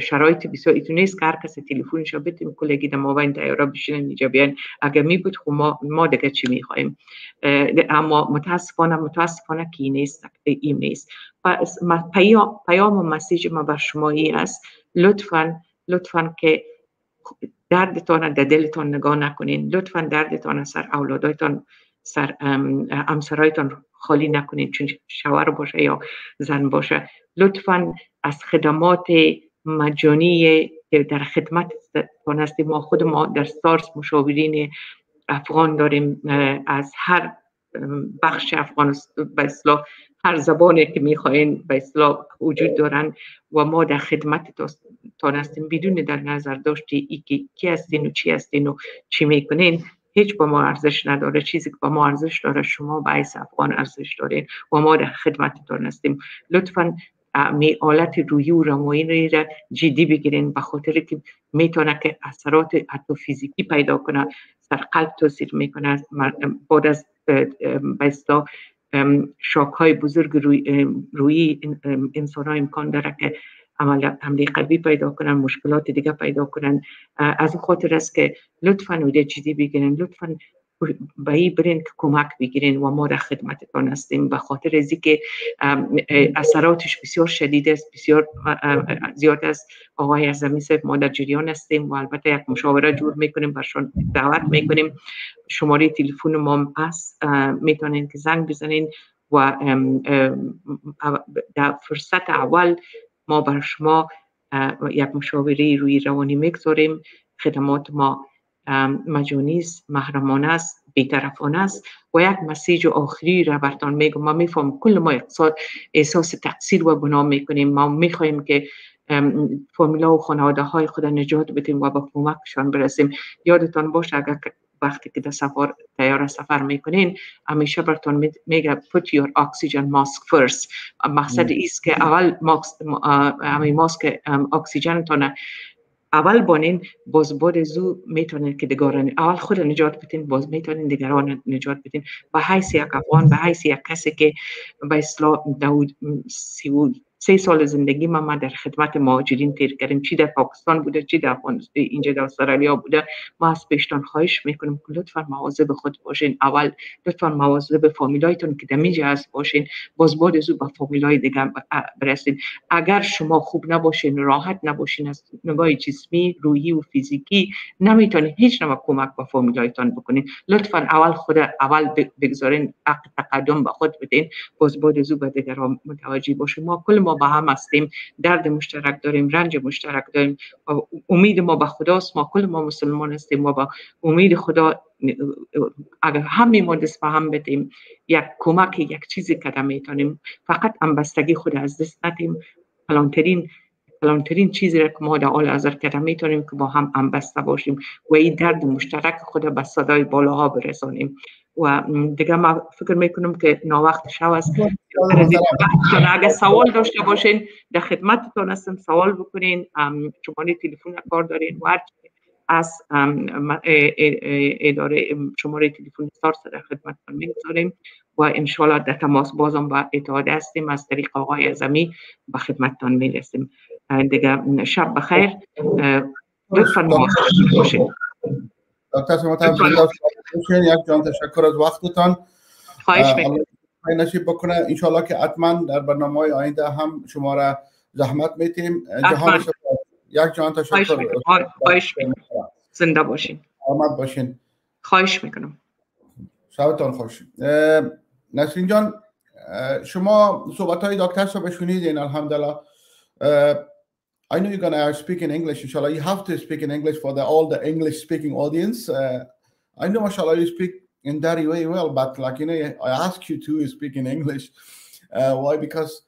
D: شرایط بسیار ایتون نیست که هر کسی تلفنش رو بتیم کلگی در مابین تیارا بشینن اینجا بیان. اگر می بود خب ما, ما دیگه چی می خواهیم؟ اما متاسفانه متاسفانه کی نیست این نیست. پیام و مسیج ما بر شما ای است. لطفا لطفا که دردتان در دلتان نگاه نکنین. لطفا دردتان سر اولادایتان سر امسرایتان خالی نکنید چون شوهر باشه یا زن باشه. لطفا از خدمات مجانی که در خدمت هستیم. ما خود ما در سارس مشاورین افغان داریم. از هر بخش افغان به اصلاح هر زبانی که می‌خواین به اصلاح وجود دارن و ما در خدمت تان هستیم بدون در نظر داشتی ای که کی هستین و چی هستین و چی می‌کنین هیچ با ما ارزش نداره. چیزی که با ما ارزش داره شما باعث افغان ارزش دارین و ما در خدمتتون هستیم. لطفا می آلت روی و رمایین را جدی بگیرین به خاطر که می‌تونه که اثرات حتی فیزیکی پیدا کنه سر قلب توصیر می‌کنه بعد از بستا شاک های بزرگ روی, روی انسان ها امکان داره که حمله قلبی پیدا کنن مشکلات دیگه پیدا کنن. از خاطر است که لطفا اوده چیزی بگیرین لطفا به این برین که کمک بگیرین و ما در خدمتتان هستیم. به خاطر از که اثراتش بسیار شدید است بسیار زیاد است. آقای ازمی صاحب ما در جریان هستیم و البته یک مشاوره جور می‌کنیم برشان دعوت می‌کنیم. شماره تلفن ما هست. می‌تونین که زنگ بزنین و در فرصت اول ما بر شما یک مشاوره روی روانی می‌گذاریم. خدمات ما مجانی است محرمانه است بیطرفانه است. و یک مسیج آخری را برتان میگم ما میفهم کل ما اقتصاد احساس تقصیر و گناه می‌کنیم. ما می‌خواهیم که فامیلا و خانواده های خود نجات بدیم و با کمکشان برسیم. یادتان باشه اگر وقتی که در سفر تیار سفر می‌کنین همیشه براتون میگه put your oxygen mask first. مقصد ایست که اول ماسک همین ماسک اکسیژن تونه اول بانین باز بعد زو می‌تونین که دیگران اول خود نجات بدین باز می‌تونین دیگران نجات بدین. به حیث یک افغان به حیث یک کسی که به اصلاح داود سی سه سال زندگی ما, ما در خدمت مهاجرین تیر کردیم چی در پاکستان بوده چی در اینجا در استرالیا بوده. ما از پیشتان خواهش می‌کنیم که لطفا مواظب خود باشین. اول لطفا مواظب فامیلایتون که در هست باشین. باز بعد از به فامیلای دیگه برسین. اگر شما خوب نباشین راحت نباشین از نگاه جسمی روحی و فیزیکی نمی‌تونین هیچ نوع کمک به فامیلایتون بکنین. لطفا اول خود اول بگذارین تقدم به خود بدین. باز بعد از به دیگران متوجه باشین. ما کل ما با هم هستیم درد مشترک داریم رنج مشترک داریم. امید ما به خداست ما کل ما مسلمان هستیم و با امید خدا اگر همه ما دست هم بدیم یک کمک یک چیزی کده می‌تونیم فقط بستگی خود از دست ندیم. کلانترین کلانترین چیزی را که ما در حال حاضر کرده می‌تونیم که با هم انبسته باشیم و این درد مشترک خود به صدای بالاها برسانیم. و دیگه ما فکر می‌کنم که وقت شو است. اگر سوال داشته باشین در خدمتتون هستم. سوال بکنین شماره تلفن کار دارین و از اداره شماره تلفن سارس در خدمتتون می‌گذاریم و انشالله در تماس بازم با اتحاد هستیم. از طریق آقای ازمی به خدمتتان می‌رسیم. دیگه شب بخیر. لطفا باشین.
A: دکتر شما باشین. یک جان تشکر از وقتتان.
D: خواهش
A: نصیب بکنه. انشالله که حتما در برنامه های آینده هم شما را زحمت میتیم جهان یک جان تشکر.
D: خواهش زنده باشین.
A: آمد باشین.
D: خواهش می‌کنم.
A: شبتان خوش. نسرین جان شما صحبت های دکتر رو بشنیدین الحمدلله. I know you're going to speak in English, inshallah. You have to speak in English for the, all the English speaking audience. Uh, I know, inshallah, you speak in Dari very well, but like, you know, I ask you to speak in English. Uh, why? Because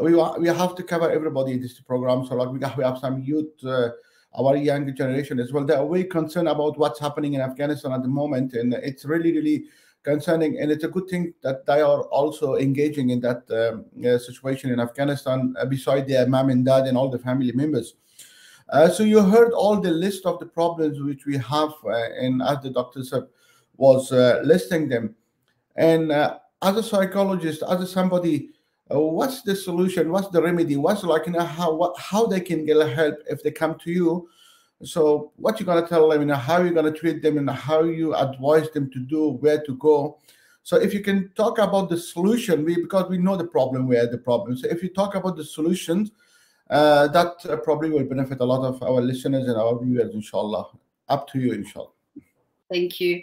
A: we we have to cover everybody in this program. So like we have, we have some youth, uh, our younger generation as well. They are very concerned about what's happening in Afghanistan at the moment, and it's really really concerning. And it's a good thing that they are also engaging in that um, uh, situation in Afghanistan, uh, beside their mom and dad and all the family members. Uh, so you heard all the list of the problems which we have, uh, and as the doctor was uh, listing them, and as a psychologist, as a somebody uh, what's the solution what's the remedy what's like you know how what, how they can get help if they come to you so what you're going to tell them you know how you're going to treat them and how you advise them to do where to go. So if you can talk about the solution we because we know the problem where the problem. So if you talk about the solutions uh, that uh, probably will benefit a lot of our listeners and our viewers inshallah. Up to you inshallah.
E: Thank you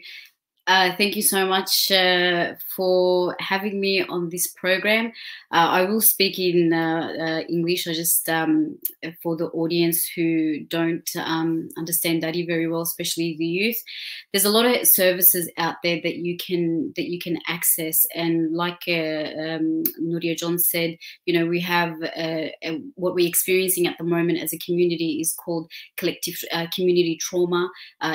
E: uh, thank you so much uh, for having me on this program. Uh, I will speak in uh, uh, English. I just um, for the audience who don't um, understand Dari very well, especially the youth. There's a lot of services out there that you can that you can access, and like uh, um, Nuria John said, you know, we have what we're experiencing at the moment as a community is called collective community trauma,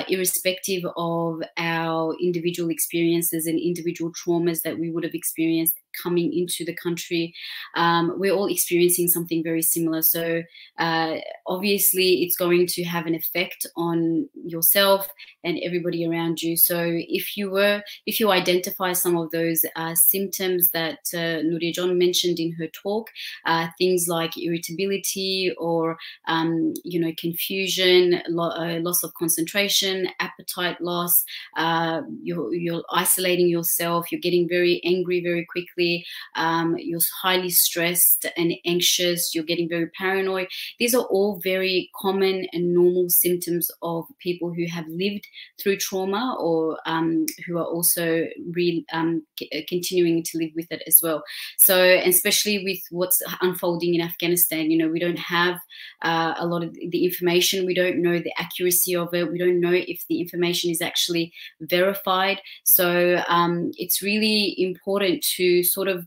E: irrespective of our individual experiences and individual traumas that we would have experienced coming into the country, um, we're all experiencing something very similar. So uh, obviously, it's going to have an effect on yourself and everybody around you. So if you were, if you identify some of those uh, symptoms that uh, Nuria John mentioned in her talk, uh, things like irritability or um, you know confusion, lo uh, loss of concentration, appetite loss, uh, you're, you're isolating yourself, you're getting very angry very quickly um, you're highly stressed and anxious, you're getting very paranoid. These are all very common and normal symptoms of people who have lived through trauma or um, who are also re, um, uh, continuing to live with it as well. So, especially with what's unfolding in Afghanistan, you know, we don't have uh, a lot of the information. We don't know the accuracy of it. We don't know if the information is actually verified. So, um, it's really important to sort of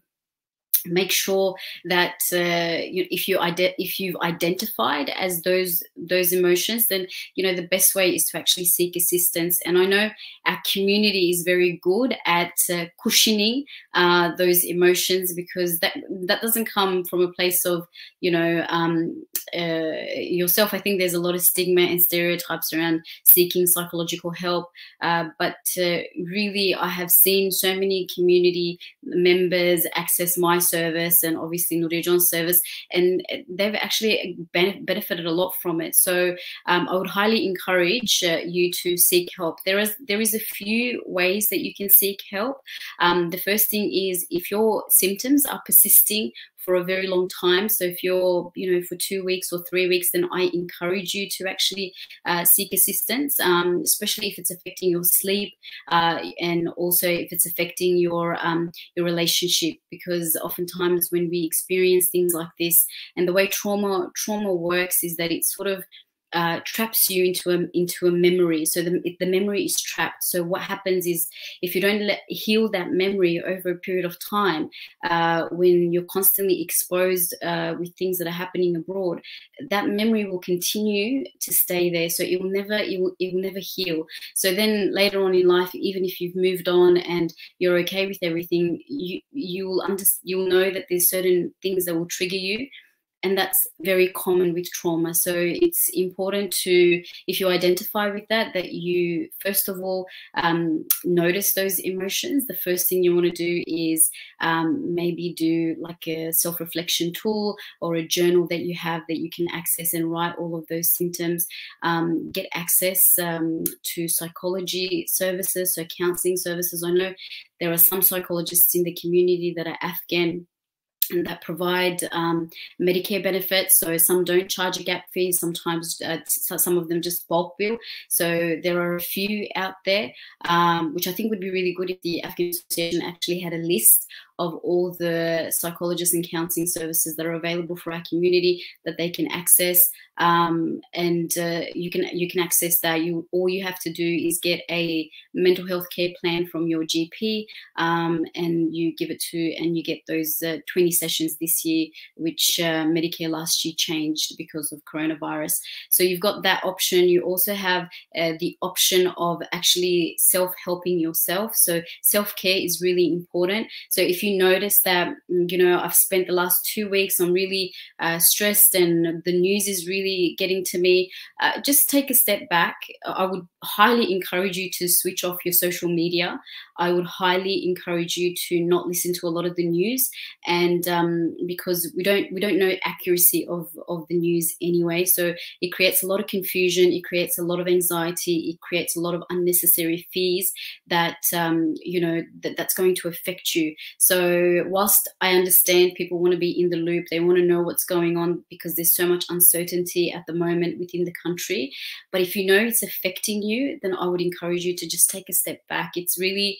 E: make sure that uh, you, if you if you've identified as those those emotions then you know the best way is to actually seek assistance. And i know our community is very good at uh, cushioning uh, those emotions because that that doesn't come from a place of you know um, uh, yourself. I think there's a lot of stigma and stereotypes around seeking psychological help uh, but uh, really i have seen so many community members access my service and obviously Nuria John's service, and they've actually benefited a lot from it. So um, I would highly encourage uh, you to seek help. There is there is a few ways that you can seek help. Um, the first thing is if your symptoms are persisting for a very long time. So if you're, you know, for two weeks or three weeks, then I encourage you to actually uh, seek assistance, um, especially if it's affecting your sleep uh, and also if it's affecting your um, your relationship. Because oftentimes when we experience things like this, and the way trauma trauma works is that it's sort of uh, traps you into a into a memory. So the the memory is trapped. So what happens is if you don't let heal that memory over a period of time, uh, when you're constantly exposed uh, with things that are happening abroad, that memory will continue to stay there. So it will never it will, it will never heal. So then later on in life, even if you've moved on and you're okay with everything, you you'll under, you'll know that there's certain things that will trigger you and that's very common with trauma. So it's important to if you identify with that that you first of all um, notice those emotions. The first thing you want to do is um, maybe do like a self-reflection tool or a journal that you have that you can access and write all of those symptoms. Um, get access um, to psychology services so counseling services. I know there are some psychologists in the community that are afghan that provide um, Medicare benefits. So some don't charge a gap fee. Sometimes uh, some of them just bulk bill. So there are a few out there, um, which I think would be really good if the Afghan Association actually had a list of all the psychologists and counseling services that are available for our community that they can access. Um, and uh, you can you can access that. You all you have to do is get a mental health care plan from your GP, um, and you give it to and you get those uh, 20 sessions this year, which uh, Medicare last year changed because of coronavirus. So you've got that option. You also have uh, the option of actually self helping yourself. So self care is really important. So if you notice that you know I've spent the last two weeks, I'm really uh, stressed, and the news is really really getting to me, uh, just take a step back. I would highly encourage you to switch off your social media. I would highly encourage you to not listen to a lot of the news, and um, because we don't we don't know accuracy of of the news anyway, so it creates a lot of confusion. It creates a lot of anxiety. It creates a lot of unnecessary fears that um, you know that that's going to affect you. So whilst I understand people want to be in the loop, they want to know what's going on because there's so much uncertainty at the moment within the country. But if you know it's affecting you, then I would encourage you to just take a step back. It's really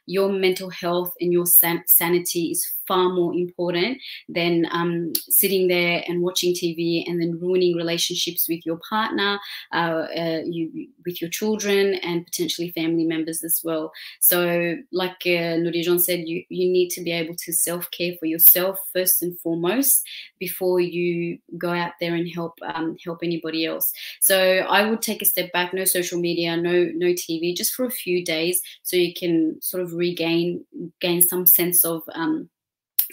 E: your mental health and your san- sanity is far more important than um, sitting there and watching TV and then ruining relationships with your partner, uh, uh, you, with your children, and potentially family members as well. So, like uh, Nurijan said, you, you need to be able to self care for yourself first and foremost before you go out there and help um, help anybody else. So, I would take a step back, no social media, no no TV, just for a few days, so you can sort of regain gain some sense of um,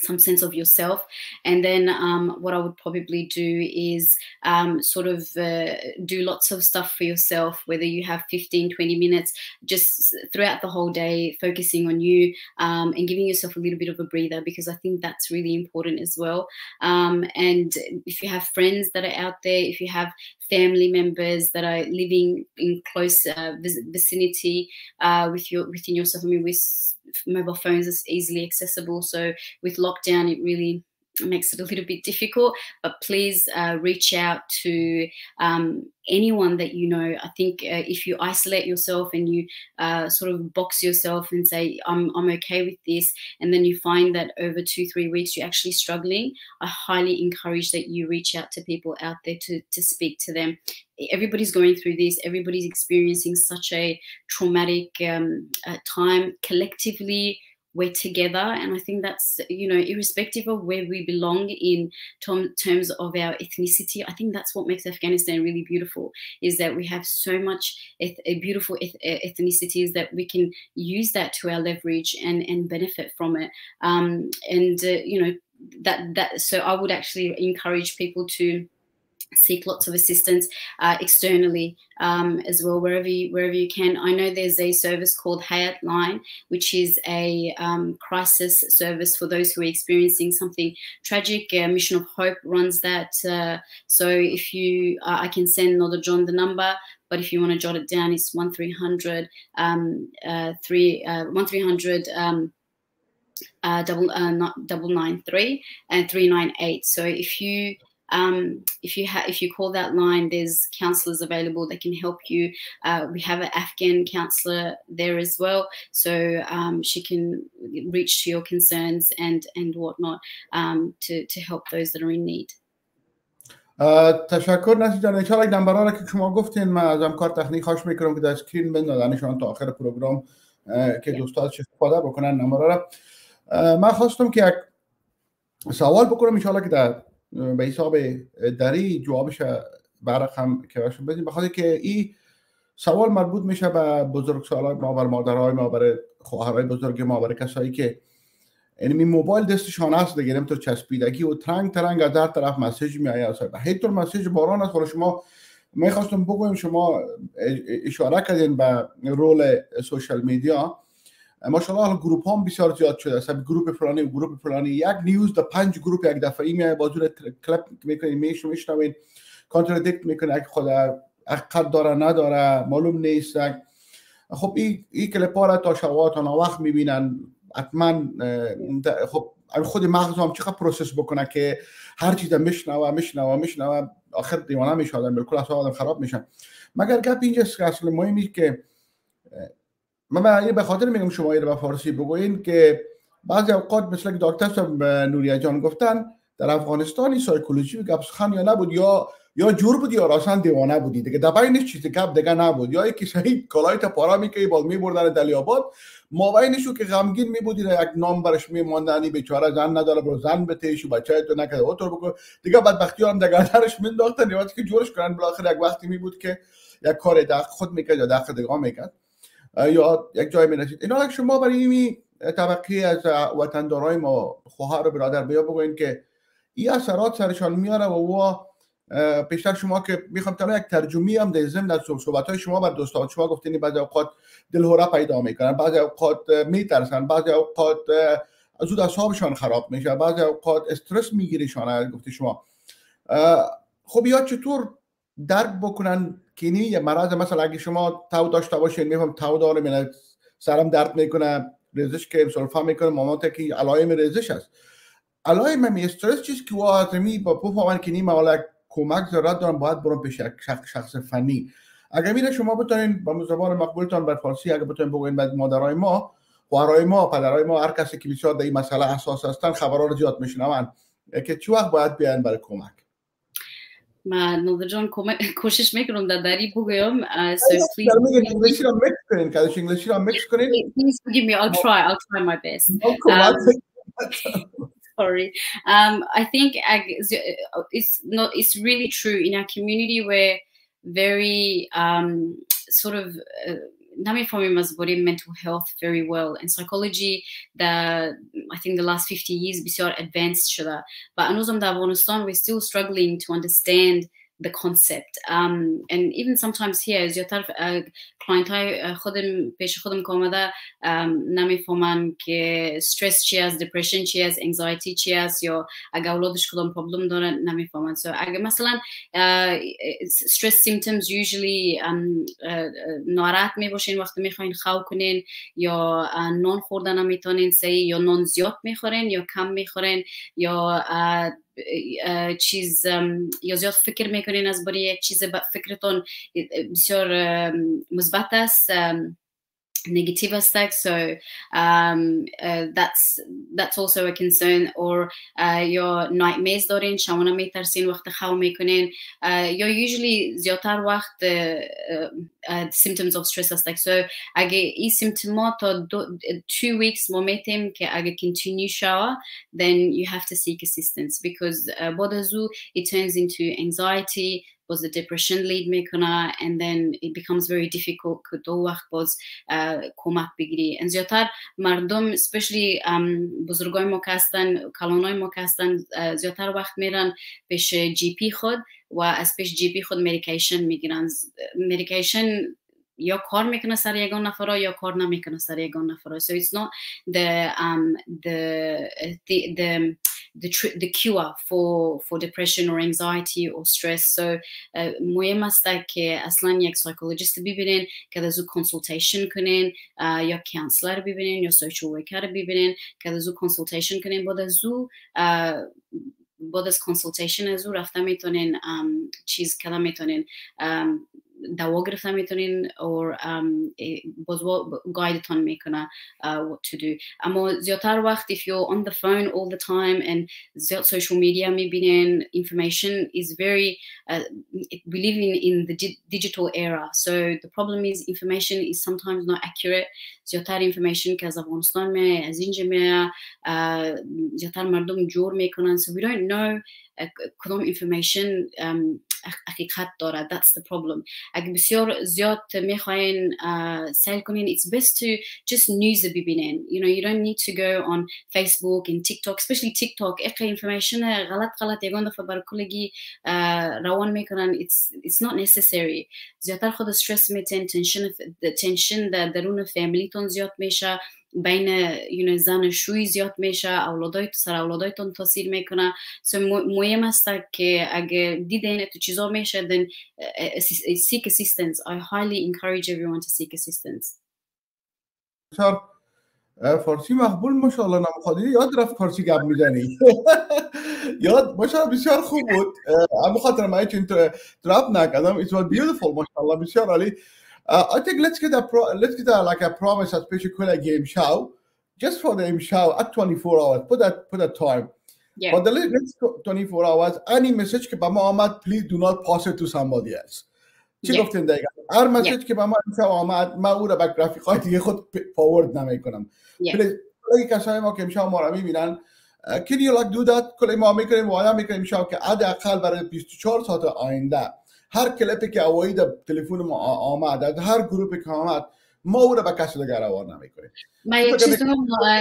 E: some sense of yourself. And then um, what I would probably do is um, sort of uh, do lots of stuff for yourself, whether you have 15, 20 minutes, just throughout the whole day, focusing on you um, and giving yourself a little bit of a breather, because I think that's really important as well. Um, and if you have friends that are out there, if you have family members that are living in close uh, vicinity uh, with your within yourself, I mean, with mobile phones is easily accessible. So with lockdown, it really makes it a little bit difficult. But please uh, reach out to um, anyone that you know. I think uh, if you isolate yourself and you uh, sort of box yourself and say, I'm, I'm okay with this, and then you find that over two, three weeks you're actually struggling, I highly encourage that you reach out to people out there to, to speak to them. Everybody's going through this, everybody's experiencing such a traumatic um, time collectively we're together. And I think that's, you know, irrespective of where we belong in terms of our ethnicity, I think that's what makes Afghanistan really beautiful is that we have so much eth- beautiful eth- ethnicities that we can use that to our leverage and, and benefit from it. Um, and, uh, you know, that, that, so I would actually encourage people to, seek lots of assistance uh, externally um, as well wherever you, wherever you can. I know there's a service called Hayat Line, which is a um, crisis service for those who are experiencing something tragic. Uh, Mission of Hope runs that. Uh, so if you, uh, I can send Nodder John the number. But if you want to jot it down, it's one three hundred um, uh, three uh, one um, uh, double not double nine three and three nine eight. So if you um, if you have if you call that line, there's counselors available that can help you. Uh, we have an Afghan counselor there as well, so um, she can reach to your concerns and and whatnot um, to to help those that are in need.
A: تشکر نسی جان انشاءالله نمبرها که شما گفتین من از همکار تکنیک خواهش میکنم که در اسکرین بندازنشان تا آخر پروگرام که دوستات استفاده بکنن نمبرها را من خواستم که یک سوال بکنم انشاءالله که در به حساب دری جوابش برقم که بدیم بخاطر که این سوال مربوط میشه به بزرگ سالای ما بر مادرهای ما برای خواهرای بزرگ ما برای کسایی که یعنی موبایل دستشان هست دیگه نمی‌تونه چسبیدگی و ترنگ ترنگ از هر طرف مسیج می آید هیتر مسیج باران است. شما می‌خواستم بگویم شما اشاره کردین به role social media. ماشاءالله گروپ هم بسیار زیاد شده. است گروپ فلانی گروپ فلانی. یک news در پنج گروپ یک دفعه ای بازور کلپ می‌کنی میشو میشنوین contradict می‌کنه. اگه خود حقیقت داره نداره معلوم نیست. خب این این کلیپ ها را تا شبات تا وقت می‌بینن. حتما خب خود مغز هم چقدر process بکنه که هر چیز میشنوه میشنوه میشنوه آخر دیوانه میشه آدم بالکل اصلا آدم خراب میشن. مگر گپ اینجاست که اصل مهمی که من به خاطر میگم شما رو به فارسی بگوین که بعضی اوقات مثل که دکتر نوریا جان گفتن در افغانستان سایکولوژی گپ سخن یا نبود یا یا جور بودی یا راسان دیوانه بودی دیگه. در بینش چیز گپ دیگه نبود. یا یکی صحیح کلای تا پارا می‌کردی باز میبردن دلی آباد ما بینشو که غمگین میبودی یک نام برش میماندنی بیچاره زن نداره برو زن بتیش و بچه تو نکرده اوتور بکن دیگه بدبختی هم دیگه درش منداختن یا که جورش کنن بالاخره یک وقتی میبود که یک کار داخل خود می‌کرد یا داخل دیگه می‌کرد. یا یک جای می‌رسید اینا شما برای این طبقه از وطندارای ما خواهر و برادر بیا بگوین که این اثرات سرشان میاره و پیشتر شما که می‌خوام تنها یک ترجمی هم در ضمن در صحبت های شما بر دوستان. شما گفتین بعضی اوقات دلهوره پیدا می‌کنن بعضی اوقات میترسن بعضی اوقات زود اصحابشان خراب میشه بعضی اوقات استرس میگیریشان گفتی شما. خب یا چطور درک بکنن که یه مرض مثلا اگه شما تو داشته باشین میفهم تو داره سرم درد می‌کنه ریزش که سلفا می‌کنه مامات که علائم ریزش است. علائم می استرس چیز که واضمی با پوفا که نیمه کمک ضرورت دارن باید برون پیش شخص فنی. اگر میره شما بتونین با زبان مقبولتان بر فارسی اگر بتونین بگوین بعد مادرای ما خواهرای ما پدرای ما هر کسی که بسیار در این مسئله اساس هستن خبرها رو زیاد میشنون. که چه وقت باید بیان برای کمک؟
E: Nadırcan koşuşmak durumda dari. So
A: please. English Mexican English Mexican.
E: Please forgive me. I'll try. I'll try my best. Um, (laughs) sorry. Um, I think it's not. It's really true in our community. We're very um, sort of. Uh, Nami Fomima's body mental health very well and psychology the I think the last 50 years before advanced shada. But Anuzam Afghanistan we're still struggling to understand the concept. Um, and even sometimes here زیادتر کلاینت های خودم پیش خودم که آمده نمی‌فهمن که استرس چی است depression چی است انگزایتی چی است یا اگه اولادش کدام پرابلم داره نمی‌فهمن so اگه مثلا stress symptoms usually ناراحت می باشین وقتی می‌خواین خو کنین یا نان خوردن نمی‌تونین صحیح یا نان زیاد می‌خورین یا کم می‌خورین یا چیز یا زیاد فکر می‌کنین از برای یک چیز فکرتون بسیار مثبت است negative aspect so um, uh, that's that's also a concern or uh, your nightmares دارین شما میترسین وقت خواب می‌کنین uh, یا usually زیادتر وقت symptoms of stress هست so اگه این symptomat تا two weeks ما میتیم که اگه continue شوه then you have to seek assistance because بعد از it turns into anxiety باز depression lead میکنه and then it becomes very difficult که دو وقت باز کمک بگیری زیادتر مردم especially بزرگای ما که هستن کلانای ما که هستن زیادتر وقت میرن پیش جی پی خود و از پیش GP خود medication می‌گیرن. medication یا کار می‌کنه سر یگان نفره یا کار نمی‌کنه سر یگان نفره so it's not the um the the, the the, the cure for for depression or anxiety or stress. So مهم است که اصلا یک psychologist ببینین که از او consultation کنین یا counsellor ببینین یا social worker ببینین که از او consultation کنین. بعد از او بعد از consultation از او رفته می‌تونین چیز کلا می‌تونین دوا گرفته میتونین اور باز گایدتان میکنه what to do اما زیادتر وقت if you're on the phone all the time and زیاد social media میبینین information is very uh, we live in, in the digital era so the problem is information is sometimes not accurate زیادتر information که از افغانستان می از اینجا می زیادتر مردم جور میکنن so we don't know کدام information حقیقت داره that's the problem اگه بسیار زیاد می‌خواین سیل کنین it's best to just news ببینین. You know you don't need to go on Facebook and TikTok especially TikTok. اقا information غلط غلط یگان دفعه بر کلگی روان می‌کنن. It's, it's not necessary. زیادتر خود استرس میتین تنشن تنشن در درون فامیلیتون زیاد میشه. بین know, زن شوی زیاد میشه اولادای سر اولادایتون تاثیر می‌کنه. So مهم است که اگه دیدین تو چیزا میشه then seek assistance. I highly encourage everyone to seek assistance.
A: فارسی مقبول ماشاءالله نمخوادی یاد رفت فارسی گپ می‌زنی. (laughs) یاد ماشاءالله بسیار خوب بود. اما خاطر من چون تراب نکردم. It was beautiful ماشاءالله. بسیار عالی. Uh, I think let's get a pro- let's get a, like a promise as special a game show just for the imshao at 24 hours put that put a time
E: Yeah.
A: for the next 24 hours any message که به ما آمد please do not pass it to somebody else چی
E: Yeah.
A: گفتین دیگه هر مسیج که به ما امشب آمد من او را به رفیقای دیگه خود فورورد نمی کنم
E: Yeah.
A: کلی کسایی ما که امشب ما را می‌بینن can you like do that کلی ما می‌کنیم وعده می‌کنیم امشب که حداقل برای 24 ساعت آینده هر کلیپی که اوایی در تلفن ما آمد از هر گروپی که آمد ما او را به کسی دیگر روار نمی‌کنیم.
E: من یک چیز دیگه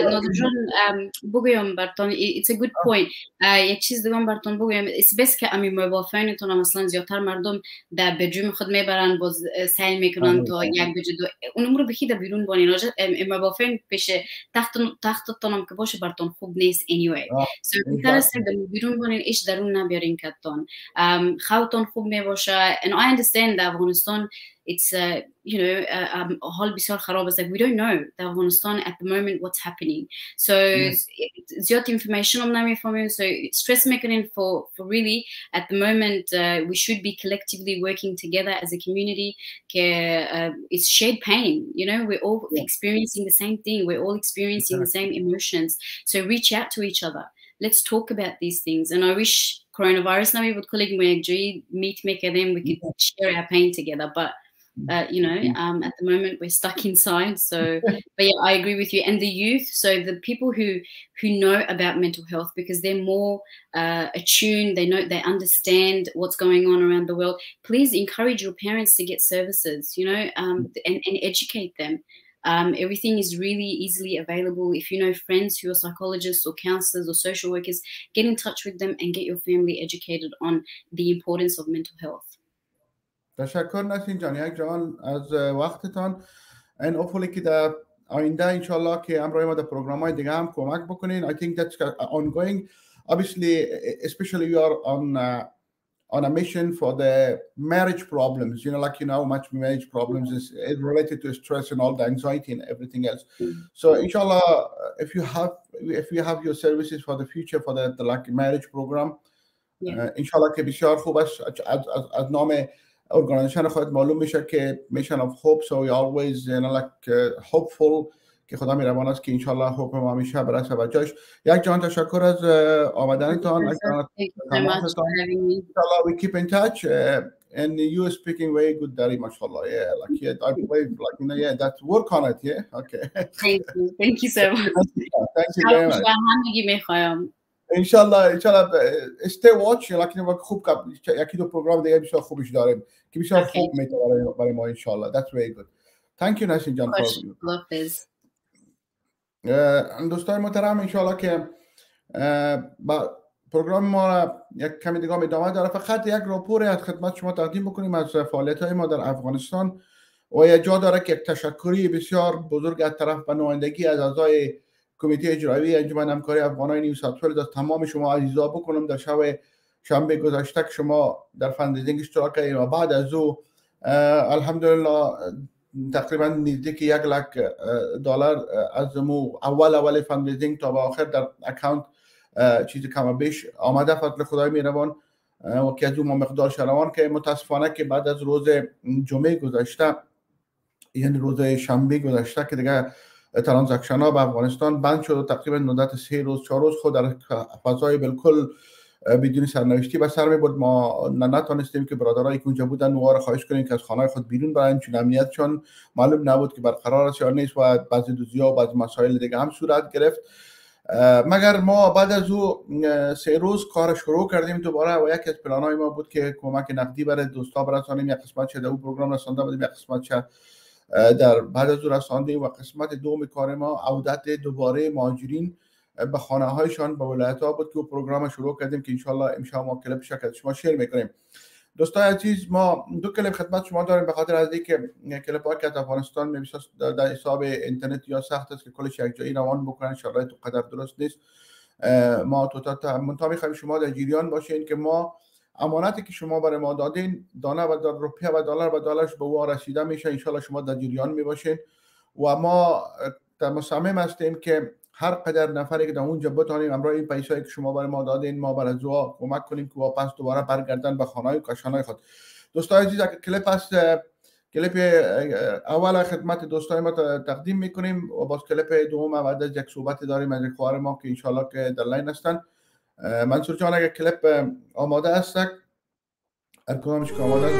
E: نادر جان ام، بگویم برتون a good point. اه، یک چیز دیگه برتون بگویم it's best که امی فونتون هم مثلا زیادتر مردم در بدروم خود می‌برن باز اه، سعی می‌کنن تا
A: آره.
E: یک بجه دو اون رو بخی در بیرون بانین فون پیش تخت تختتون هم که باشه برتون خوب نیست anyway. است در بیرون بانین ایش درون نبیارین کتون. خوتون خوب می‌باشه. And I understand در افغانستان It's you know, uh, um, Kharab is like we don't know the Afghanistan at the moment what's happening. So
A: mm.
E: ziyat information on them from. So stress mechanism for for really at the moment uh, we should be collectively working together as a community. Uh, it's shared pain. You know, we're all experiencing the same thing. We're all experiencing exactly. the same emotions. So reach out to each other. Let's talk about these things. And I wish coronavirus now we would colleague meet make them we could yeah. share our pain together. But uh, you know um, at the moment we're stuck inside so but yeah i agree with you. And the youth so the people who who know about mental health because they're more uh, attuned they know they understand what's going on around the world please encourage your parents to get services you know um, and, and educate them. Um, everything is really easily available. If you know friends who are psychologists or counselors or social workers get in touch with them and get your family educated on the importance of mental health
A: تشکر نسین جان یک جان از وقتتان این اوفولی که در آینده انشالله که همراه ما در پروگرام های دیگه هم کمک بکنین I think that's ongoing obviously especially you are on uh, on a mission for the marriage problems you know like you know much marriage problems is, is related to stress and all the anxiety and everything else so inshallah if you have if you have your services for the future for the, the like marriage program
E: Yeah.
A: uh, inshallah که بسیار خوب است از, از, از نام ارگانیزیشن خودت معلوم میشه که میشن اف هوپ سو وی اولویز ان لایک هوپفول که خدا میربان است که ان شاء الله هوپ ما میشه برسه جاش یک جان تشکر از uh, آمدنتان. ان شاء وی کیپ ان تاچ ان یو ار وی گود داری ماشاءالله. یه لایک یت آی پلی لایک یو نو یا دات ورک اون
E: ایت یا اوکی ثانک یو ثانک
A: یو سو مچ ثانک
E: یو ویری
A: انشالله انشالله استي واچ لکن وقت خوب کب یکی دو پروگرام دیگه بسیار خوبش داریم که بسیار
E: Okay.
A: خوب می‌تونه برای برای ما انشالله that's very good. Thank you نسین جان. دوستان محترم انشالله که با پروگرام ما را یک کمی دیگه ادامه داره. فقط یک راپور از خدمت شما تقدیم بکنیم از فعالیت های ما در افغانستان. و یه جا داره که یک تشکری بسیار بزرگ از طرف به نمایندگی از اعضای کمیته اجرایی انجمن همکاری افغانای New South از تمام شما عزیزا بکنم در شب شنبه گذشته که شما در fundraising اشتراک کردید و بعد از او الحمدلله تقریبا نزدیک یک لک دلار از مو اول اول fundraising تا به آخر در account اه، چیز کم بیش آمده. فضل خدای میروان و که از اون ما مقدار شروان که متاسفانه که بعد از روز جمعه گذشته یعنی روز شنبه گذشته که دیگه transaction ها به افغانستان بند شد و تقریبا مدت سه روز چهار روز خود در فضای بالکل بدون سرنوشتی به سر می برد ما نتانستیم که برادرایی که اونجا بودن نوها را خواهش کنیم که از خانه خود بیرون برن چون امنیتشان معلوم نبود که برقرار است یا نیست و بعضی دوزی ها و بعضی مسائل دیگه هم صورت گرفت. مگر ما بعد از او سه روز کار شروع کردیم دوباره و یکی از پلان های ما بود که کمک نقدی برای دوستا برسانیم. یک قسمت شده او پروگرام رسانده بودیم یک قسمت شه در بعد از رساندیم و قسمت دوم کار ما عودت دوباره مهاجرین به خانه هایشان به ولایت ها بود که پروگرام شروع کردیم که انشالله امشب ما کلپ شکل شما شیر می‌کنیم. دوستای عزیز ما دو کلپ خدمت شما داریم به خاطر از اینکه کلپ ها که افغانستان میبیسه در حساب اینترنت یا سخت است که کلش یک جایی روان بکنن. شرایط قدر درست نیست. ما تو تا می‌خوایم شما در جریان باشین که ما امانتی که شما برای ما دادین دانه و دلار روپیه و دلار و دلارش به او رسیده میشه. انشالله شما در جریان می‌باشین. و ما مصمم هستیم که هر قدر نفری که در اونجا بتانیم امرای این پیسایی که شما برای ما دادین ما برای زوا کمک کنیم که واپس دوباره برگردن به خانه و کاشانه های خود. دوستان عزیز اگر کلیپ است کلیپ اول خدمت دوستای ما تقدیم می‌کنیم و باز کلیپ دوم بعد از یک صحبت داریم از خوار ما که انشالله که در line هستن. منصور جان اگر کلیپ آماده است هر کدامش که آماده است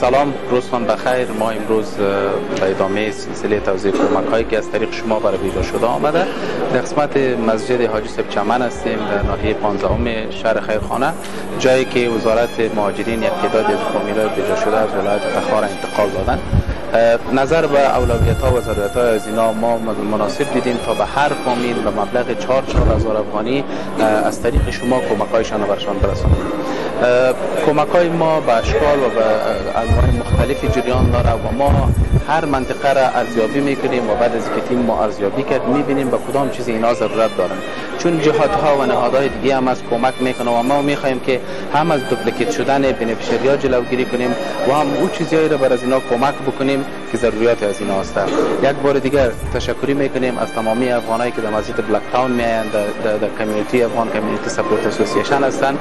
F: سلام روزتان بخیر. ما امروز به ادامه سلسله توضیح کمک هایی که از طریق شما برای بیجا شده آمده. در قسمت مسجد حاجی سب چمن هستیم در ناحیه 15 شهر خیرخانه. جایی که وزارت مهاجرین یک تعداد از فامیلای بیجا شده از ولایت تخار انتقال دادن. نظر به اولویت ها و ضرورت های از اینا ما مناسب دیدیم تا به هر فامیل به مبلغ 4 هزار افغانی از طریق شما کمک هایشان برشان برسانیم. کمک های ما به اشکال و به انواع مختلفی جریان داره و ما هر منطقه را ارزیابی می‌کنیم و بعد از که تیم ما ارزیابی کرد می‌بینیم به کدام چیز اینا ضرورت دارن. چون جهات ها و نهادهای دیگه هم از کمک می‌کنه و ما می‌خوایم که هم از دوپلیکیت شدن بنفیشری ها جلوگیری کنیم و هم او چیزهایی را بر از اینا کمک بکنیم که ضروریات از اینا هست یک بار دیگر تشکری می‌کنیم از تمامی افغانایی که در مسجد بلک تاون میایند در, کمیونیتی افغان کمیونیتی سپورت اسوسییشن هستند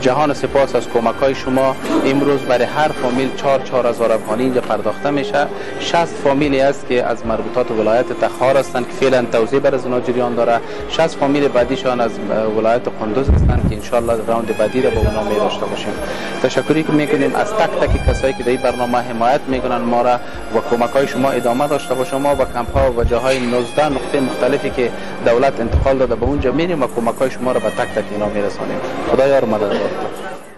F: جهان سپاس از کمک های شما امروز برای هر فامیل 4 4000 افغانی اینجا پرداخته میشه. 60 فامیلی است که از مربوطات ولایت تخار هستند که فعلا توزیع بر از جریان داره. 60 فامیل بعدیشان از ولایت قندوز هستند که ان راوند بعدی را به اونا می داشته باشیم. تشکری که می‌کنیم. از تک تک کسایی که در این برنامه حمایت می‌کنن ما را و کمک های شما ادامه داشته باشه ما و کمپ ها و جاهای 19 نقطه مختلفی که دولت انتقال داده به اونجا میریم و کمک های شما را به تک تک اینا میرسانیم. خدا یار مدد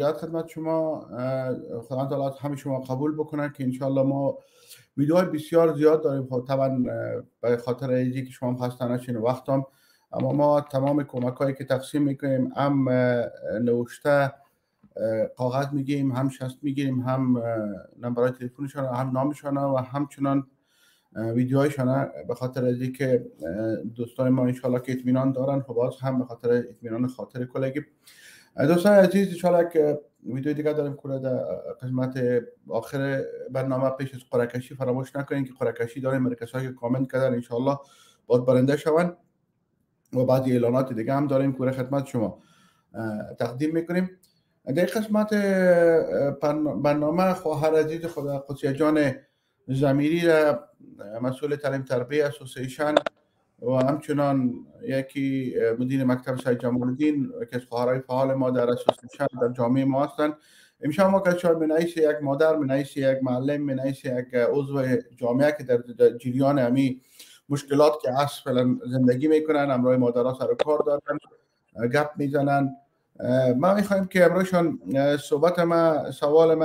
A: مجدد خدمت شما خدا تعالی همه شما قبول بکنه که انشالله ما ویدیوهای بسیار زیاد داریم. خب طبعا به خاطر اینکه که شما خسته نشین وقتم اما ما تمام کمک هایی که تقسیم می‌کنیم هم نوشته کاغذ میگیم هم شست می‌گیریم هم نمبرهای تلفنشان هم نامشان و همچنان ویدیوهایشان. به خاطر از که دوستان ما انشالله که اطمینان دارن خب باز هم به خاطر اطمینان خاطر کلگی دوستان عزیز انشالله که ویدیو دیگه داریم که در قسمت آخر برنامه پیش از فراموش نکنین که قرکشی داریم مرکز که کامنت کردن انشالله باز برنده شون و بعضی اعلانات دیگه هم داریم که خدمت شما تقدیم می‌کنیم. در قسمت برنامه خواهر عزیز خدا قدسی جان زمیری مسئول تعلیم تربیه اسوسیشن و همچنان یکی مدیر مکتب سید جمال الدین که از خواهرای فعال ما در اسوسیشن در جامعه ما هستند. امشب ما که من یک مادر من یک معلم من یک عضو جامعه که در جریان امی مشکلات که اصلا زندگی می‌کنن امروی مادرها سر کار دارن گپ می‌زنن. ما می‌خوایم که امروزشان صحبت ما سوال ما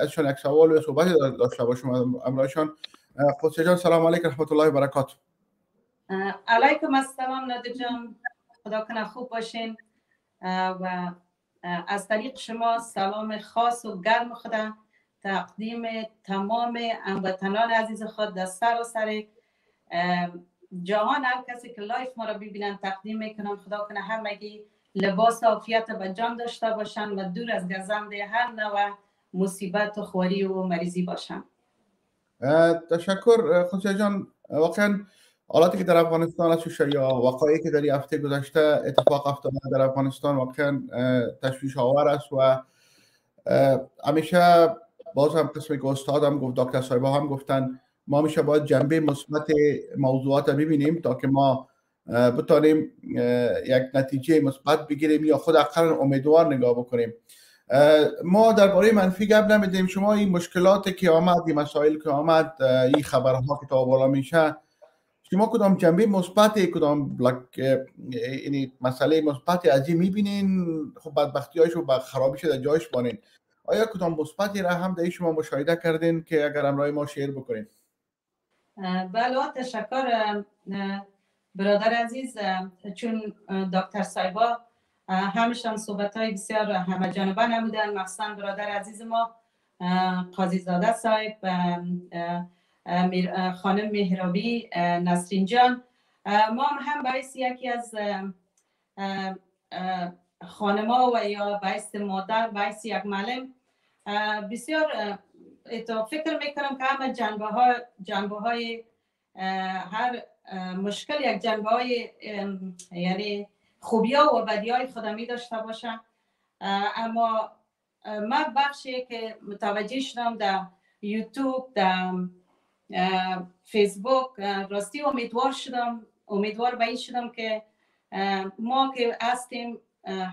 A: ازشان یک سوال و صحبتی داشته باشیم. امروزشان قدسی جان سلام علیکم رحمت الله و برکات
G: علیکم السلام ندر جان. خدا کنه خوب باشین. و از طریق شما سلام خاص و گرم خدا. تقدیم تمام هموطنان عزیز خود در سراسر جهان. هر کسی که live ما را ببینن تقدیم می‌کنم خدا کنه همگی لباس عافیت به جان داشته باشن و دور از گزند هر نوع مصیبت و خواری و مریضی باشن.
A: تشکر خودشا جان. واقعا حالاتی که در افغانستان است یا واقعی که در هفته گذشته اتفاق افتاده در افغانستان واقعا تشویش آور است و همیشه باز هم قسمی که استادم گفت دکتر صاحبا هم گفتن ما میشه باید جنبه مثبت موضوعات ببینیم تا که ما بتانیم یک نتیجه مثبت بگیریم یا خود اقل امیدوار نگاه بکنیم. ما درباره منفی گپ نمیدیم شما این مشکلاتی که آمد این مسائل که آمد این خبرها که تا بالا میشه شما کدام جنبه مثبت کدام یعنی مسئله مثبت از می‌بینین؟ خب بدبختی هایش و خرابیش در جایش بانین. آیا کدام مثبتی را هم در شما مشاهده کردین که اگر امرای ما شیر بکنین؟
G: بله تشکر برادر عزیز. چون دکتر سایبا همشان صحبت های بسیار همه جانبه نمودن مخصوصا برادر عزیز ما قاضی زاده صاحب خانم مهرابی نسرین جان. ما هم باعث یکی از خانما و یا باعث مادر باعث یک معلم. بسیار فکر می‌کنم که همه جنبه, ها جنبه های هر مشکل یک جنبه های یعنی خوبی ها و بدی های خودمی داشته باشن اما من بخشی که متوجه شدم در یوتیوب در فیسبوک راستی امیدوار شدم امیدوار به این شدم که ما که هستیم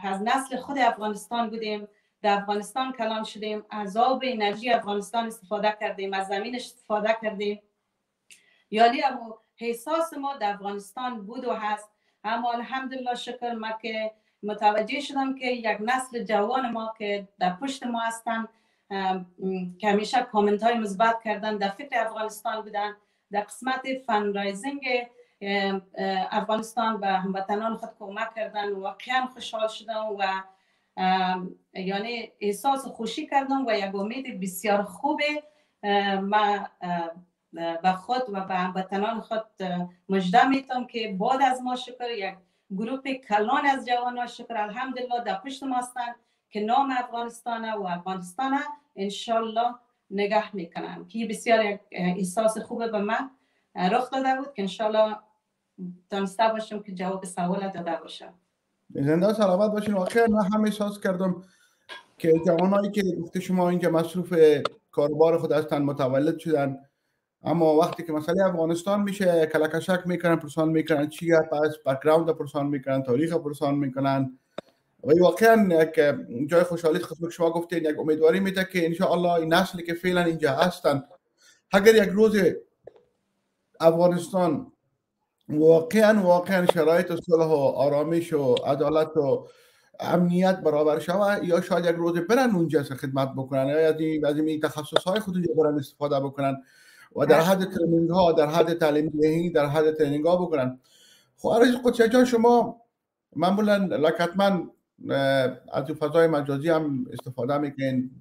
G: از نسل خود افغانستان بودیم در افغانستان کلان شدیم از آب انرژی افغانستان استفاده کردیم از زمین استفاده کردیم. یعنی احساس ما در افغانستان بود و هست. اما الحمدلله شکر ما که متوجه شدم که یک نسل جوان ما که در پشت ما هستن. که همیشه کامنت های مثبت کردن در فکر افغانستان بودن در قسمت fundraising افغانستان به هموطنان خود کمک کردن واقعا خوشحال شدم و یعنی احساس خوشی کردم و یک امید بسیار خوبه ما به خود و به هموطنان خود مجده میتم که بعد از ما شکر یک گروپ کلان از جوانان شکر الحمدلله در پشت ما هستند که نام افغانستان و افغانستان انشالله نگه می‌کنم. که بسیار احساس خوبه به من رخ داده بود که انشالله تانسته باشم که جواب سوال داده باشم.
A: زنده سلامت باشین. واقعا من هم احساس کردم که جوانایی که گفته شما اینجا مصروف کاربار خود هستن متولد شدن اما وقتی که مسئله افغانستان میشه کلکشک می‌کنن پرسان می‌کنن چی پس background پرسان می‌کنن تاریخ پرسان می‌کنن. و واقعا یک جای خوشحالی خدمت شما گفتین یک امیدواری میده که ان الله این نسلی که فعلا اینجا هستن اگر یک روز افغانستان واقعا واقعا شرایط صلح و آرامش و عدالت و امنیت برابر شود یا شاید یک روز برن اونجا خدمت بکنن یا از این از این تخصص های خود برن استفاده بکنن و در حد training ها در حد تعلیم دهی در حد training ها بکنن. خب عرض قدسی جان شما معمولا لکتمن از فضای مجازی هم استفاده می‌کنین.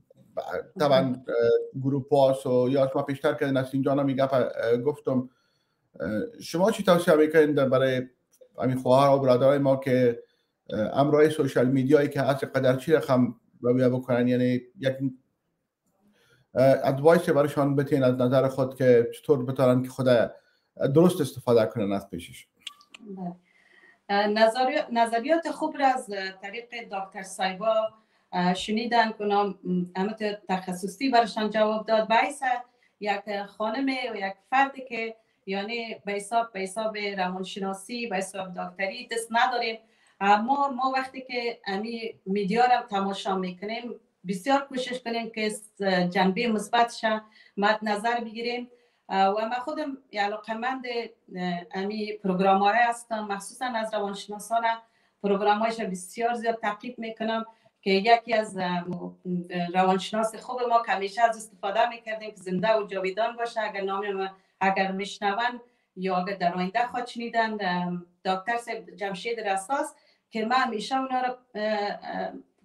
A: طبعا group پاس و یا شما پیشتر کردین از اینجا نمی گفتم شما چی توصیه می‌کنین برای همین خواهر و برادرای ما که امرای سوشال میدیایی که از قدر چی رقم رویه بکنن؟ یعنی یک ادوایس برایشان بتین از نظر خود که چطور بتارن که خود درست استفاده کنن از پیشش؟
G: نظریات خوب را از طریق دکتر سایبا شنیدن کنم همه تخصصی برشان جواب داد. باعث یک خانم و یک فردی که یعنی به حساب به حساب روانشناسی به حساب دکتری دست نداریم. اما ما وقتی که امی میدیا را تماشا می‌کنیم بسیار کوشش کنیم که جنبه مثبتش مد نظر بگیریم. و من خودم علاقمند امی پروگرام های هستم. مخصوصا از روانشناسان پروگرام هایش بسیار زیاد تعقیب می‌کنم که یکی از روانشناس خوب ما کمیشه از استفاده می‌کردیم که زنده و جاویدان باشه اگر نام اگر میشنون یا اگر در آینده خواهد شنیدن دکتر جمشید رساس که من همیشه اونا رو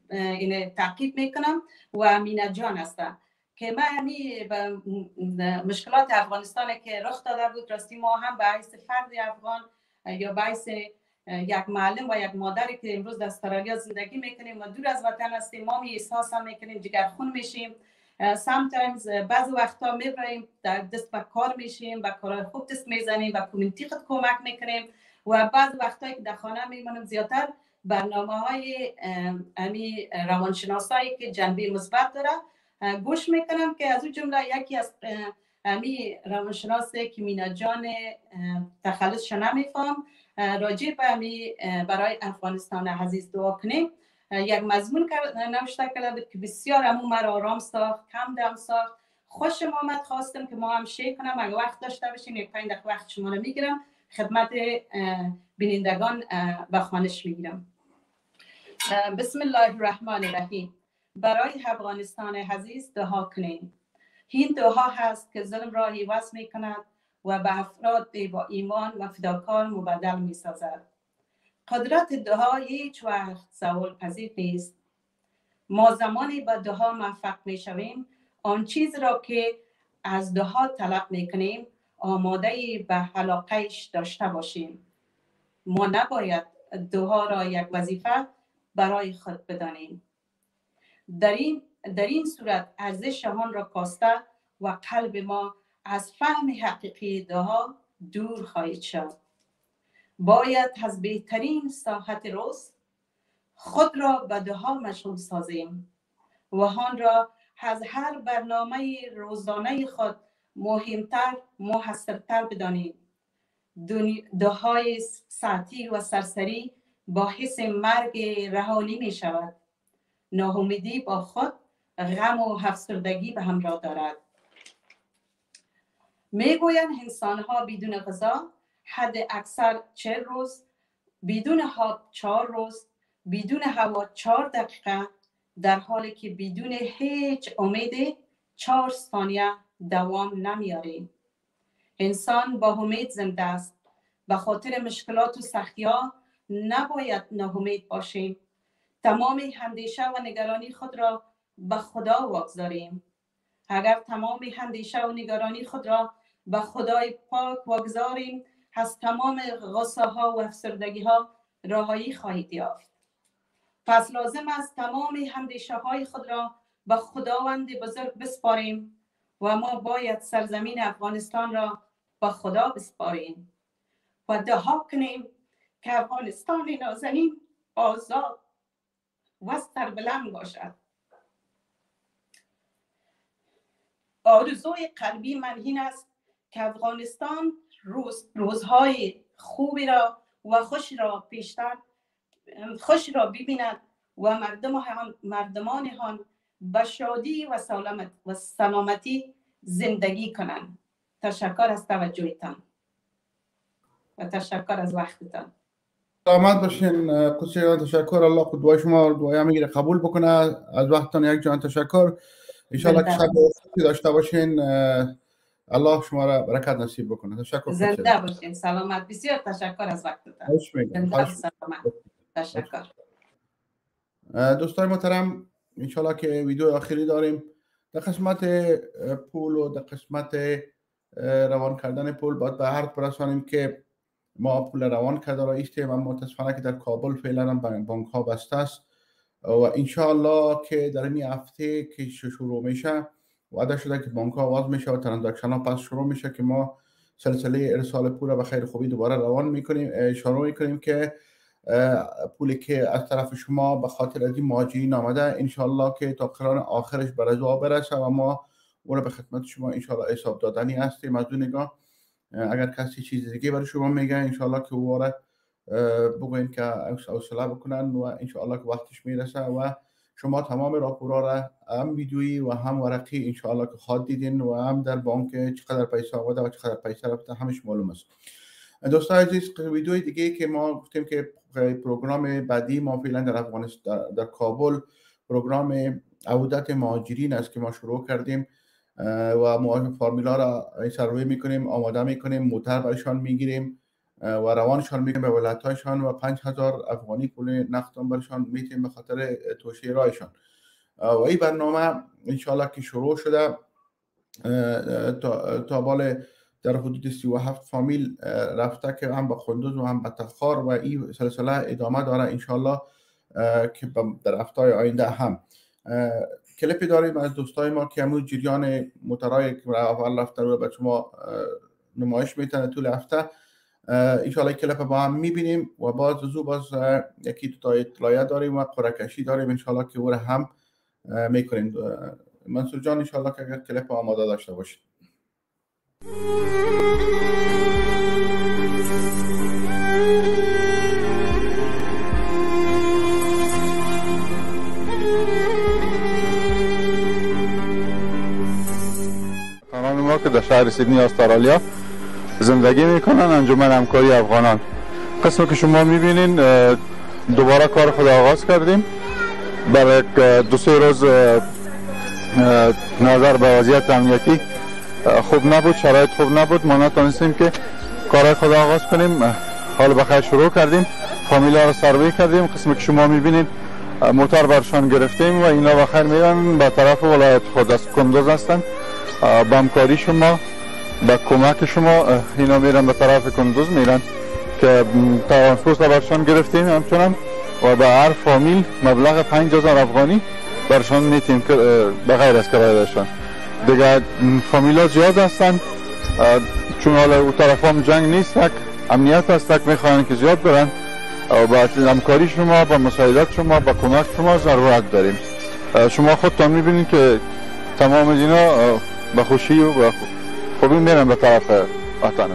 G: این تعقیب می‌کنم و مینا جان هستم. که من همی مشکلات افغانستان که رخ داده بود. راستی ما هم به حیث فرد افغان یا به یک معلم و یک مادری که امروز در استرالیا زندگی می‌کنیم و دور از وطن هستیم. ما می احساس هم می‌کنیم جگرخون میشیم. sometimes بعض وقتا می‌بریم در دست به کار میشیم به کارهای خوب دست می‌زنیم و community خود کمک می‌کنیم. و بعض وقتایی که در خانه میمونم زیادتر برنامه های امی روانشناسایی که جنبه مثبت داره. گوش می‌کنم که از اون جمله یکی از امی روانشناس که جان تخلص نمیفهم راجع به امی برای افغانستان عزیز دعا کنیم. یک مضمون نوشته کرده بود که بسیار امو مرا آرام ساخت کم دم ساخت. خوش آمد خواستم که ما هم شیر کنم. اگه وقت داشته باشین یک پنج دقیقه وقت شما رو می‌گیرم. خدمت بینندگان به خانش می‌گیرم. بسم الله الرحمن الرحیم. برای افغانستان عزیز دعا کنیم. این دعا هست که ظلم را حیوز می کند و به افراد با ایمان و فداکار مبدل می سازد قدرت دعا هیچ وقت سوال پذیر نیست. ما زمانی به دعا موفق می شویم آن چیز را که از دعا طلب می کنیم آماده به علاقهش داشته باشیم. ما نباید دعا را یک وظیفه برای خود بدانیم. در این, در این صورت ارزش آن را کاسته و قلب ما از فهم حقیقی دعا دور خواهید شد. باید از بهترین ساحت روز خود را به دعا مشغول سازیم و آن را از هر برنامه روزانه خود مهمتر محصرتر بدانیم. دعای ساعتی و سرسری باعث مرگ رهانی می شود ناامیدی با خود غم و افسردگی به همراه دارد. می‌گویند انسان ها بدون غذا حد اکثر چه روز بدون ها چهار روز بدون هوا چهار دقیقه در حالی که بدون هیچ امید چهار ثانیه دوام نمیاره انسان با امید زنده است. به خاطر مشکلات و سختی ها نباید ناامید باشیم. تمام اندیشه و نگرانی خود را به خدا واگذاریم. اگر تمام اندیشه و نگرانی خود را به خدای پاک واگذاریم از تمام غصه ها و افسردگی ها راهایی خواهید یافت. پس لازم است تمام اندیشه های خود را به خداوند بزرگ بسپاریم و ما باید سرزمین افغانستان را به خدا بسپاریم و دعا کنیم که افغانستان نازنین آزاد. و سربلند باشد. آرزوی قلبی من این است که افغانستان روز روزهای خوبی را و خوش را پیشتر خوش را ببیند و مردم مردمان آن به شادی و سلامت و سلامتی زندگی کنند. تشکر از توجهتان و تشکر از وقتتان.
A: سلامت باشین. قدسی تشکر. الله خود دعای شما دعای می‌گیره. قبول بکنه. از وقتتان یک جان تشکر. انشالله که شب داشته باشین. الله شما را برکت نصیب بکنه. تشکر.
G: زنده باشین. سلامت. بسیار تشکر از وقتتان. سلامت. تشکر.
A: دوستان محترم انشالله که ویدیو آخری داریم. در قسمت پول و در قسمت روان کردن پول باید به هر برسانیم که ما پول روان کرده را ایستیم و متاسفانه که در کابل فعلا بانک ها بسته است. و انشاءالله که در این هفته که شروع میشه وعده شده که بانک ها آواز میشه و ترانزکشن ها پس شروع میشه که ما سلسله ارسال پول به خیر خوبی دوباره روان می‌کنیم. شروع می‌کنیم که پولی که از طرف شما به خاطر از این مهاجرین آمده انشاءالله که تا قرار آخرش به رضا برسه و ما اون به خدمت شما انشاءالله حساب دادنی هستیم. از اون نگاه اگر کسی چیز دیگه برای شما میگه انشاءالله که واره بگوین که حوصله بکنن و انشاءالله که وقتش می‌رسه و شما تمام راپورا را هم ویدیویی و هم ورقی انشاءالله که خواد دیدین و هم در بانک چقدر پیسه آمده و چقدر پیسه رفته همش معلوم است. دوستان عزیز ویدیوی دیگه که ما گفتیم که پروگرام بعدی ما فعلا در افغانستان در, کابل پروگرام عودت مهاجرین است که ما شروع کردیم. و ما فارمیلا را سروی می‌کنیم آماده می‌کنیم موتر برایشان می‌گیریم و روانشان می‌کنیم به ولایتهایشان و پنج هزار افغانی پول نقدان برشان میتیم به خاطر توشیه رایشان و این برنامه انشاءالله که شروع شده تا بال در حدود 37 فامیل رفته که هم به خندوز و هم به تخار و این سلسله ادامه داره انشالله که در هفته آینده هم. کلیپی داریم از دوستای ما که همون جریان موترهای که اول رفته رو به شما نمایش می‌تونه طول هفته. انشالله کلیپ با هم می‌بینیم و باز زو باز یکی دو تا اطلاعیه داریم و قرکشی داریم. انشالله که او هم می‌کنیم. منصور جان انشالله که اگر کلیپ آماده داشته باشید.
H: ما که در شهر سیدنی استرالیا زندگی می‌کنن انجمن همکاری افغانان. قسم که شما می‌بینین دوباره کار خود آغاز کردیم. برای دو سه روز نظر به وضعیت امنیتی خوب نبود شرایط خوب نبود. ما نتونستیم که کار خود آغاز کنیم. حال بخیر شروع کردیم. فامیلا رو سروی کردیم. قسمی که شما می‌بینید موتر برشان گرفتیم و اینا بخیر میرن به طرف ولایت خود از کندوز هستن. با همکاری شما با کمک شما اینا میرن به طرف کندوز میرن که ترانسپورت برشان گرفتیم همچنان و به هر فامیل مبلغ 5000 افغانی برشان میتیم به غیر از کرایه داشتن دیگه فامیلا زیاد هستن چون حالا او طرف هم جنگ نیست امنیت هست می‌خواهن که زیاد برن. و با همکاری شما با مساعدت شما با کمک شما ضرورت داریم. شما خودتان می‌بینید که تمام اینا به خوشی و خوبی میرن به طرف وطن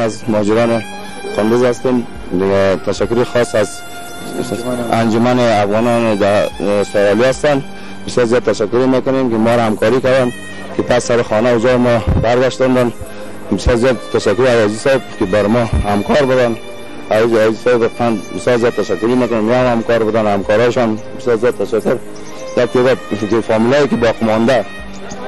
I: از ماجران کندوز هستیم. تشکری خاص از انجمن افغانان در استرالیا هستن. بسیار زیاد تشکر می‌کنیم که ما را همکاری کردن که پس سر خانه جای ما برگشتندن بسیار زیاد تشکر عزیز صاحب که بر ما همکار بودن. عزیز عزیز صاحب بسیار زیاد تشکری می‌کنیم. ما هم همکار بودن همکارایشان بسیار زیاد تشکر. یک تعداد فامیلایی که باقی مانده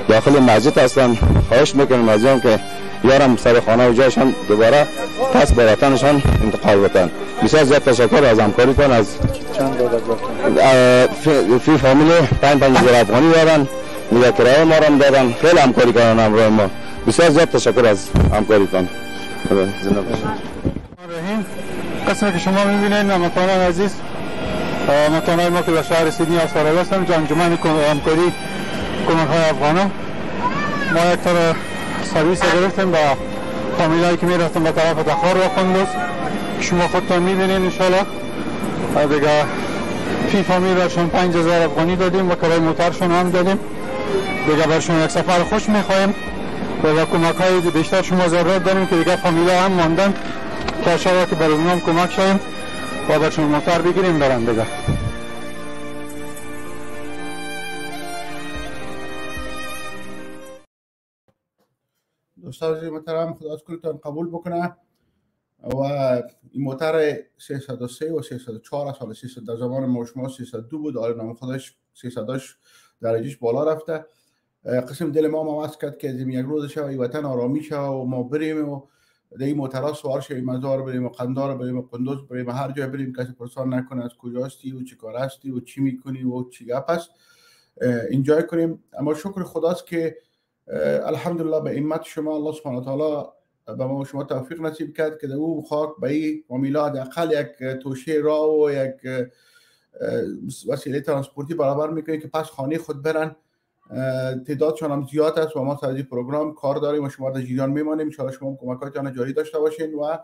I: داخل مسجد هستن خواهش می‌کنیم از که یارم سر خانه و جایشان دوباره پس به وطنشان انتقال بتن. بسیار زیاد تشکر از همکاریتان از فی فامیل پنج پنج هزار افغانی دارن میگه کرایه ما رو دادن خیلی همکاری کردن همراه ما. بسیار زیاد تشکر از همکاریتان.
H: قسمی که شما می‌بینید مکانان عزیز مکانای ما که در شهر سیدنی آسارا هستم انجمن همکاری کمک های افغانان. ما یک سرویس گرفتیم با فامیلایی که می‌رفتن به طرف دخار و قندوز شما خودتان می‌بینید انشالله. دیگه فی فامیل راشون پنج هزار افغانی دادیم و کرای موترشون هم دادیم. دیگه بر شما یک سفر خوش می‌خوایم. و کمک های بیشتر شما ضرورت داریم که دیگه فامیلا هم ماندن. که که بر کمک شویم و بر شما موتر بگیریم برن دیگه.
A: دوستان محترم خدا از قبول بکنه و این موتر 303 و 304 از حال 300 در زمان ما شما 302 بود. حالا نام خودش 300 درجهش بالا رفته. قسم دل ما ما کرد که از یک روز شوی وطن آرامی شو و ما بریم و در این موترها سوار شویم مزار بریم و قندار بریم و قندوز بریم و هر جای بریم. کسی پرسان نکنه از کجاستی و چی کار هستی و چی می‌کنی و چی گپ است انجای کنیم. اما شکر خداست که الحمدلله به همت شما. الله سبحانه و تعالی به ما شما توفیق نصیب کرد که در او خاک به این میلاد اقل یک توشه راه و یک وسیله ترانسپورتی برابر می‌کنیم که پس خانه خود برن. تعدادشان هم زیاد است و ما سر پروگرام کار داریم و شما در جریان میمانیم. ان شما کمکاتان جاری داشته باشین و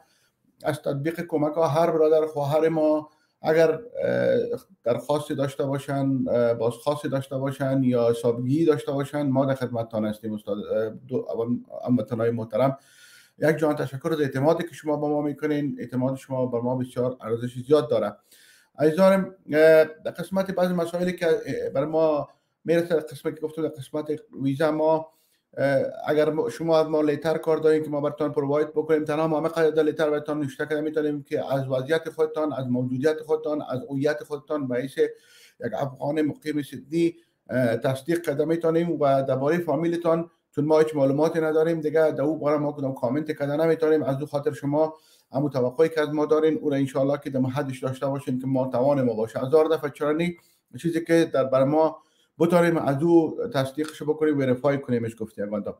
A: از تطبیق کمک ها هر برادر خواهر ما اگر درخواستی داشته باشن بازخواستی داشته باشن یا حسابگی داشته باشن ما در خدمتتان هستیم استاد هموطنای محترم. یک جان تشکر از اعتمادی که شما با ما می‌کنین. اعتماد شما بر ما بسیار ارزش زیاد داره. عزیزانم در قسمت بعضی مسائلی که بر ما می‌رسه قسمت که گفتم در قسمت ویزا ما اگر شما از ما لیتر کار دارین که ما براتون پروواید بکنیم تنها ما قاعده لیتر براتون نشته کنیم می‌تونیم که از وضعیت خودتان از موجودیت خودتان از هویت خودتان باعث یک افغان مقیم سیدنی تصدیق قدم می‌تونیم و درباره فامیلتان چون ما هیچ معلوماتی نداریم دیگه در او باره ما کدام کامنت کده نمی‌تونیم. از دو خاطر شما همو توقعی که از ما دارین او را انشالله که در حدش داشته باشین که ما توان ما باشه. هزار دفعه چرانی چیزی که در بر ما بتاریم از او تصدیقش بکنیم وریفای کنیمش گفتی اگه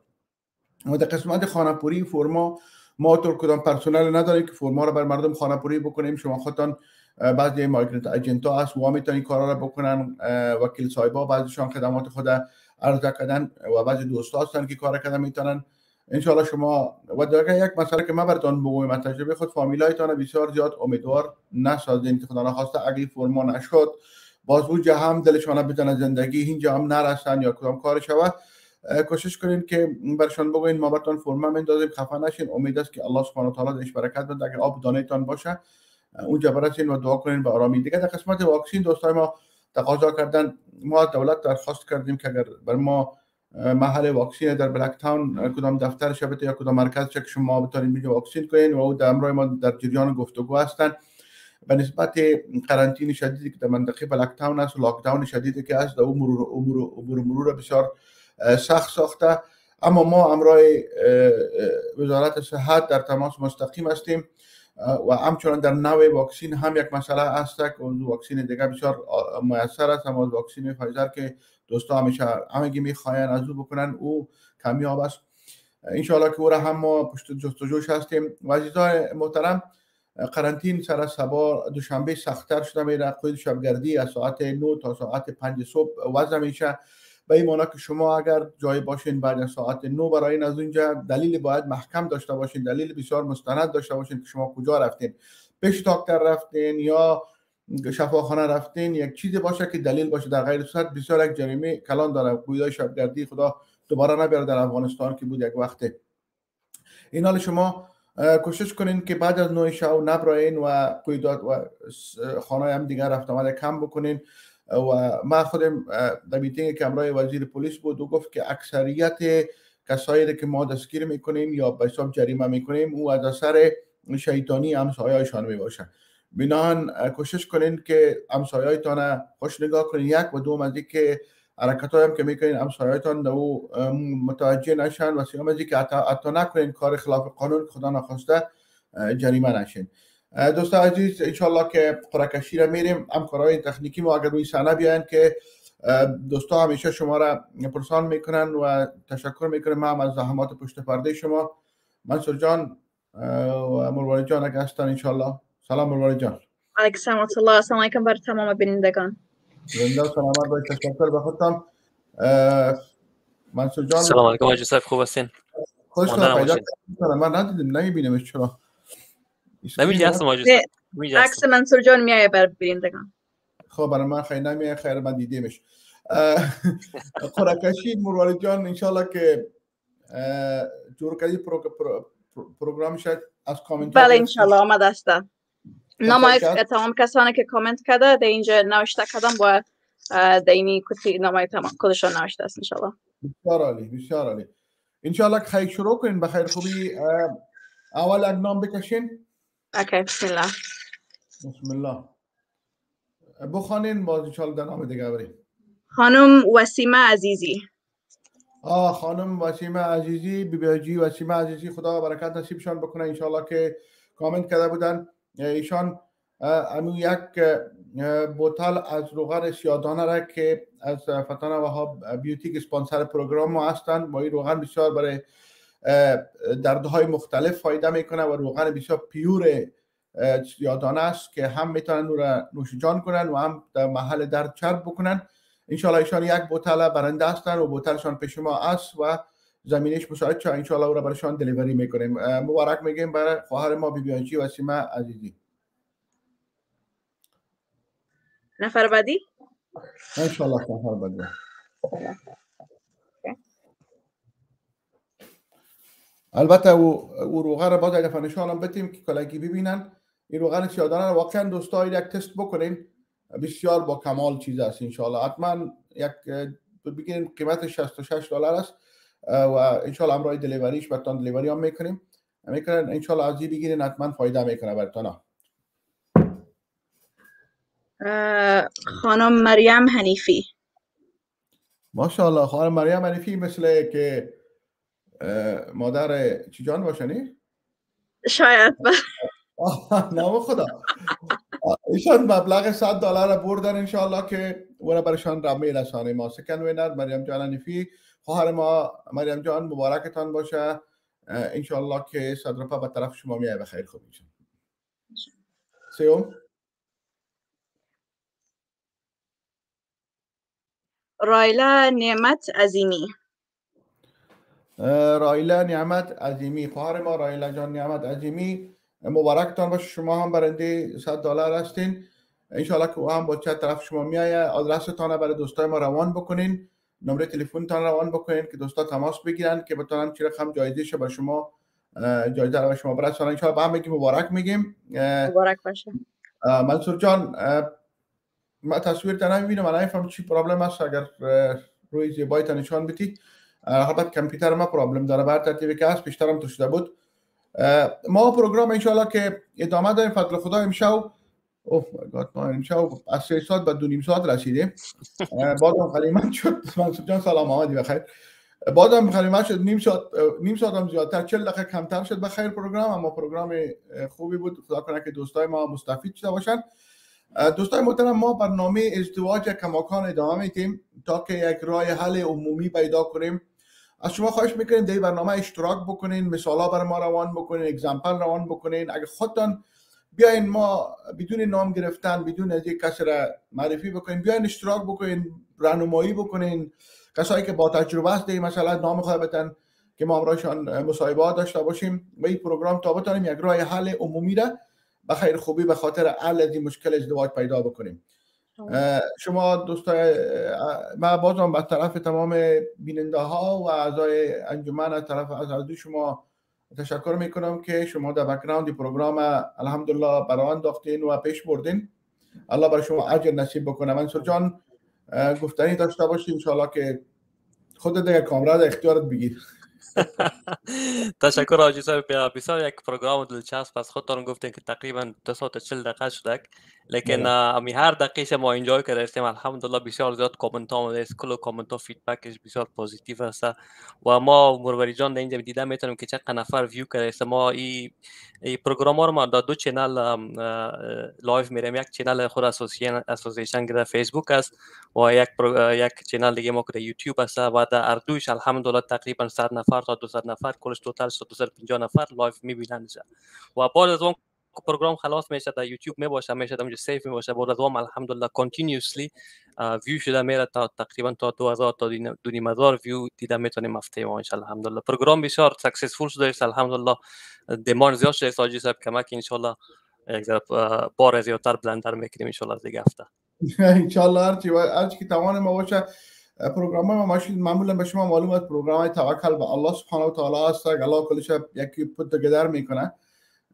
A: و در قسمت خانپوری فرما ما طور کدام پرسنل نداریم که فرما رو بر مردم خانپوری بکنیم. شما خودتان بعضی مایگرنت اجنت ها هست و می‌تونین کارا رو بکنن وکیل صاحبا بعضیشان خدمات خود عرضه کردن و بعضی دوست هستن که کار کردن می‌تونن. انشالله شما و دیگه یک مسئله که من براتون بگویم تجربه خود فامیلایتان بسیار زیاد امیدوار نسازین که خدا نخواسته اگه فرما نشد باز اونجا هم دلشان بدن زندگی اینجا هم نرسن یا کدام کار شود. کوشش کنین که برشان بگوین ما براتون فرما مندازیم خفه نشین. امید است که الله سبحانه و تعالی درش برکت بده. اگر آب دانهتان باشه اونجا برسین و دعا کنین به آرامی. دیگه در قسمت واکسین دوستای ما تقاضا کردن. ما دولت درخواست کردیم که اگر بر ما محل واکسین در بلک تاون کدام دفتر شبته یا کدام مرکز که شما بتونید میگه واکسین کنین و او در امروز ما در جریان گفتگو هستن. به نسبت قرنطینه شدیدی که در منطقه بلک تاون است لاک داون شدیدی که است در امور امور امور مرور بسیار سخت ساخته. اما ما امرای وزارت صحت در تماس مستقیم هستیم. و همچنان در نوع واکسین هم یک مسئله است که واکسین دیگه بسیار میسر است. اما واکسین فایزر که دوستا همیشه همگی می‌خواین از او بکنن او کمیاب است. انشاءالله که او را هم ما پشت جستجوش هستیم. و عزیزان محترم قرنطین سر سبا دوشنبه سختتر شده میره قید شبگردی از ساعت 9 تا ساعت 5 صبح وضع میشه. به این که شما اگر جای باشین بعد از ساعت 9 برای این از اونجا دلیل باید محکم داشته باشین دلیل بسیار مستند داشته باشین که شما کجا رفتین. پیش دکتر رفتین یا شفاخانه رفتین یک چیزی باشه که دلیل باشه. در غیر صورت بسیار یک جریمه کلان داره. قیدای شبگردی خدا دوباره نبیاره در افغانستان که بود یک وقته. این حال شما کوشش کنین که بعد از نوع شو نبراین و قیدات و خانه هم دیگر رفت آمده کم بکنین. و ما خودم در میتینگ که وزیر پلیس بود و گفت که اکثریت کسایی که ما دستگیر می‌کنیم یا به حساب جریمه می‌کنیم او از اثر شیطانی همسایه‌هایشان می‌باشه بناهن کوشش کنین که همسایه‌هایتان خوش نگاه کنین. یک و دوم از که حرکت هم که می‌کنین همسایه‌هایتان دو متوجه نشن و سیام که حتی نکنین کار خلاف قانون خدا نخواسته جریمه نشین. دوست عزیز انشالله که قرکشی را میریم. همکارای تکنیکی ما اگر روی صحنه بیاین که دوستا همیشه شما را پرسان می‌کنن و تشکر می‌کنم. ما از زحمات پشت پرده شما. منصور جان و مروانی جان اگر هستن انشالله سلام مروانی جان.
J: علیکم السلام الله. السلام علیکم بر تمام بینندگان.
A: زنده و سلامت باید تشکر به خودتان منصور جان.
K: سلام علیکم حاج صاحب خوب هستین؟
A: خوش پیدا من ندیدم نمیبینمش چرا.
K: نمیدی هستم حاج
J: عکس منصور جان میایه بر بینندگان
A: خب برای من خیلی نمیایه خیر من دیدیمش. اه، (laughs) قرعه کشی مرواری جان انشالله که جور کردی pro- pro- pro- program شد از کامنت
J: بله انشالله آمده است
A: کرد.
J: تمام کسانی که کامنت کرده در اینجا نوشته کردم با در اینی کتی نامای تمام کدشان نوشته است انشالله
A: بسیار عالی بسیار عالی انشالله که خیلی شروع کنین بخیر خوبی اول یک نام بکشین
J: اوکی بسم الله
A: بسم الله بخوانین باز انشالله در نام دیگه بریم
J: خانم وسیمه عزیزی
A: آه خانم وسیمه عزیزی بی بی جی وسیمه عزیزی خدا برکت نصیبشان بکنه انشالله که کامنت کرده بودن ایشان امو یک بوتل از روغن سیادانه را که از فتانه وهاب بیوتیک سپانسر پروگرام ما هستند با این روغن بسیار برای دردهای مختلف فایده می‌کنه و روغن بسیار پیور سیادانه است که هم می‌تونن او را نوش جان کنن و هم در محل درد چرب بکنن. انشالله ایشان یک بوتل برنده هستن و بوتلشان پیش ما است و زمینش مساعد شد انشالله او را برشان دلیوری می‌کنیم. مبارک میگیم برای خواهر ما بی بی وسیمه عزیزی.
J: نفر بعدی؟
A: انشالله خواهر بده البته او او روغن را باز دفعه نشانم بدیم که کلگی ببینن. این روغن سیادانه را واقعا دوستا یک تست بکنین. بسیار با کمال چیز است انشالله حتما یک بگیرین قیمت 66 دلار است. و انشالله امرای دلیوریش برتان دلیوری هم می‌کنیم. می‌کنن انشالله از بگیرین حتما فایده می‌کنه
J: اه، خانم مریم حنیفی.
A: ماشاءالله خانم مریم حنیفی مثل که مادر چی جان باشنی؟
J: شاید.
A: آه، (laughs) نام خدا. ایشان مبلغ 100 دلار بردن انشالله که او را برشان را میرسانیم ما. سکن وینر مریم جان حنیفی. خواهر ما مریم جان مبارکتان باشه. انشالله که صد روپا به طرف شما میای بخیر خوب میشه سیوم؟
J: رایلا نعمت عظیمی.
A: رایلا نعمت عظیمی. خواهر ما رایلا جان نعمت عظیمی. مبارکتان باشه. شما هم برنده 100 دلار هستین. انشالله که او هم با چه طرف شما میایه آدرستان برای دوستای ما روان بکنین. نمره تلفنتان روان بکنین که دوستا تماس بگیرن که بتونن چه رقم جایزه به شما جایزه رو به شما برسونن انشالله به هم بگیم مبارک میگیم.
J: مبارک باشه.
A: منصور جان ما تصویر تا نمی‌بینم من نمیفهم چی پرابلم است اگر روی زیبایی نشان بدی البته کامپیوتر ما پرابلم داره. بر ترتیبی که هست پیشترم تو شده بود. ما program انشالله که ادامه داریم. فضل خدا امشب. oh my God ما امشب از سه ساعت به دو نیم ساعت رسیدیم. بازم غنیمت شد. منصور جان سلام آمدی بخیر. بازم غنیمت شد. نیم ساعت نیم ساعت هم زیادتر. 40 دقیقه کمتر شد. بخیر program. اما program خوبی بود. خدا کنه که دوستای ما مستفید شده باشن. دوستان محترم ما برنامه ازدواج کماکان ادامه میدیم تا که یک راه حل عمومی پیدا کنیم. از شما خواهش می‌کنیم در برنامه اشتراک بکنین مثالا بر ما روان بکنین اگزمپل روان بکنین. اگه خودتان بیاین ما بدون نام گرفتن بدون از یک کسی را معرفی بکنین بیاین اشتراک بکنین راهنمایی بکنین. کسایی که با تجربه است مثلا نام بتن که ما همراهشان مصاحبه داشته باشیم و این پروگرام تا بتانیم یک راه حل عمومی را به خیر خوبی به خاطر حل از این مشکل ازدواج پیدا بکنیم. شما. دوستای من بازم به طرف تمام بیننده ها و اعضای انجمن از طرف از شما تشکر می‌کنم که شما در بکراند پروگرام الحمدلله برای انداختین و پیش بردین. الله برای شما اجر نصیب بکنه. منصور جان گفتنی داشته باشی انشاءالله که خودت دیگه کامرا در اختیارت بگیر. (laughs)
K: تشکر آجی صاحب. بسیار یک پروگرام دلچسب از خودتان گفتین که تقریبا دو ساعت و چل دقیقه شده لیکن امی هر دقیقه ما انجای کرده استیم الحمدلله بسیار زیاد کامنت ها آمده است کل کامنت ها feedback ش بسیار positive است و ما مروری جان در اینجا دیده می‌تونیم که چقدر نفر ویو کرده است ما این ای program ها رو ما در دو اه، live میریم یک channel خود association در فیسبوک است و یک یک channel دیگه ما که یوتیوب است و در اردوش الحمدلله تقریبا 100 نفر تا 200 نفر. کلش total 250 نفر. live می‌بینن و بعد از اون program خلاص میشه در یوتیوب می‌باشه میشه اونجا save می‌باشه بعد از اون الحمدلله continuously view شده میره تا تقریبا تا 2000 تا دو نیم هزار ویو دیده می‌تونیم هفته ما انشالله الحمدلله. program بسیار successful شده است. الحمدلله دمان زیاد شده است. آجی صاحب کمک یک ذره، اه، بار زیادتر بلندتر می‌کنیم انشالله از دیگه هفته. (laughs)
A: انشالله هرچی هرچی که توان ما باشه program ما ماشین معمولا به شما معلوم است program های توکل به الله سبحانه و تعالی است. الله کلش یکی put together می‌کنه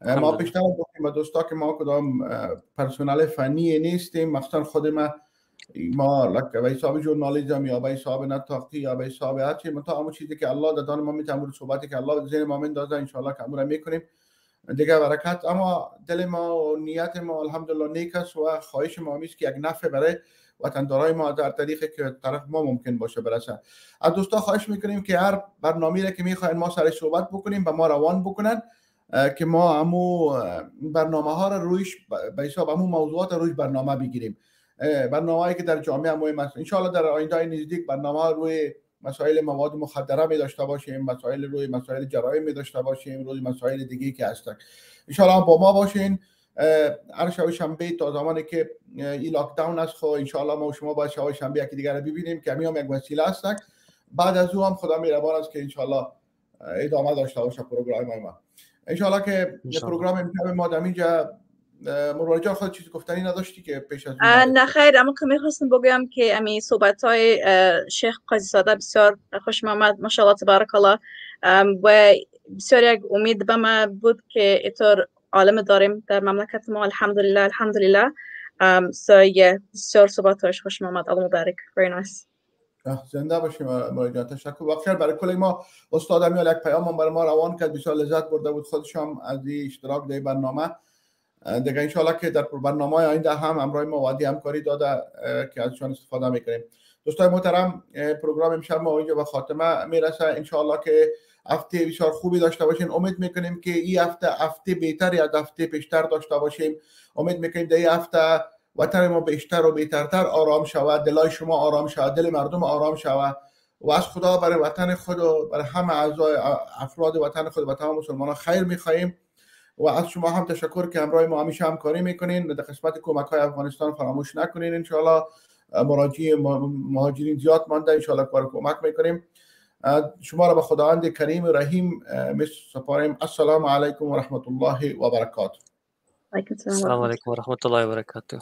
A: ما بیشتر به دوستا که ما کدام پرسنل فنی نیستیم. مخصوصا خود ما ما لک به حساب ژورنالیسم یا به حساب نطاقی یا به حساب هر چی منتها همون چیزی که الله دادن ما می‌تونیم صحبتی که الله ذهن ما داده ان شاء الله که امور می‌کنیم. دیگه برکت اما دل ما و نیت ما الحمدلله نیک است و خواهش ما است که یک نفع برای وطندارای ما در طریقی که طرف ما ممکن باشه برسه. از دوستا خواهش می‌کنیم که هر برنامه را که می‌خواین ما سر صحبت بکنیم به ما روان بکنن. که ما همو برنامه ها را رویش به حساب همو موضوعات رویش برنامه بگیریم برنامه هایی که در جامعه مهم است ان در آینده نزدیک برنامه روی مسائل مواد مخدره می داشته باشیم مسائل روی مسائل جرایم می داشته باشیم روی مسائل دیگه که هستن. ان با ما باشین. هر شب شنبه تا زمانی که این لاک داون است خو خب ان ما و شما باید شب شنبه یکی دیگر ببینیم. که هم یک وسیله هستن بعد از او هم خدا مهربان است که ان ادامه داشته باشه پروگرام ما. ان که پروگرام امشب ما دمیجا مروان جان خود چیزی گفتنی نداشتی که پیش از
J: نه خیر. اما که می‌خواستم بگویم که امی صحبت های شیخ قاضی ساده بسیار خوش آمد. ماشاءالله تبارک الله. و بسیار یک امید به ما بود که اینطور عالم داریم در مملکت ما. الحمدلله الحمدلله. سو بسیار صحبت هایش خوش آمد. الله مبارک. Very nice.
A: زنده باشیم مروان جان تشکر بخیر برای کل ما استاد امیال یک پیام برای ما روان کرد. بسیار لذت برده بود. خودشم از این اشتراک در برنامه. دیگه انشاءالله که در برنامه آینده هم امرای ما وادی همکاری داده که ازشان استفاده می‌کنیم. دوستای محترم پروگرام امشب ما اینجا به خاتمه می‌رسه. انشاءالله که هفته بسیار خوبی داشته باشین. امید می‌کنیم که این هفته هفته بهتری از هفته پیشتر داشته باشیم. امید می‌کنیم در این هفته وطن ما بیشتر و بهترتر آرام شود دلای شما آرام شود دل مردم آرام شود. و از خدا برای وطن خود و برای همه اعضای افراد وطن خود و تمام مسلمان خیر می‌خواهیم. و از شما هم تشکر که همراه ما همیشه همکاری می‌کنین. در قسمت کمک های افغانستان فراموش نکنین انشاءالله. مراجعی مهاجرین زیاد مانده انشاءالله کار کمک می‌کنیم. شما را به خداوند کریم و رحیم سپاریم. السلام علیکم و رحمت الله و برکاته.
K: السلام علیکم و رحمت الله و برکاته